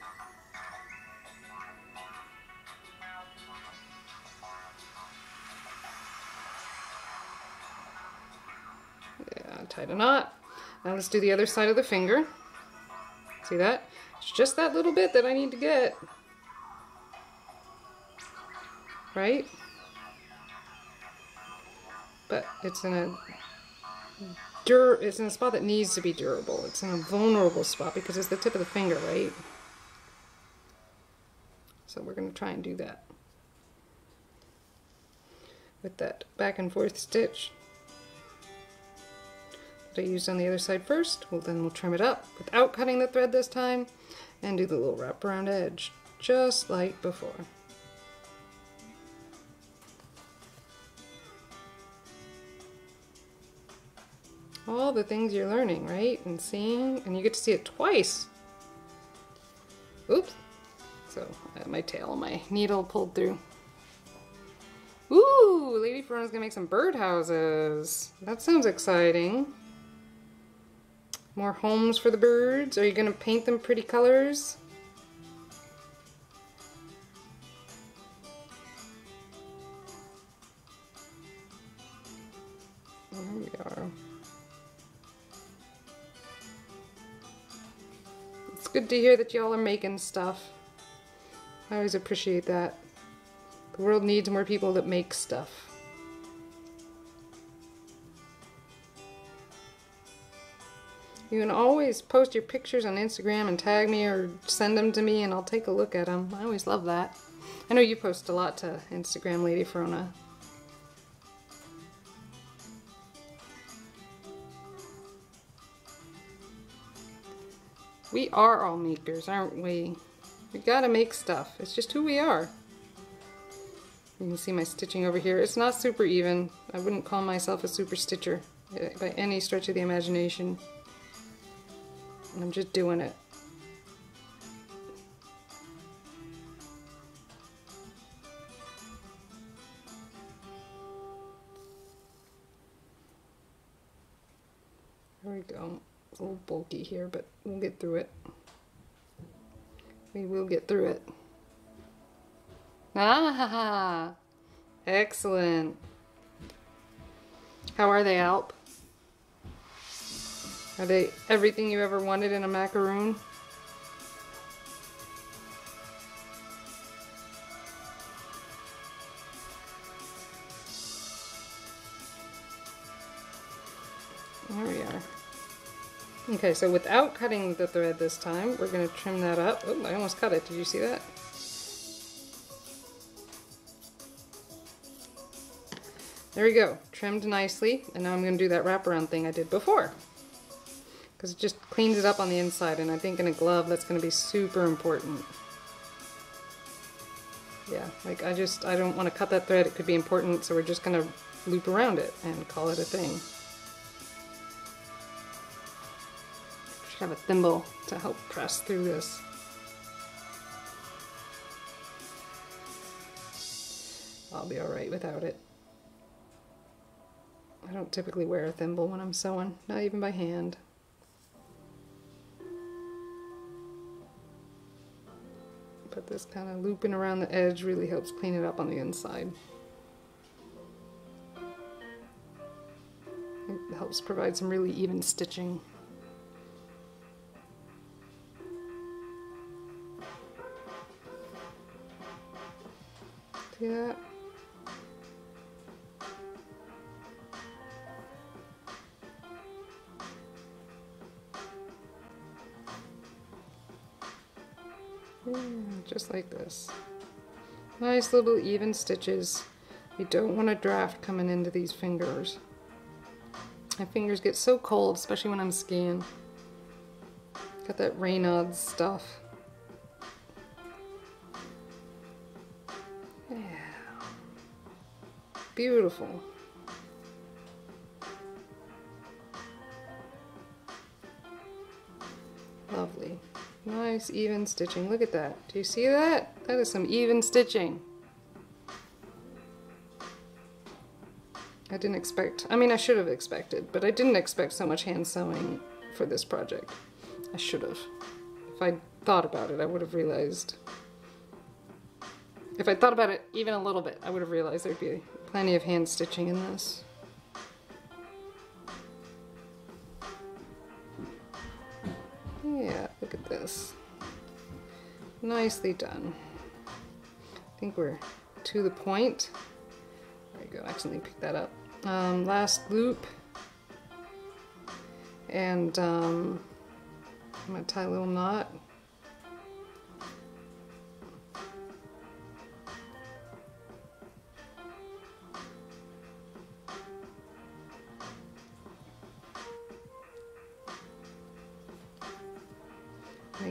Knot. Now let's do the other side of the finger. See that? It's just that little bit that I need to get. Right? But it's in a dur it's in a spot that needs to be durable. It's in a vulnerable spot because it's the tip of the finger, right? So we're going to try and do that. With that back and forth stitch that I used on the other side first. Well, then we'll trim it up without cutting the thread this time and do the little wrap around edge, just like before. All the things you're learning, right? And seeing, and you get to see it twice. Oops. So, uh, my tail, my needle pulled through. Ooh, Lady Ferona's gonna make some birdhouses. That sounds exciting. More homes for the birds. Are you going to paint them pretty colors? There we are. It's good to hear that y'all are making stuff. I always appreciate that. The world needs more people that make stuff. You can always post your pictures on Instagram and tag me or send them to me and I'll take a look at them. I always love that. I know you post a lot to Instagram, Lady Ferona. We are all makers, aren't we? We gotta make stuff. It's just who we are. You can see my stitching over here. It's not super even. I wouldn't call myself a super stitcher by any stretch of the imagination. I'm just doing it. There we go. A little bulky here, but we'll get through it. We will get through it. Ah, excellent. How are they, Alp? Are they everything you ever wanted in a macaroon? There we are. Okay, so without cutting the thread this time, we're going to trim that up. Oh, I almost cut it. Did you see that? There we go, trimmed nicely. And now I'm going to do that wraparound thing I did before. Because it just cleans it up on the inside. And I think in a glove, that's going to be super important. Yeah, like I just, I don't want to cut that thread. It could be important, so we're just going to loop around it and call it a thing. Should have a thimble to help press through this. I'll be alright without it. I don't typically wear a thimble when I'm sewing, not even by hand. But this kind of looping around the edge really helps clean it up on the inside. It helps provide some really even stitching. That? Just like this. Nice little even stitches. You don't want a draft coming into these fingers. My fingers get so cold, especially when I'm skiing. Got that Raynaud's stuff. Yeah. Beautiful. Nice even stitching. Look at that. Do you see that? That is some even stitching. I didn't expect, I mean I should have expected, but I didn't expect so much hand sewing for this project. I should have. If I thought about it, I would have realized. If I thought about it even a little bit, I would have realized there'd be plenty of hand stitching in this. At this. Nicely done. I think we're to the point. There we go, I accidentally picked that up. Um, last loop. And um, I'm gonna tie a little knot.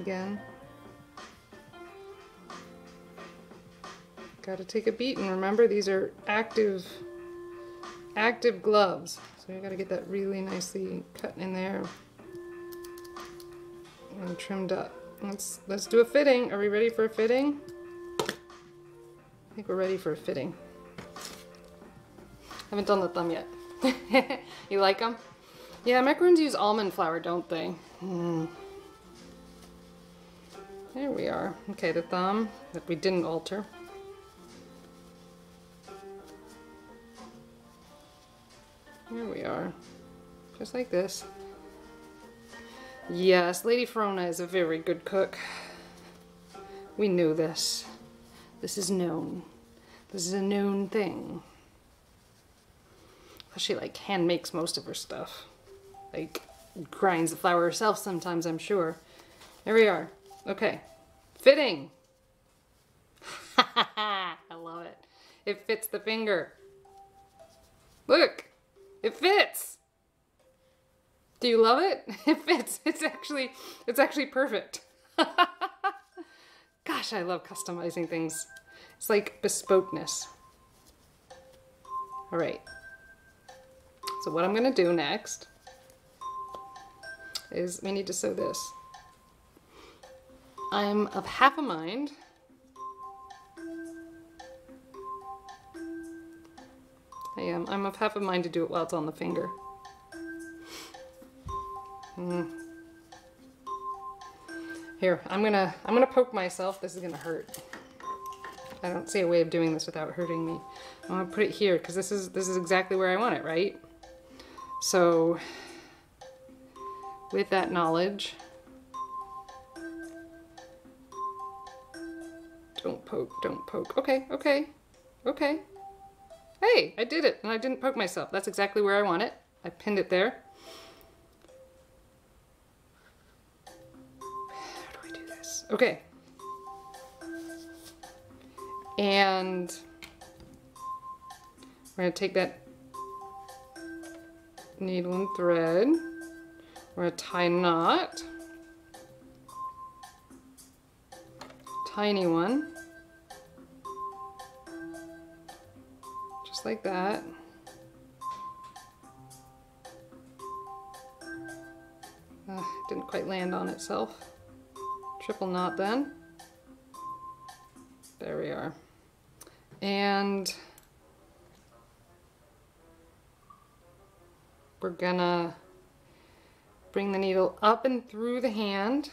Again. Got to take a beat and remember these are active active gloves. So you got to get that really nicely cut in there and trimmed up. Let's let's do a fitting. Are we ready for a fitting? I think we're ready for a fitting. Haven't done the thumb yet. you like them? Yeah, macaroons use almond flour, don't they? Mm. There we are. Okay, the thumb that we didn't alter. There we are. Just like this. Yes, Lady Farona is a very good cook. We knew this. This is known. This is a known thing. She like hand makes most of her stuff. Like grinds the flour herself sometimes, I'm sure. There we are. Okay, fitting. I love it. It fits the finger. Look, it fits. Do you love it? It fits. It's actually, it's actually perfect. Gosh, I love customizing things. It's like bespokeness. All right. So what I'm gonna do next is we need to sew this. I'm of half a mind I am. I'm of half a mind to do it while it's on the finger. Mm. Here, I'm gonna I'm gonna poke myself. This is gonna hurt. I don't see a way of doing this without hurting me. I'm gonna put it here because this is this is exactly where I want it, right? So with that knowledge, don't poke, don't poke. Okay, okay, okay. Hey, I did it and I didn't poke myself. That's exactly where I want it. I pinned it there. How do I do this? Okay. And we're gonna take that needle and thread. We're gonna tie a knot. Tiny one. Like that. Uh, didn't quite land on itself. Triple knot then. There we are. And we're gonna bring the needle up and through the hand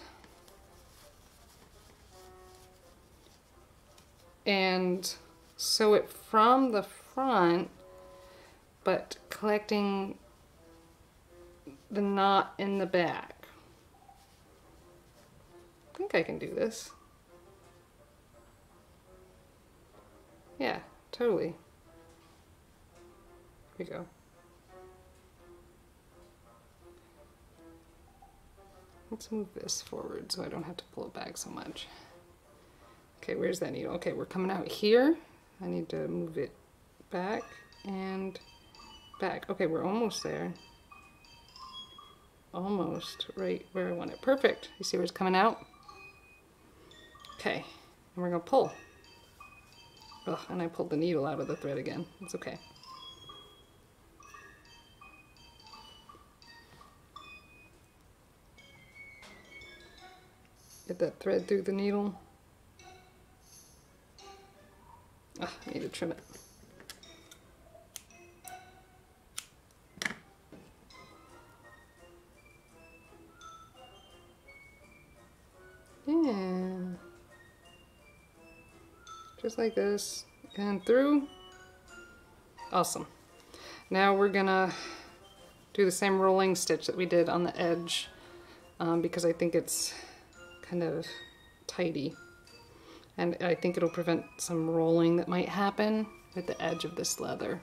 and sew it from the front, but collecting the knot in the back. I think I can do this. Yeah, totally. Here we go. Let's move this forward so I don't have to pull it back so much. Okay, where's that needle? Okay, we're coming out here. I need to move it back and back. Okay, we're almost there. Almost right where I want it. Perfect. You see where it's coming out? Okay, and we're gonna pull. Ugh, and I pulled the needle out of the thread again. It's okay. Get that thread through the needle. Ah, I need to trim it. Just like this. And through. Awesome. Now we're gonna do the same rolling stitch that we did on the edge um, because I think it's kind of tidy. And I think it'll prevent some rolling that might happen at the edge of this leather.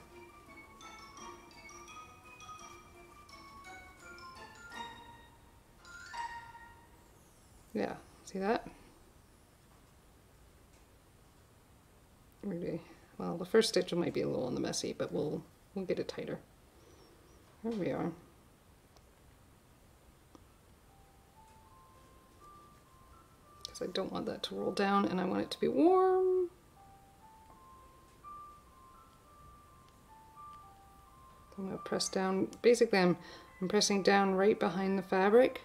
Yeah, see that? Really, well, the first stitch might be a little on the messy, but we'll we'll get it tighter. There we are. Because I don't want that to roll down and I want it to be warm. I'm going to press down, basically I'm, I'm pressing down right behind the fabric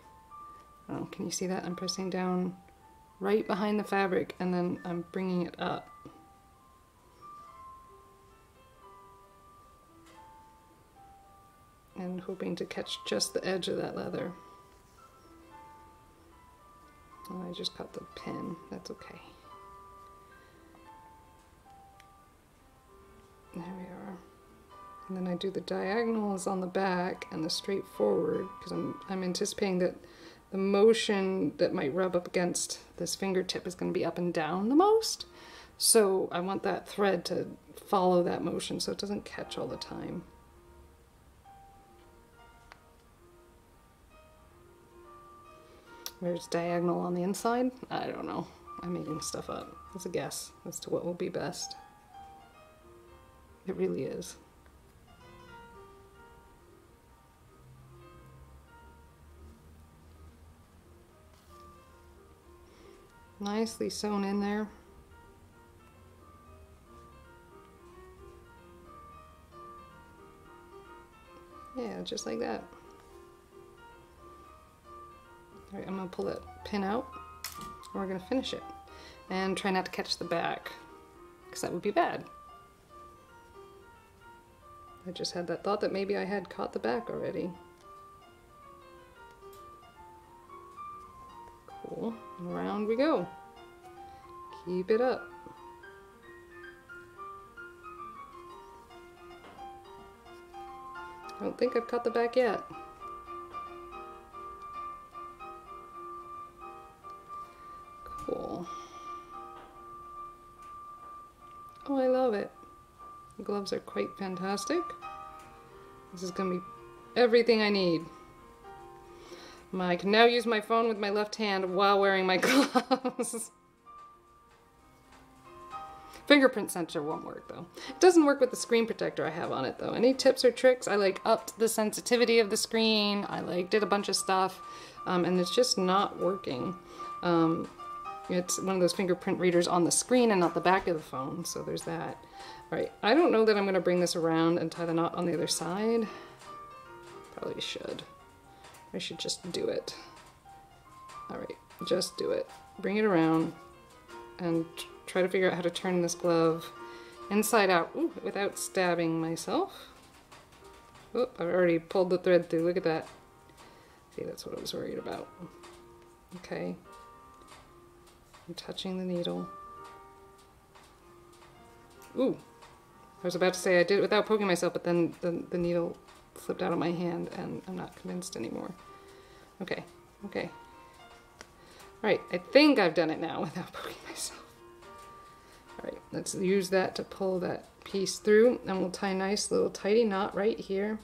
Oh, can you see that? I'm pressing down right behind the fabric and then I'm bringing it up. And hoping to catch just the edge of that leather. Oh, I just cut the pin. That's okay. There we are. And then I do the diagonals on the back and the straight forward because I'm, I'm anticipating that the motion that might rub up against this fingertip is going to be up and down the most. So I want that thread to follow that motion so it doesn't catch all the time. There's diagonal on the inside. I don't know. I'm making stuff up. It's a guess as to what will be best. It really is. Nicely sewn in there. Yeah, just like that right, I'm gonna pull that pin out and we're gonna finish it. And try not to catch the back, because that would be bad. I just had that thought that maybe I had caught the back already. Cool, around we go. Keep it up. I don't think I've cut the back yet. Oh, I love it. The gloves are quite fantastic. This is going to be everything I need. I can now use my phone with my left hand while wearing my gloves. Fingerprint sensor won't work though. It doesn't work with the screen protector I have on it though. Any tips or tricks? I like upped the sensitivity of the screen. I like did a bunch of stuff um, and it's just not working. Um, it's one of those fingerprint readers on the screen and not the back of the phone, so there's that. All right, I don't know that I'm gonna bring this around and tie the knot on the other side. Probably should. I should just do it. All right, just do it. Bring it around and try to figure out how to turn this glove inside out Ooh, without stabbing myself. Oh, I've already pulled the thread through. Look at that. See, that's what I was worried about. Okay. I'm touching the needle. Ooh. I was about to say I did it without poking myself, but then the, the needle slipped out of my hand and I'm not convinced anymore. Okay, okay. All right, I think I've done it now without poking myself. All right, let's use that to pull that piece through and we'll tie a nice little tidy knot right here.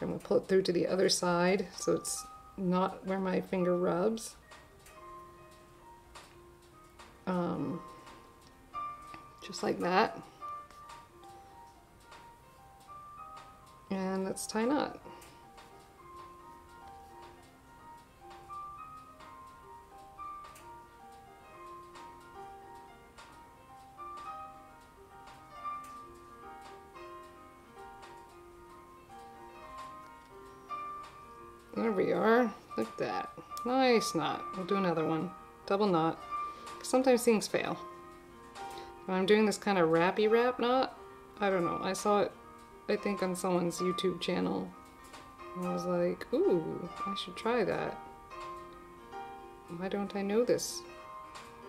And we'll pull it through to the other side so it's not where my finger rubs. Um, just like that. And let's tie knot. There we are. Look at that. Nice knot. We'll do another one. Double knot. Sometimes things fail. When I'm doing this kind of wrappy wrap knot, I don't know. I saw it, I think, on someone's YouTube channel. And I was like, ooh, I should try that. Why don't I know this?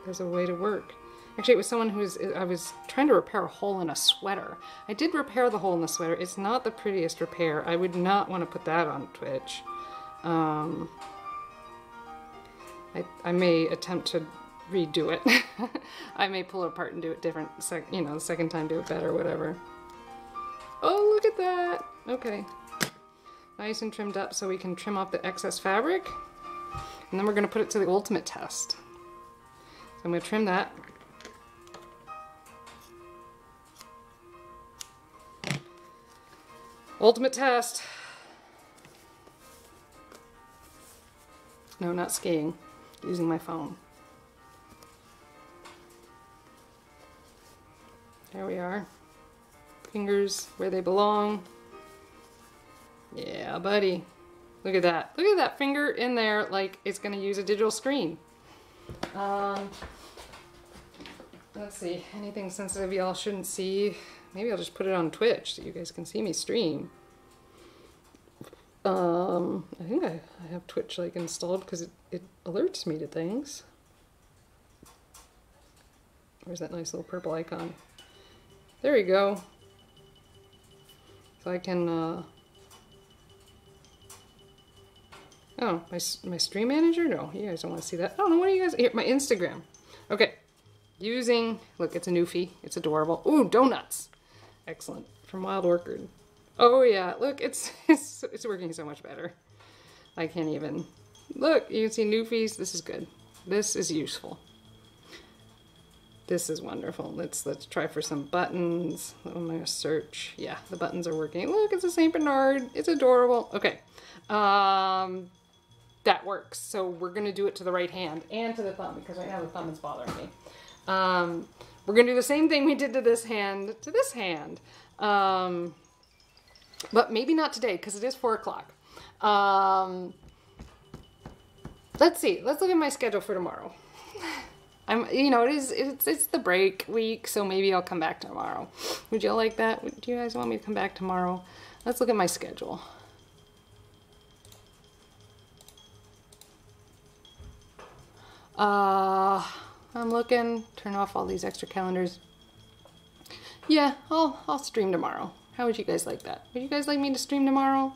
There's a way to work. Actually, it was someone who was, I was trying to repair a hole in a sweater. I did repair the hole in the sweater. It's not the prettiest repair. I would not want to put that on Twitch. Um, I, I may attempt to redo it. I may pull it apart and do it different, you know, the second time do it better, whatever. Oh, look at that! Okay. Nice and trimmed up so we can trim off the excess fabric. And then we're going to put it to the ultimate test. So I'm going to trim that. Ultimate test. No, not skiing. Using my phone. There we are. Fingers where they belong. Yeah, buddy. Look at that. Look at that finger in there like it's going to use a digital screen. Um, let's see. Anything sensitive y'all shouldn't see. Maybe I'll just put it on Twitch so you guys can see me stream. Um, I think I, I have Twitch like installed because it, it alerts me to things. Where's that nice little purple icon? There we go. So I can, uh... Oh, my, my stream manager? No, you guys don't want to see that. I don't know, what are you guys... Here, my Instagram. Okay. Using... Look, it's a Newfie. It's adorable. Ooh, donuts! Excellent. From Wild Orchid. Oh yeah, look, it's, it's, it's working so much better. I can't even. Look, you can see Newfies. This is good. This is useful. This is wonderful. Let's let's try for some buttons. I'm gonna search. Yeah, the buttons are working. Look, it's a Saint Bernard. It's adorable. Okay. Um, that works. So we're gonna do it to the right hand and to the thumb because right now the thumb is bothering me. Um, we're gonna do the same thing we did to this hand to this hand. Um, but maybe not today because it is four o'clock. Um, let's see. Let's look at my schedule for tomorrow. I'm, you know, it is, it's, it's the break week, so maybe I'll come back tomorrow. Would y'all like that? Do you guys want me to come back tomorrow? Let's look at my schedule. Uh, I'm looking, turn off all these extra calendars. Yeah, I'll, I'll stream tomorrow. How would you guys like that? Would you guys like me to stream tomorrow?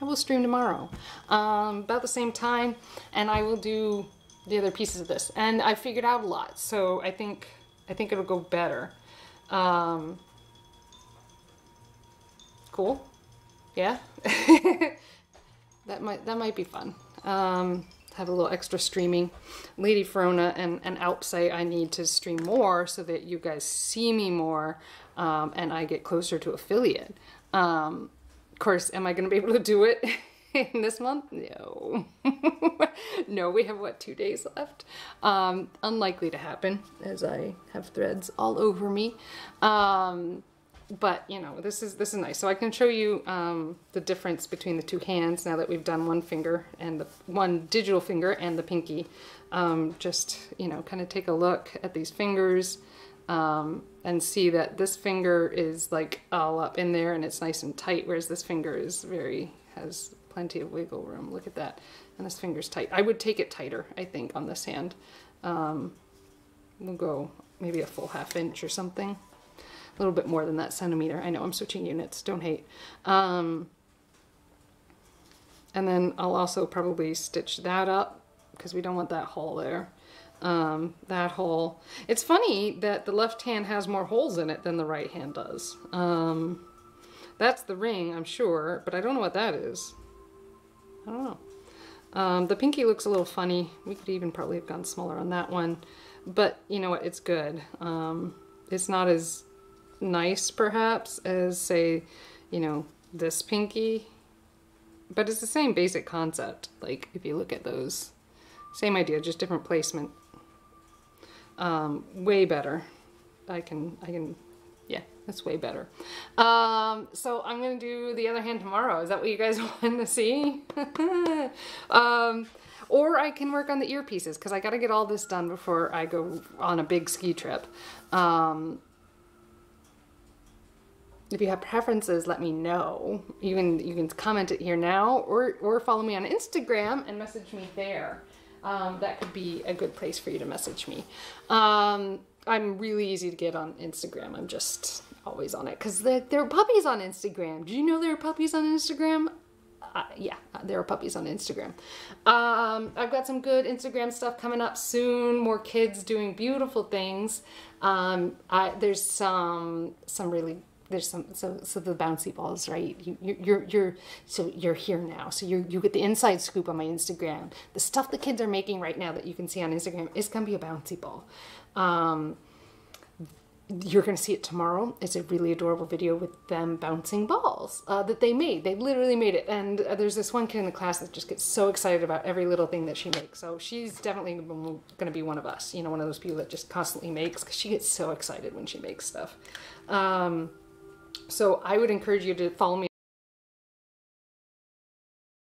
I will stream tomorrow, um, about the same time, and I will do the other pieces of this. And I figured out a lot, so I think I think it'll go better. Um, cool, yeah. that might that might be fun. Um, have a little extra streaming. Lady Frona and, and say I need to stream more so that you guys see me more um, and I get closer to affiliate. Um, of course, am I going to be able to do it in this month? No. no, we have, what, two days left? Um, unlikely to happen as I have threads all over me. Um, but you know this is this is nice so I can show you um, the difference between the two hands now that we've done one finger and the one digital finger and the pinky um, just you know kind of take a look at these fingers um, and see that this finger is like all up in there and it's nice and tight whereas this finger is very has plenty of wiggle room look at that and this finger's tight I would take it tighter I think on this hand um, we'll go maybe a full half inch or something a little bit more than that centimeter. I know I'm switching units, don't hate. Um, and then I'll also probably stitch that up because we don't want that hole there. Um, that hole. It's funny that the left hand has more holes in it than the right hand does. Um, that's the ring, I'm sure, but I don't know what that is. I don't know. Um, the pinky looks a little funny. We could even probably have gone smaller on that one. But you know what? It's good. Um, it's not as nice perhaps as say, you know, this pinky. But it's the same basic concept. Like if you look at those, same idea, just different placement. Um, way better. I can, I can, that's way better. Um, so I'm going to do the other hand tomorrow. Is that what you guys want to see? um, or I can work on the earpieces because I got to get all this done before I go on a big ski trip. Um, if you have preferences, let me know. You can you can comment it here now, or or follow me on Instagram and message me there. Um, that could be a good place for you to message me. Um, I'm really easy to get on Instagram. I'm just always on it because there, there are puppies on Instagram. Did you know there are puppies on Instagram? Uh, yeah, there are puppies on Instagram. Um, I've got some good Instagram stuff coming up soon. More kids doing beautiful things. Um, I, there's some some really there's some so so the bouncy balls right you, you you're you're so you're here now so you you get the inside scoop on my instagram the stuff the kids are making right now that you can see on instagram is gonna be a bouncy ball um, you're going to see it tomorrow. It's a really adorable video with them bouncing balls uh, that they made. They literally made it. And uh, there's this one kid in the class that just gets so excited about every little thing that she makes. So she's definitely going to be one of us, you know, one of those people that just constantly makes because she gets so excited when she makes stuff. Um, so I would encourage you to follow me